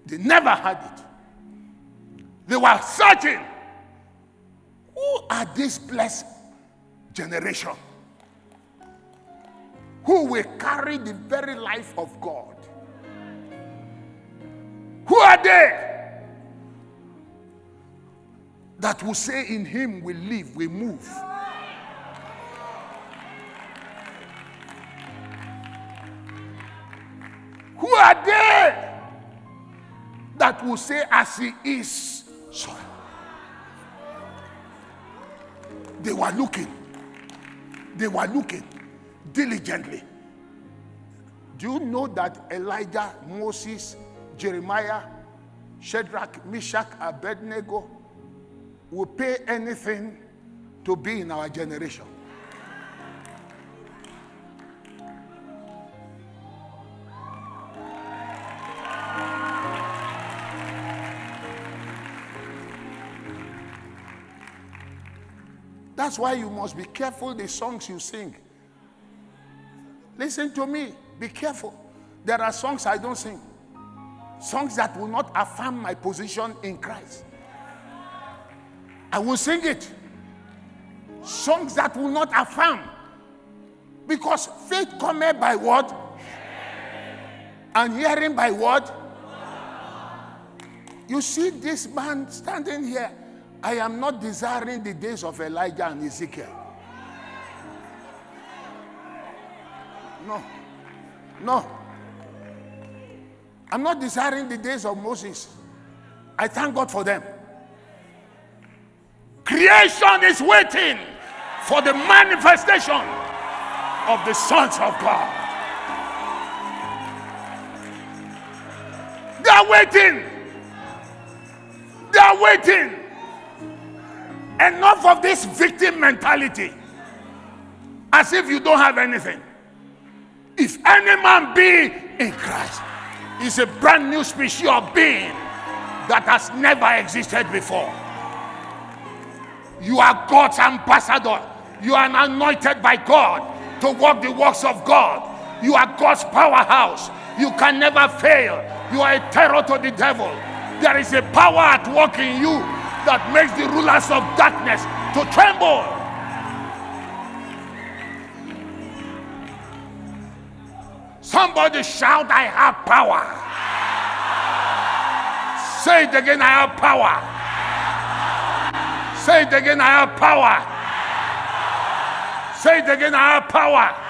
They never had it. They were searching. Who are this blessed generation? Who will carry the very life of God? Who are they that will say, In Him we live, we move? Who are they that will say, As He is, so? They were looking, they were looking diligently. Do you know that Elijah, Moses, Jeremiah, Shadrach, Meshach, Abednego will pay anything to be in our generation? That's why you must be careful the songs you sing. Listen to me, be careful. There are songs I don't sing, songs that will not affirm my position in Christ. I will sing it. Songs that will not affirm. Because faith cometh by what? And hearing by what? You see this man standing here. I am not desiring the days of Elijah and Ezekiel. No. No. I'm not desiring the days of Moses. I thank God for them. Creation is waiting for the manifestation of the sons of God. They are waiting. They are waiting. Enough of this victim mentality. As if you don't have anything. If any man be in Christ, is a brand new species of being that has never existed before. You are God's ambassador. You are anointed by God to work the works of God. You are God's powerhouse. You can never fail. You are a terror to the devil. There is a power at work in you that makes the rulers of darkness to tremble. Somebody shout, I have power. Say it again, I have power. Say it again, I have power. Say it again, I have power.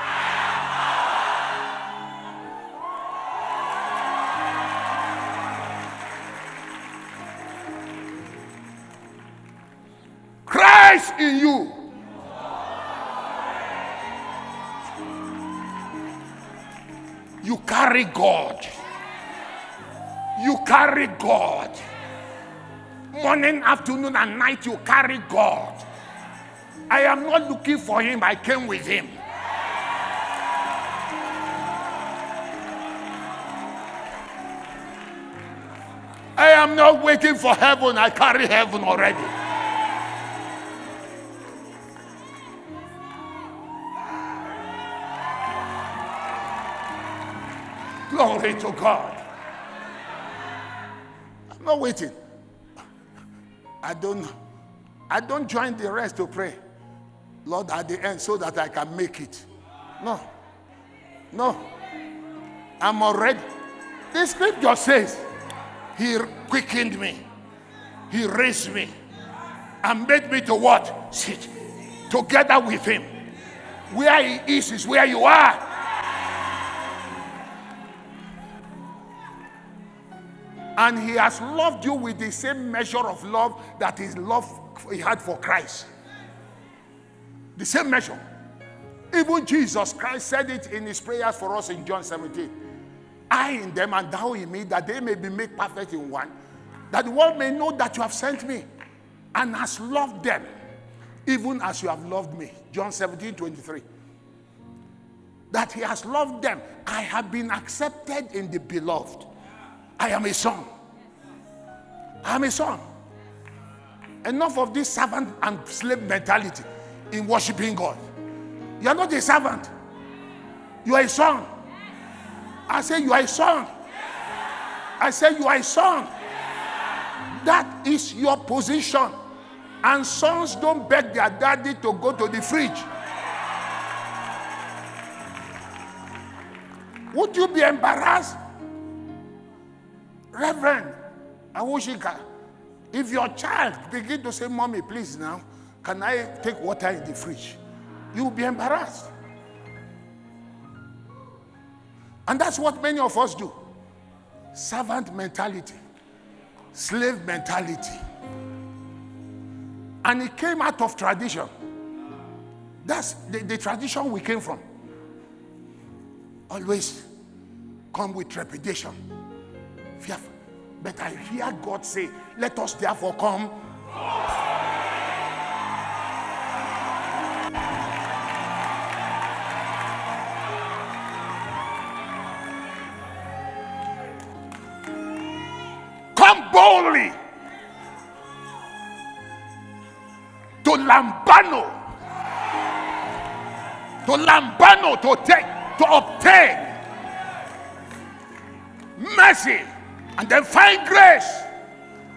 In you. You carry God. You carry God. Morning, afternoon, and night, you carry God. I am not looking for him, I came with him. I am not waiting for heaven, I carry heaven already. Glory to God. I'm not waiting. I don't I don't join the rest to pray. Lord, at the end, so that I can make it. No. No. I'm already. The scripture says, He quickened me, He raised me, and made me to what? Sit together with Him Where he is is where you are. And he has loved you with the same measure of love that his love he had for Christ. The same measure. Even Jesus Christ said it in his prayers for us in John 17. I in them and thou in me, that they may be made perfect in one, that the world may know that you have sent me and has loved them, even as you have loved me. John 17, 23. That he has loved them. I have been accepted in the beloved. I am a son. I am a son. Enough of this servant and slave mentality in worshiping God. You are not a servant. You are a son. I say you are a son. I say you are a son. That is your position. And sons don't beg their daddy to go to the fridge. Would you be embarrassed? Reverend Awushika, if your child begin to say, Mommy, please now, can I take water in the fridge? You will be embarrassed. And that's what many of us do. Servant mentality, slave mentality. And it came out of tradition. That's the, the tradition we came from. Always come with trepidation. Fearful. But I hear God say, Let us therefore come. Come boldly to Lambano. To Lambano to take, to obtain mercy and then find grace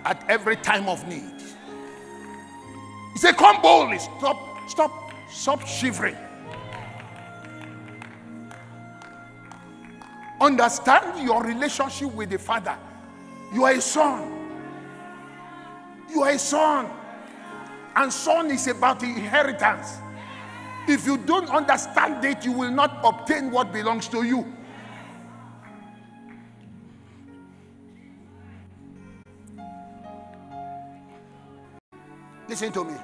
at every time of need. He said, Come boldly. Stop, stop, stop shivering. Understand your relationship with the Father. You are a son. You are a son. And son is about inheritance. If you don't understand it, you will not obtain what belongs to you. Listen to me.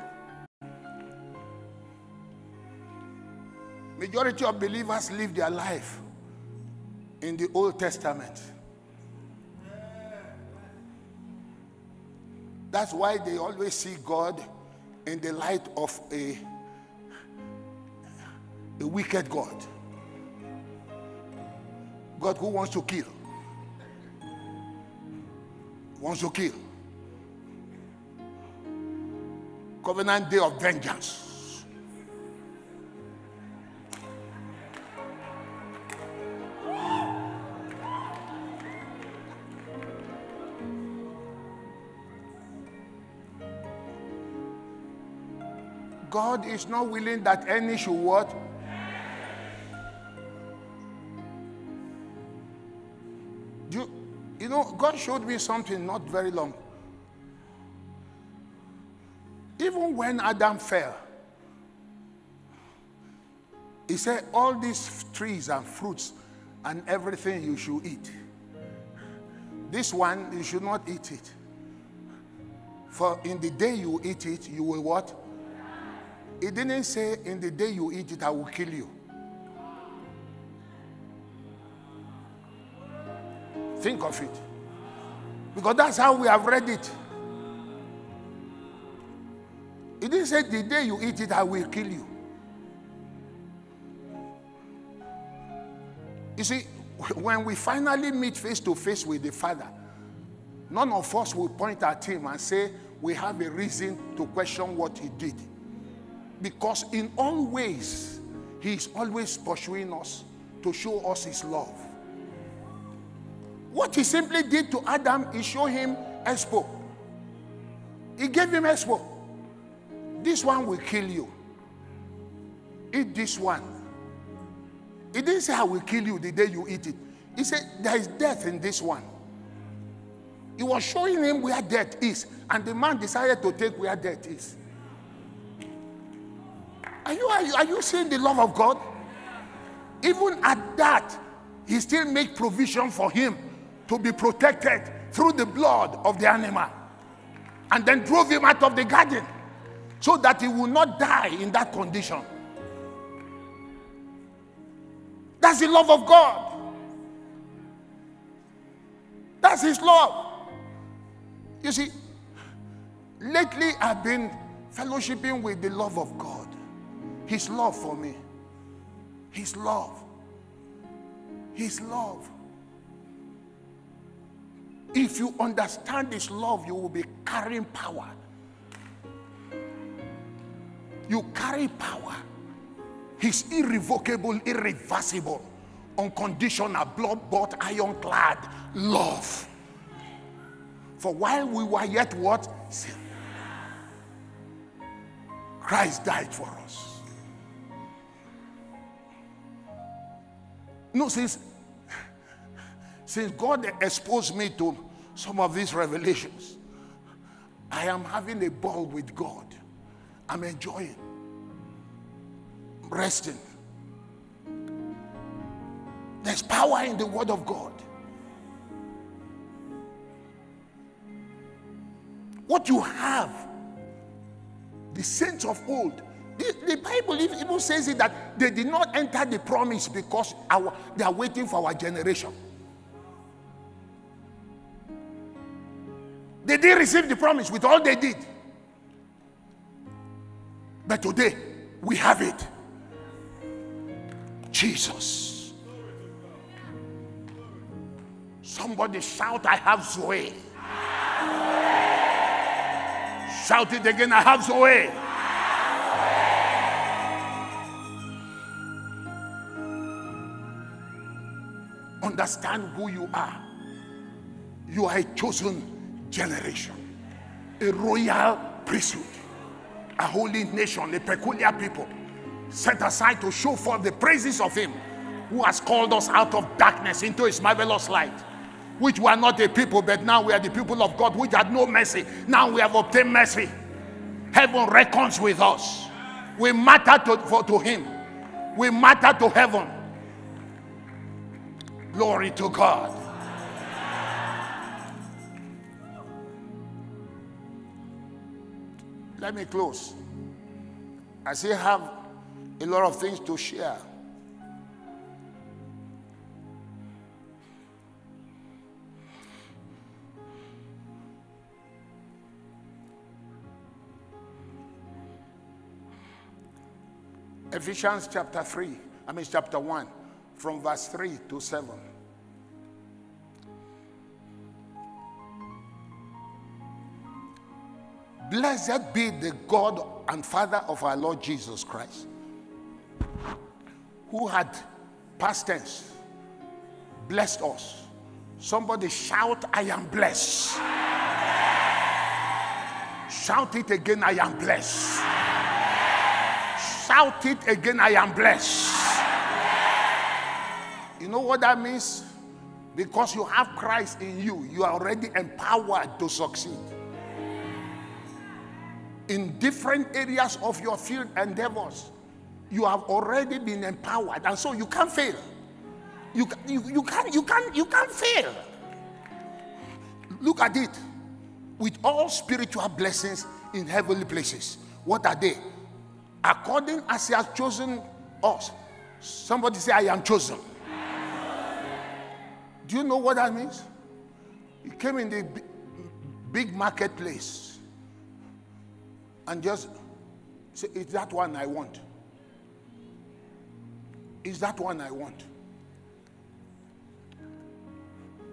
Majority of believers live their life in the Old Testament. That's why they always see God in the light of a, a wicked God. God who wants to kill. Wants to kill. Covenant day of vengeance. God is not willing that any should what? You, you know, God showed me something not very long. Even when Adam fell, he said, All these trees and fruits and everything you should eat. This one, you should not eat it. For in the day you eat it, you will what? He didn't say, In the day you eat it, I will kill you. Think of it. Because that's how we have read it. It didn't say, The day you eat it, I will kill you. You see, when we finally meet face to face with the Father, none of us will point at him and say, We have a reason to question what he did. Because in all ways, he is always pursuing us to show us his love. What he simply did to Adam is show him expo. He gave him expo. This one will kill you. Eat this one. He didn't say, I will kill you the day you eat it. He said, There is death in this one. He was showing him where death is, and the man decided to take where death is. Are you, are you, are you seeing the love of God? Even at that, he still made provision for him to be protected through the blood of the animal. And then drove him out of the garden so that he will not die in that condition. That's the love of God. That's his love. You see, lately I've been fellowshipping with the love of God. His love for me. His love. His love. If you understand His love, you will be carrying power. You carry power. He's irrevocable, irreversible, unconditional, blood bought, ironclad love. For while we were yet what? Sin. Christ died for us. No, since, since God exposed me to some of these revelations, I am having a ball with God. I'm enjoying, resting. There's power in the Word of God. What you have, the saints of old, the, the Bible even says it that they did not enter the promise because our, they are waiting for our generation. They did receive the promise with all they did. But today, we have it. Jesus. Somebody shout, I have Zoe. Shout it again, I have Zoe. Understand who you are. You are a chosen generation, a royal priesthood, a holy nation, a peculiar people, set aside to show forth the praises of Him who has called us out of darkness into His marvelous light. Which were not a people, but now we are the people of God, which had no mercy. Now we have obtained mercy. Heaven reckons with us. We matter to, for, to Him, we matter to heaven. Glory to God. Let me close. I still have a lot of things to share. Ephesians chapter 3, I mean, chapter 1, from verse 3 to 7. Blessed be the God and Father of our Lord Jesus Christ, who had past tense blessed us. Somebody shout, I am blessed. Shout it again, I am blessed. Shout it again, I am blessed. You know what that means? Because you have Christ in you, you are already empowered to succeed in different areas of your field endeavors, you have already been empowered, and so you can't fail. You, you, you, can't, you, can't, you can't fail. Look at it. With all spiritual blessings in heavenly places, what are they? According as He has chosen us. Somebody say, I am chosen. Do you know what that means? He came in the big marketplace and just say, Is that one I want? Is that one I want?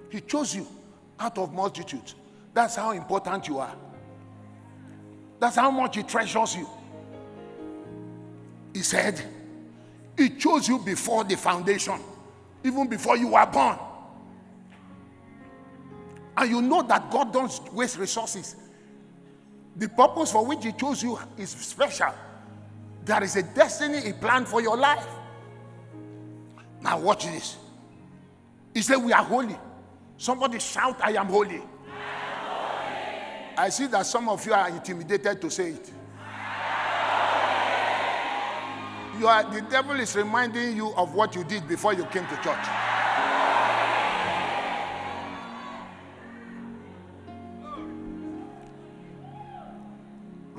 He chose you out of multitudes. That's how important you are. That's how much He treasures you. He said, He chose you before the foundation, even before you were born. And you know that God don't waste resources. The purpose for which He chose you is special. There is a destiny He planned for your life. Now, watch this. He said, We are holy. Somebody shout, I am holy. I see that some of you are intimidated to say it. You are, the devil is reminding you of what you did before you came to church.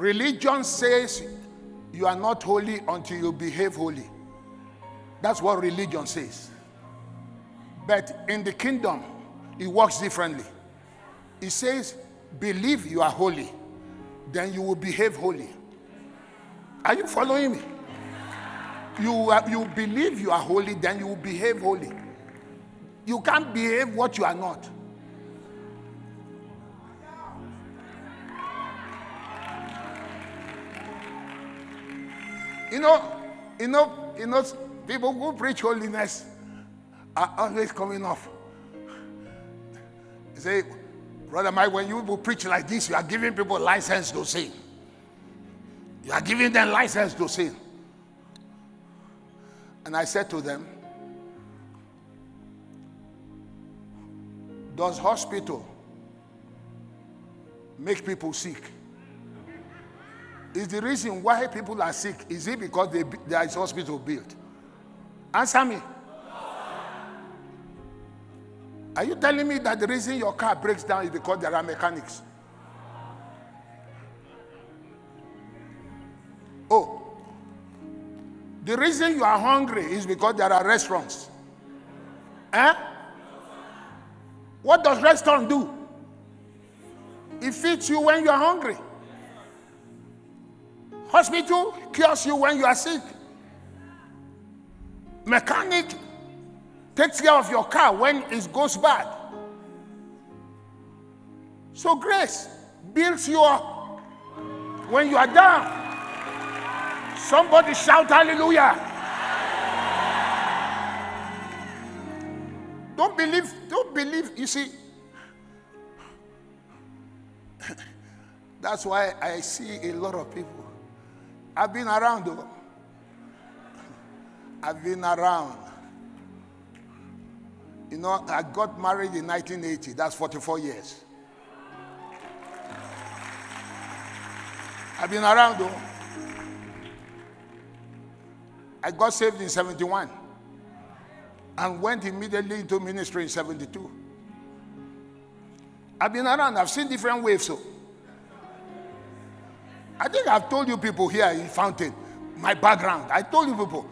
Religion says you are not holy until you behave holy. That's what religion says. But in the kingdom, it works differently. It says, believe you are holy, then you will behave holy. Are you following me? You, are, you believe you are holy, then you will behave holy. You can't behave what you are not. You know, you know, you know, people who preach holiness are always coming off. You say, Brother Mike, when you preach like this, you are giving people license to sin. You are giving them license to sin. And I said to them, Does hospital make people sick? Is the reason why people are sick, is it because they, there is hospital built? Answer me. Are you telling me that the reason your car breaks down is because there are mechanics? Oh, the reason you are hungry is because there are restaurants. Eh? What does restaurant do? It feeds you when you are hungry. Hospital cures you when you are sick. Mechanic takes care of your car when it goes bad. So grace builds you up when you are down. Somebody shout hallelujah. Don't believe, don't believe, you see. That's why I see a lot of people. I've been around though. I've been around. You know, I got married in 1980. That's 44 years. I've been around though. I got saved in 71 and went immediately into ministry in 72. I've been around, I've seen different waves. So I think I've told you people here in Fountain my background. I told you people.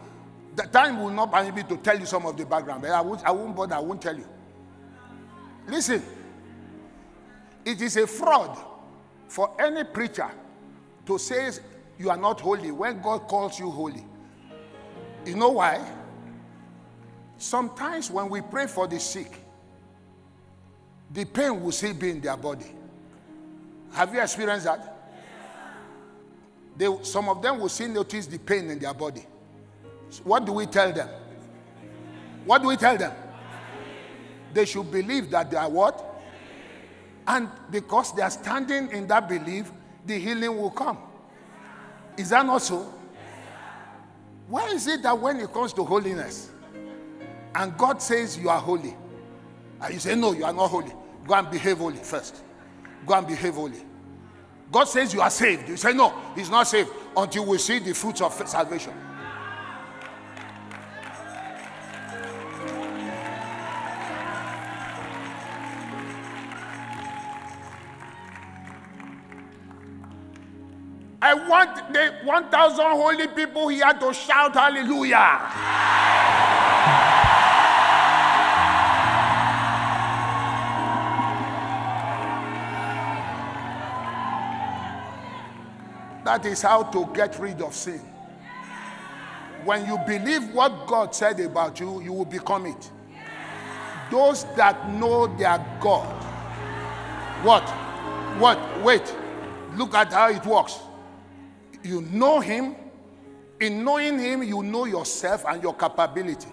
The time will not permit me to tell you some of the background, but I won't, I won't bother, I won't tell you. Listen, it is a fraud for any preacher to say you are not holy when God calls you holy. You know why? Sometimes when we pray for the sick, the pain will still be in their body. Have you experienced that? They, some of them will still notice the pain in their body. So what do we tell them? What do we tell them? They should believe that they are what? And because they are standing in that belief, the healing will come. Is that not so? Why is it that when it comes to holiness, and God says you are holy, and you say, No, you are not holy, go and behave holy first. Go and behave holy. God says you are saved. You say, No, he's not saved until we see the fruits of salvation. I want the 1,000 holy people here to shout hallelujah. That is how to get rid of sin. When you believe what God said about you, you will become it. Those that know their God. What? What? Wait. Look at how it works. You know Him. In knowing Him, you know yourself and your capability.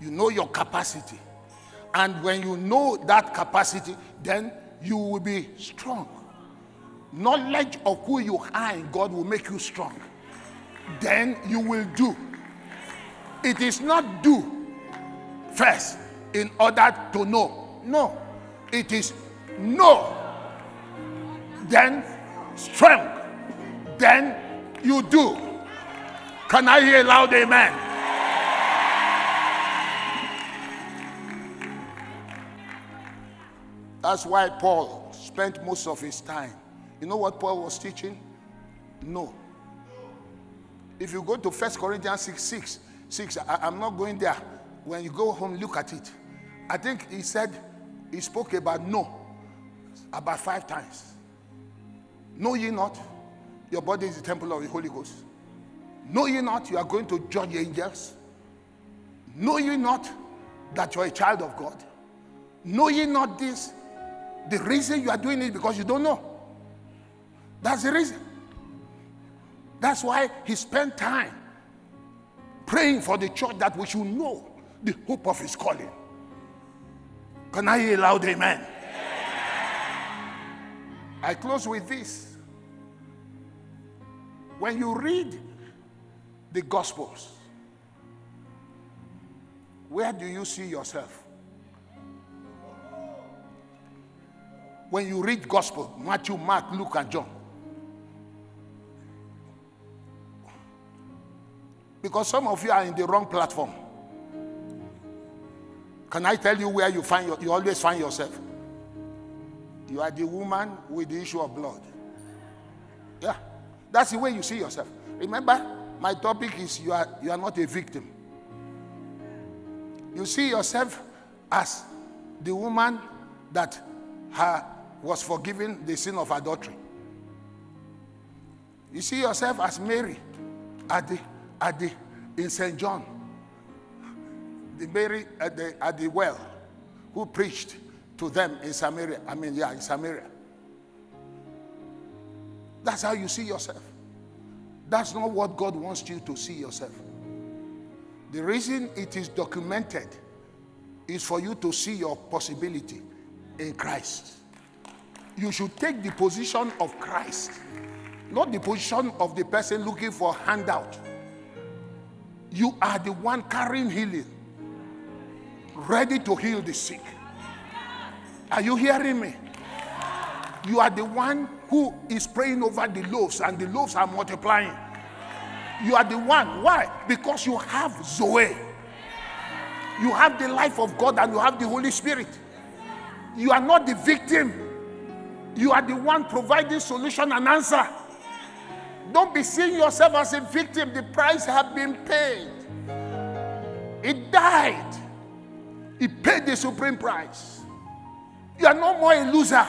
You know your capacity. And when you know that capacity, then you will be strong. Knowledge of who you are in God will make you strong. Then you will do. It is not do first in order to know. No. It is know. Then strength. Then you do. Can I hear a loud amen? That's why Paul spent most of his time. You know what Paul was teaching? No. If you go to 1 Corinthians 6 6, 6 I, I'm not going there. When you go home, look at it. I think he said, he spoke about no about five times. Know ye not, your body is the temple of the Holy Ghost. Know ye not, you are going to judge angels. Know ye not that you are a child of God. Know ye not this. The reason you are doing it because you don't know. That's the reason. That's why he spent time praying for the church that we should know the hope of his calling. Can I hear loud amen? I close with this. When you read the Gospels, where do you see yourself? When you read Gospel, Matthew, Mark, Luke, and John. Because some of you are in the wrong platform. Can I tell you where you find your, you always find yourself? You are the woman with the issue of blood. Yeah. That's the way you see yourself. Remember, my topic is you are you are not a victim. You see yourself as the woman that her was forgiven the sin of adultery. You see yourself as Mary at the at the in St. John. The Mary at the at the well who preached to them in Samaria. I mean, yeah, in Samaria. That's how you see yourself. That's not what God wants you to see yourself. The reason it is documented is for you to see your possibility in Christ. You should take the position of Christ, not the position of the person looking for handout. You are the one carrying healing, ready to heal the sick. Are you hearing me? You are the one who is praying over the loaves, and the loaves are multiplying. You are the one. Why? Because you have Zoe. You have the life of God and you have the Holy Spirit. You are not the victim. You are the one providing solution and answer. Don't be seeing yourself as a victim. The price has been paid. It died. He paid the supreme price. You are no more a loser.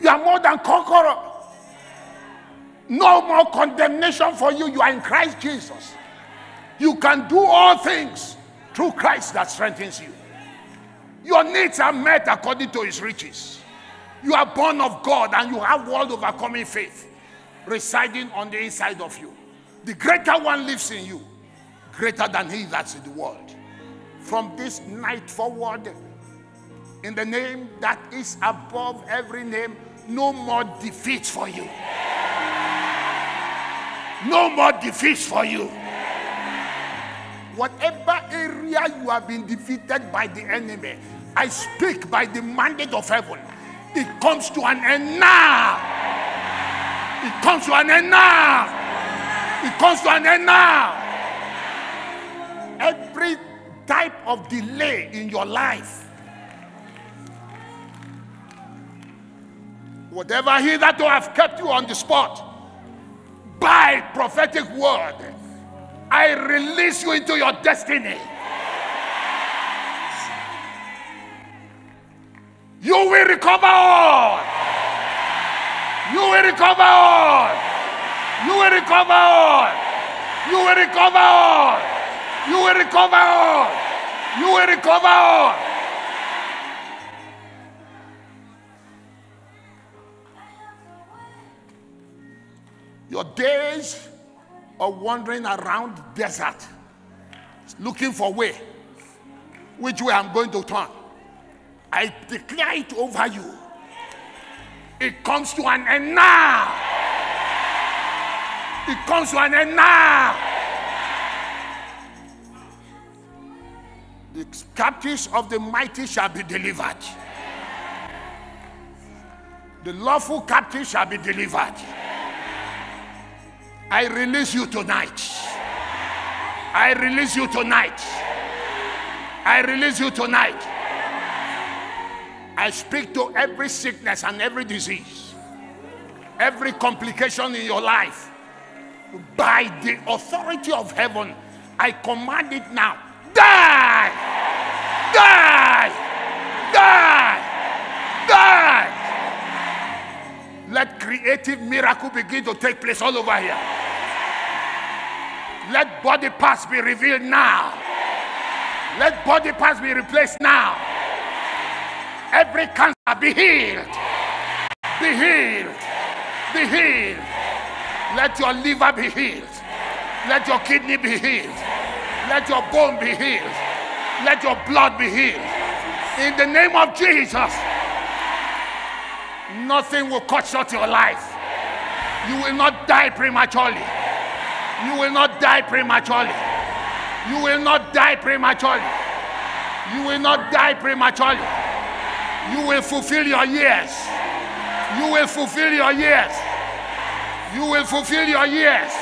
You are more than conqueror. No more condemnation for you. You are in Christ Jesus. You can do all things through Christ that strengthens you. Your needs are met according to his riches. You are born of God and you have world overcoming faith residing on the inside of you. The greater one lives in you, greater than he that's in the world. From this night forward, in the name that is above every name, no more defeats for you. No more defeats for you. Whatever area you have been defeated by the enemy, I speak by the mandate of heaven. It comes to an end now. It comes to an end now. It comes to an end now. Every type of delay in your life, whatever hitherto have kept you on the spot, by prophetic word, I release you into your destiny. You will recover all. You will recover all. You will recover all. You will recover all. You will recover all. You will recover all. Your days of wandering around desert, looking for way, which way I'm going to turn. I declare it over you. It comes to an end now. It comes to an end now. The captives of the mighty shall be delivered. The lawful captives shall be delivered. I release you tonight. I release you tonight. I release you tonight. I speak to every sickness and every disease, every complication in your life. By the authority of heaven, I command it now. Die! Die! Die! Die! Let creative miracle begin to take place all over here. Let body parts be revealed now. Let body parts be replaced now. Every cancer be healed. Be healed. Be healed. Let your liver be healed. Let your kidney be healed. Let your bone be healed. Let your blood be healed. In the name of Jesus, nothing will cut short your life. You will not die prematurely. You will not die prematurely. You will not die prematurely. You will not die prematurely. You will fulfill your years. You will fulfill your years. You will fulfill your years.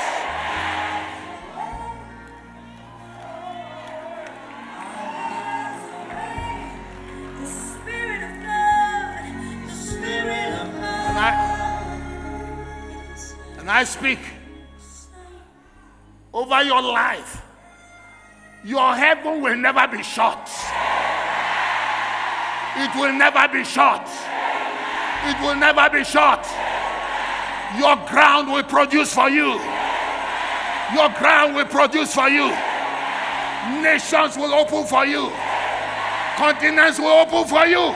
And I, and I speak over your life. Your heaven will never be shut. It will never be short. It will never be short. Your ground will produce for you. Your ground will produce for you. Nations will open for you. Continents will open for you.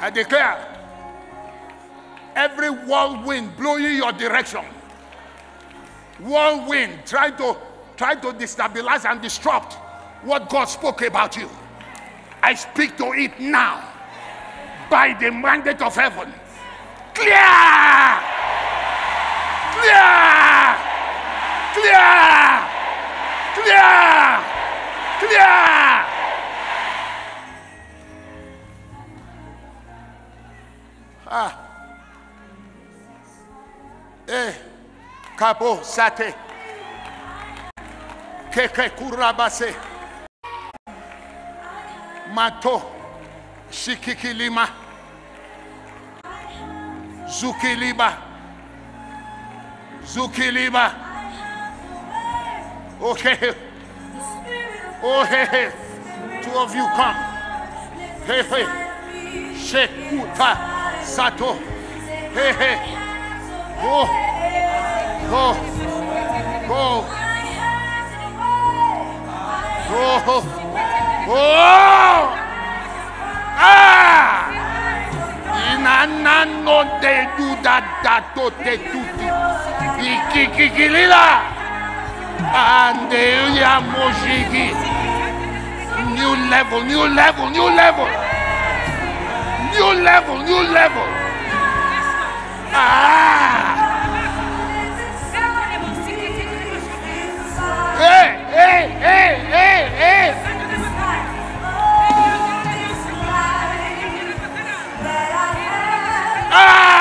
I declare every whirlwind blowing your direction, whirlwind trying to try to destabilize and disrupt what God spoke about you. I speak to it now by the mandate of heaven. Clear! Clear! Clear! Clear! Clear! Ah. Eh. Kabo sate. Keke kurabase. Mato. Shikikilima. Zukiliba. Zukiliba. Okay. Oh, hey, hey. Two of you come. Hey, hey. Shekuta Sato. Hey, hey. Oh. Go. Go. Go. Go. Ah! Inanano de duda dato te tuti. Ikikikilila. Ande ya mojigi. New level, new level, new level. New level, new level. Ah! Hey, hey, hey, hey, hey. Ah!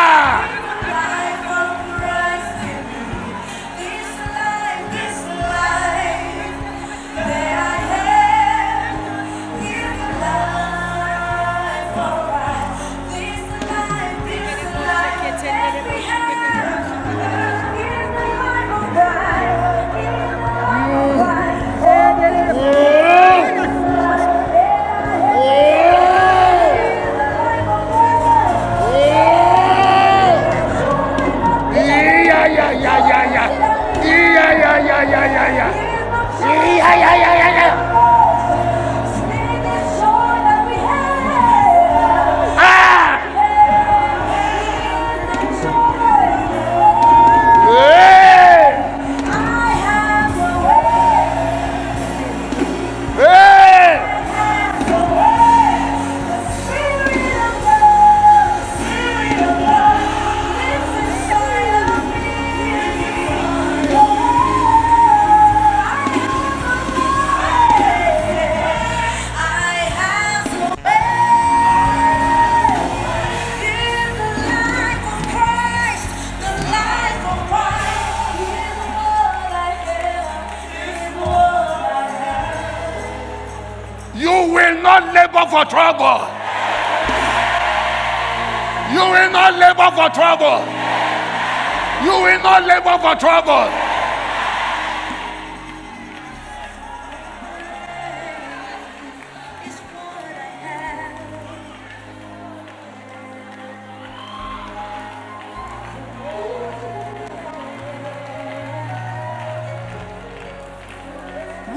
For trouble. You will not labor for trouble. You will not labor for trouble.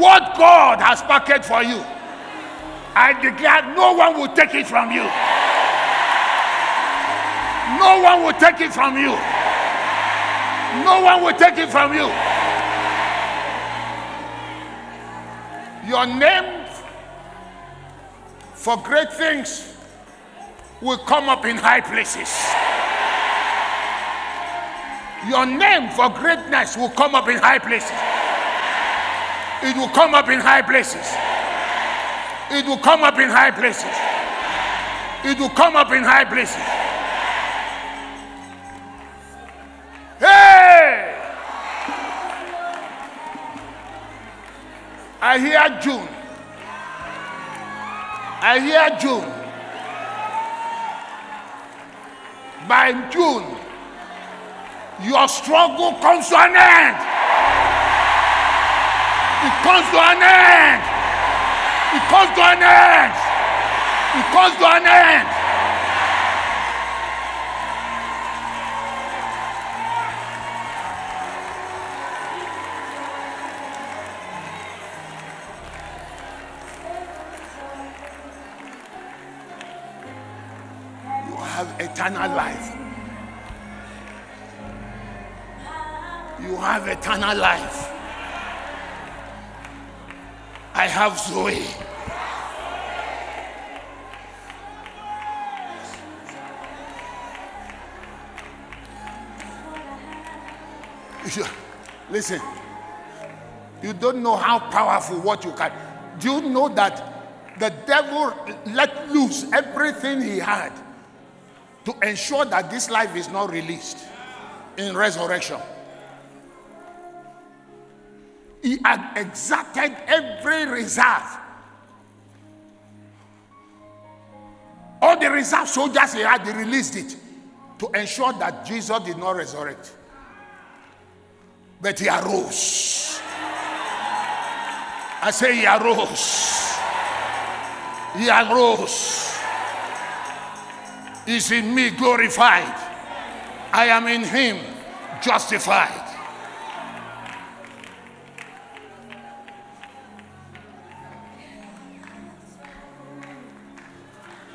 What God has packaged for you, I declare no one will take it from you. No one will take it from you. No one will take it from you. Your name for great things will come up in high places. Your name for greatness will come up in high places. It will come up in high places. It will come up in high places. It will come up in high places. Hey! I hear June. I hear June. By June, your struggle comes to an end. It comes to an end. It comes to an end. It comes to an end. You have eternal life. You have eternal life. I have Zoe. Listen, you don't know how powerful what you can. Do you know that the devil let loose everything he had to ensure that this life is not released in resurrection? He had exacted every reserve. All the reserve soldiers he had, released it to ensure that Jesus did not resurrect. But he arose. I say he arose. He arose. Is in me glorified. I am in him justified.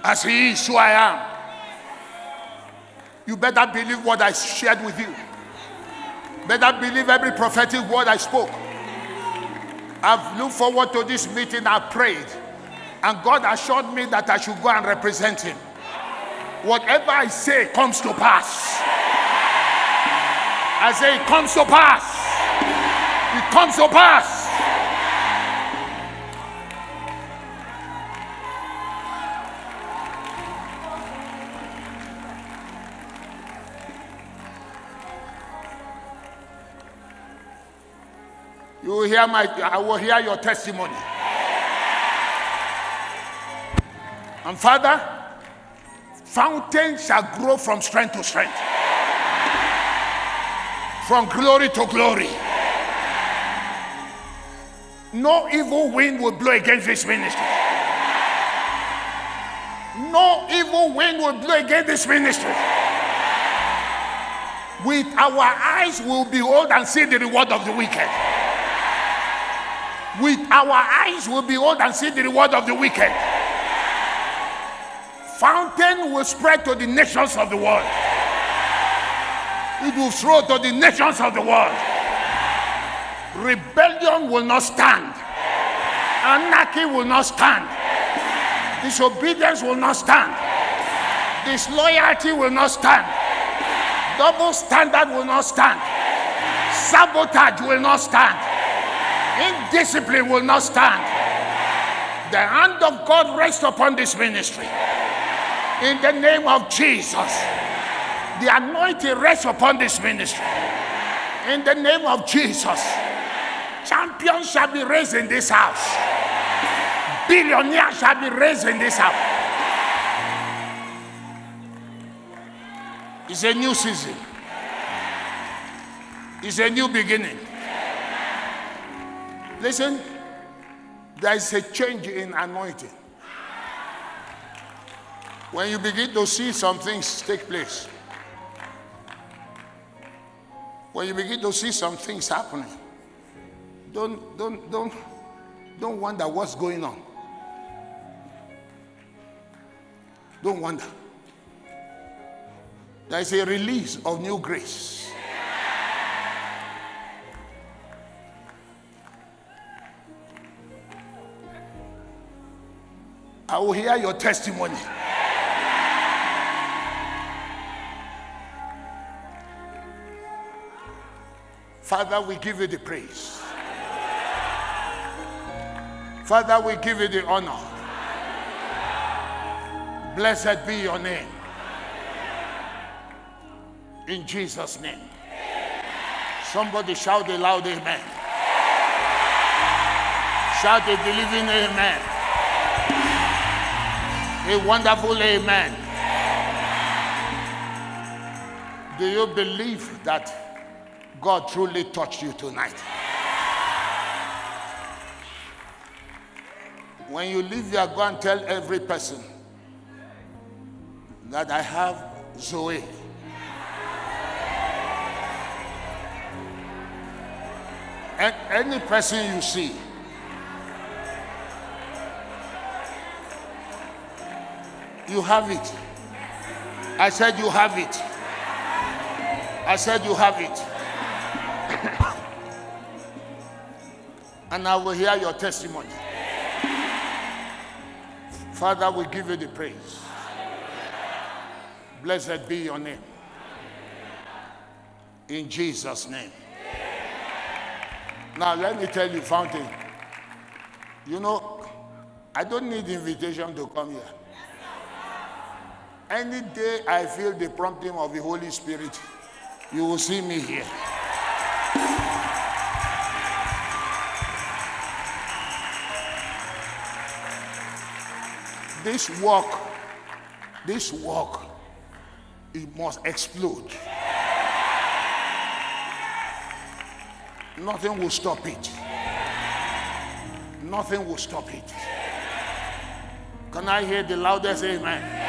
As he is, so I am. You better believe what I shared with you. Better believe every prophetic word I spoke. I've looked forward to this meeting. I prayed. And God assured me that I should go and represent Him. Whatever I say comes to pass. I say it comes to pass. It comes to pass. You will hear my, I will hear your testimony. And Father, fountain shall grow from strength to strength, from glory to glory. No evil wind will blow against this ministry. No evil wind will blow against this ministry. With our eyes, we will behold and see the reward of the wicked. With our eyes, will behold and see the reward of the wicked. Fountain will spread to the nations of the world. It will flow to the nations of the world. Rebellion will not stand. Anarchy will not stand. Disobedience will not stand. Disloyalty will not stand. Double standard will not stand. Sabotage will not stand. Indiscipline will not stand. The hand of God rests upon this ministry. In the name of Jesus. The anointing rests upon this ministry. In the name of Jesus. Champions shall be raised in this house. Billionaires shall be raised in this house. It's a new season. It's a new beginning. Listen, there is a change in anointing. When you begin to see some things take place, when you begin to see some things happening, don't, don't, don't, don't wonder what's going on. Don't wonder. There is a release of new grace. I will hear your testimony. Father, we give you the praise. Father, we give you the honor. Blessed be your name. In Jesus' name. Somebody shout a loud amen. Shout a believing amen. A wonderful amen. Do you believe that God truly touched you tonight? When you leave here, go and tell every person that I have Zoe. And any person you see, you have it. I said you have it. I said you have it. and I will hear your testimony. Father, we give you the praise. Blessed be your name. In Jesus' name. Now, let me tell you, Fountain. You know, I don't need invitation to come here. Any day I feel the prompting of the Holy Spirit, you will see me here. This work, this work, it must explode. Nothing will stop it. Nothing will stop it. Can I hear the loudest amen?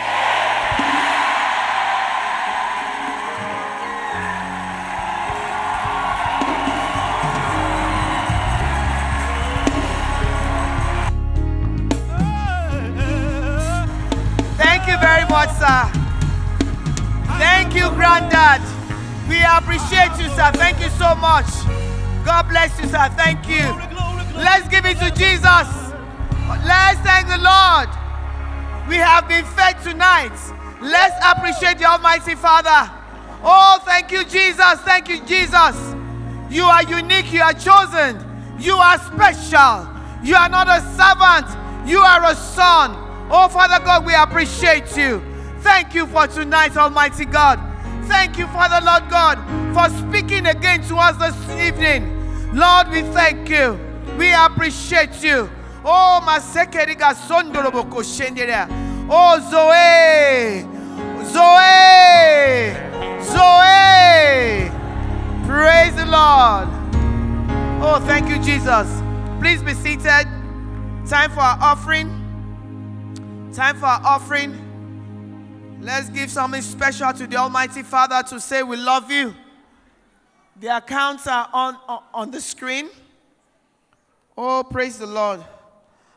Much, sir. Thank you, Granddad. We appreciate you, sir. Thank you so much. God bless you, sir. Thank you. Let's give it to Jesus. Let's thank the Lord. We have been fed tonight. Let's appreciate the Almighty Father. Oh, thank you, Jesus. Thank you, Jesus. You are unique. You are chosen. You are special. You are not a servant. You are a son. Oh, Father God, we appreciate you. Thank you for tonight, Almighty God. Thank you, Father Lord God, for speaking again to us this evening. Lord, we thank you. We appreciate you. Oh, Masekeriga Sondoroboko Shendere. Oh, Zoe. Zoe. Zoe. Praise the Lord. Oh, thank you, Jesus. Please be seated. Time for our offering. Time for our offering. Let's give something special to the Almighty Father to say we love you. The accounts are on, on, the screen. Oh, praise the Lord.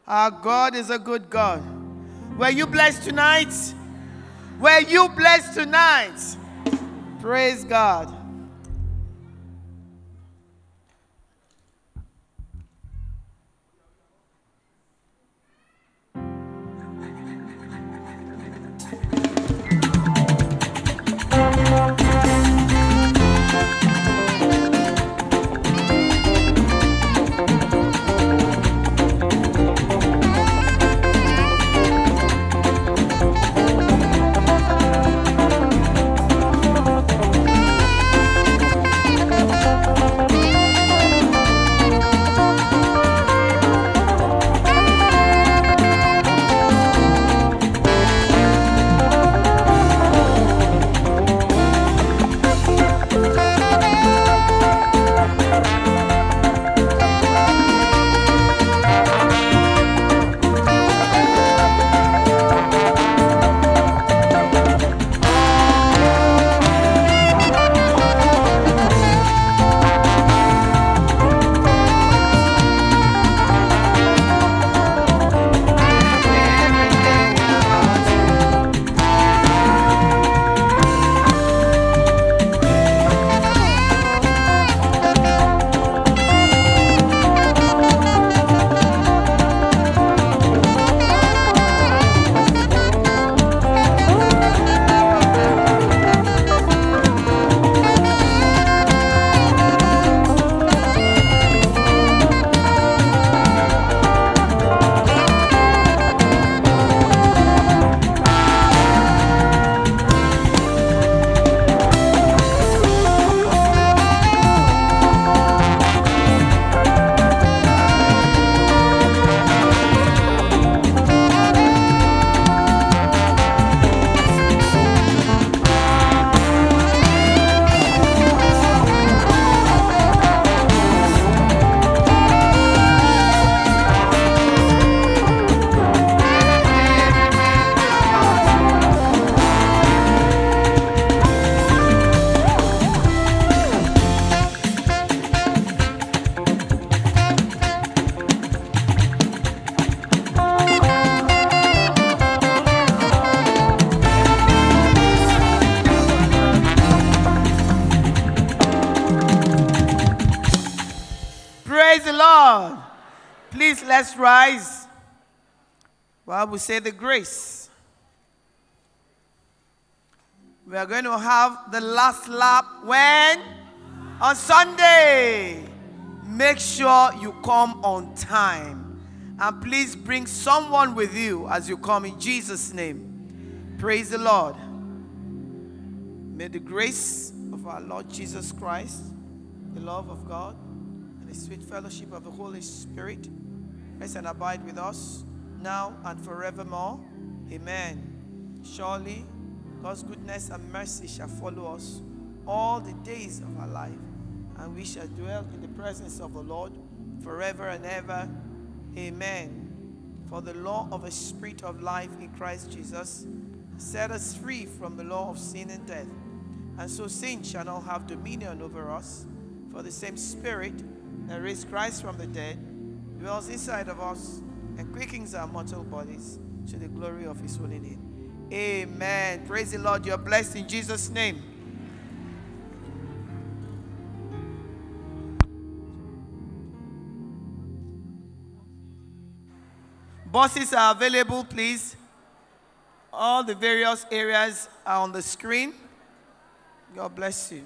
Our God is a good God. Were you blessed tonight? Were you blessed tonight? Praise God. We say the grace. We are going to have the last lap when? On Sunday. Make sure you come on time. And please bring someone with you as you come in Jesus' name. Praise the Lord. May the grace of our Lord Jesus Christ, the love of God, and the sweet fellowship of the Holy Spirit rest and abide with us now and forevermore. Amen. Surely God's goodness and mercy shall follow us all the days of our life, and we shall dwell in the presence of the Lord forever and ever. Amen. For the law of a spirit of life in Christ Jesus set us free from the law of sin and death. And so sin shall not have dominion over us. For the same spirit that raised Christ from the dead dwells inside of us and quickens our mortal bodies to the glory of his holy name. Amen. Praise the Lord. You're blessed in Jesus' name. Buses are available, please. All the various areas are on the screen. God bless you.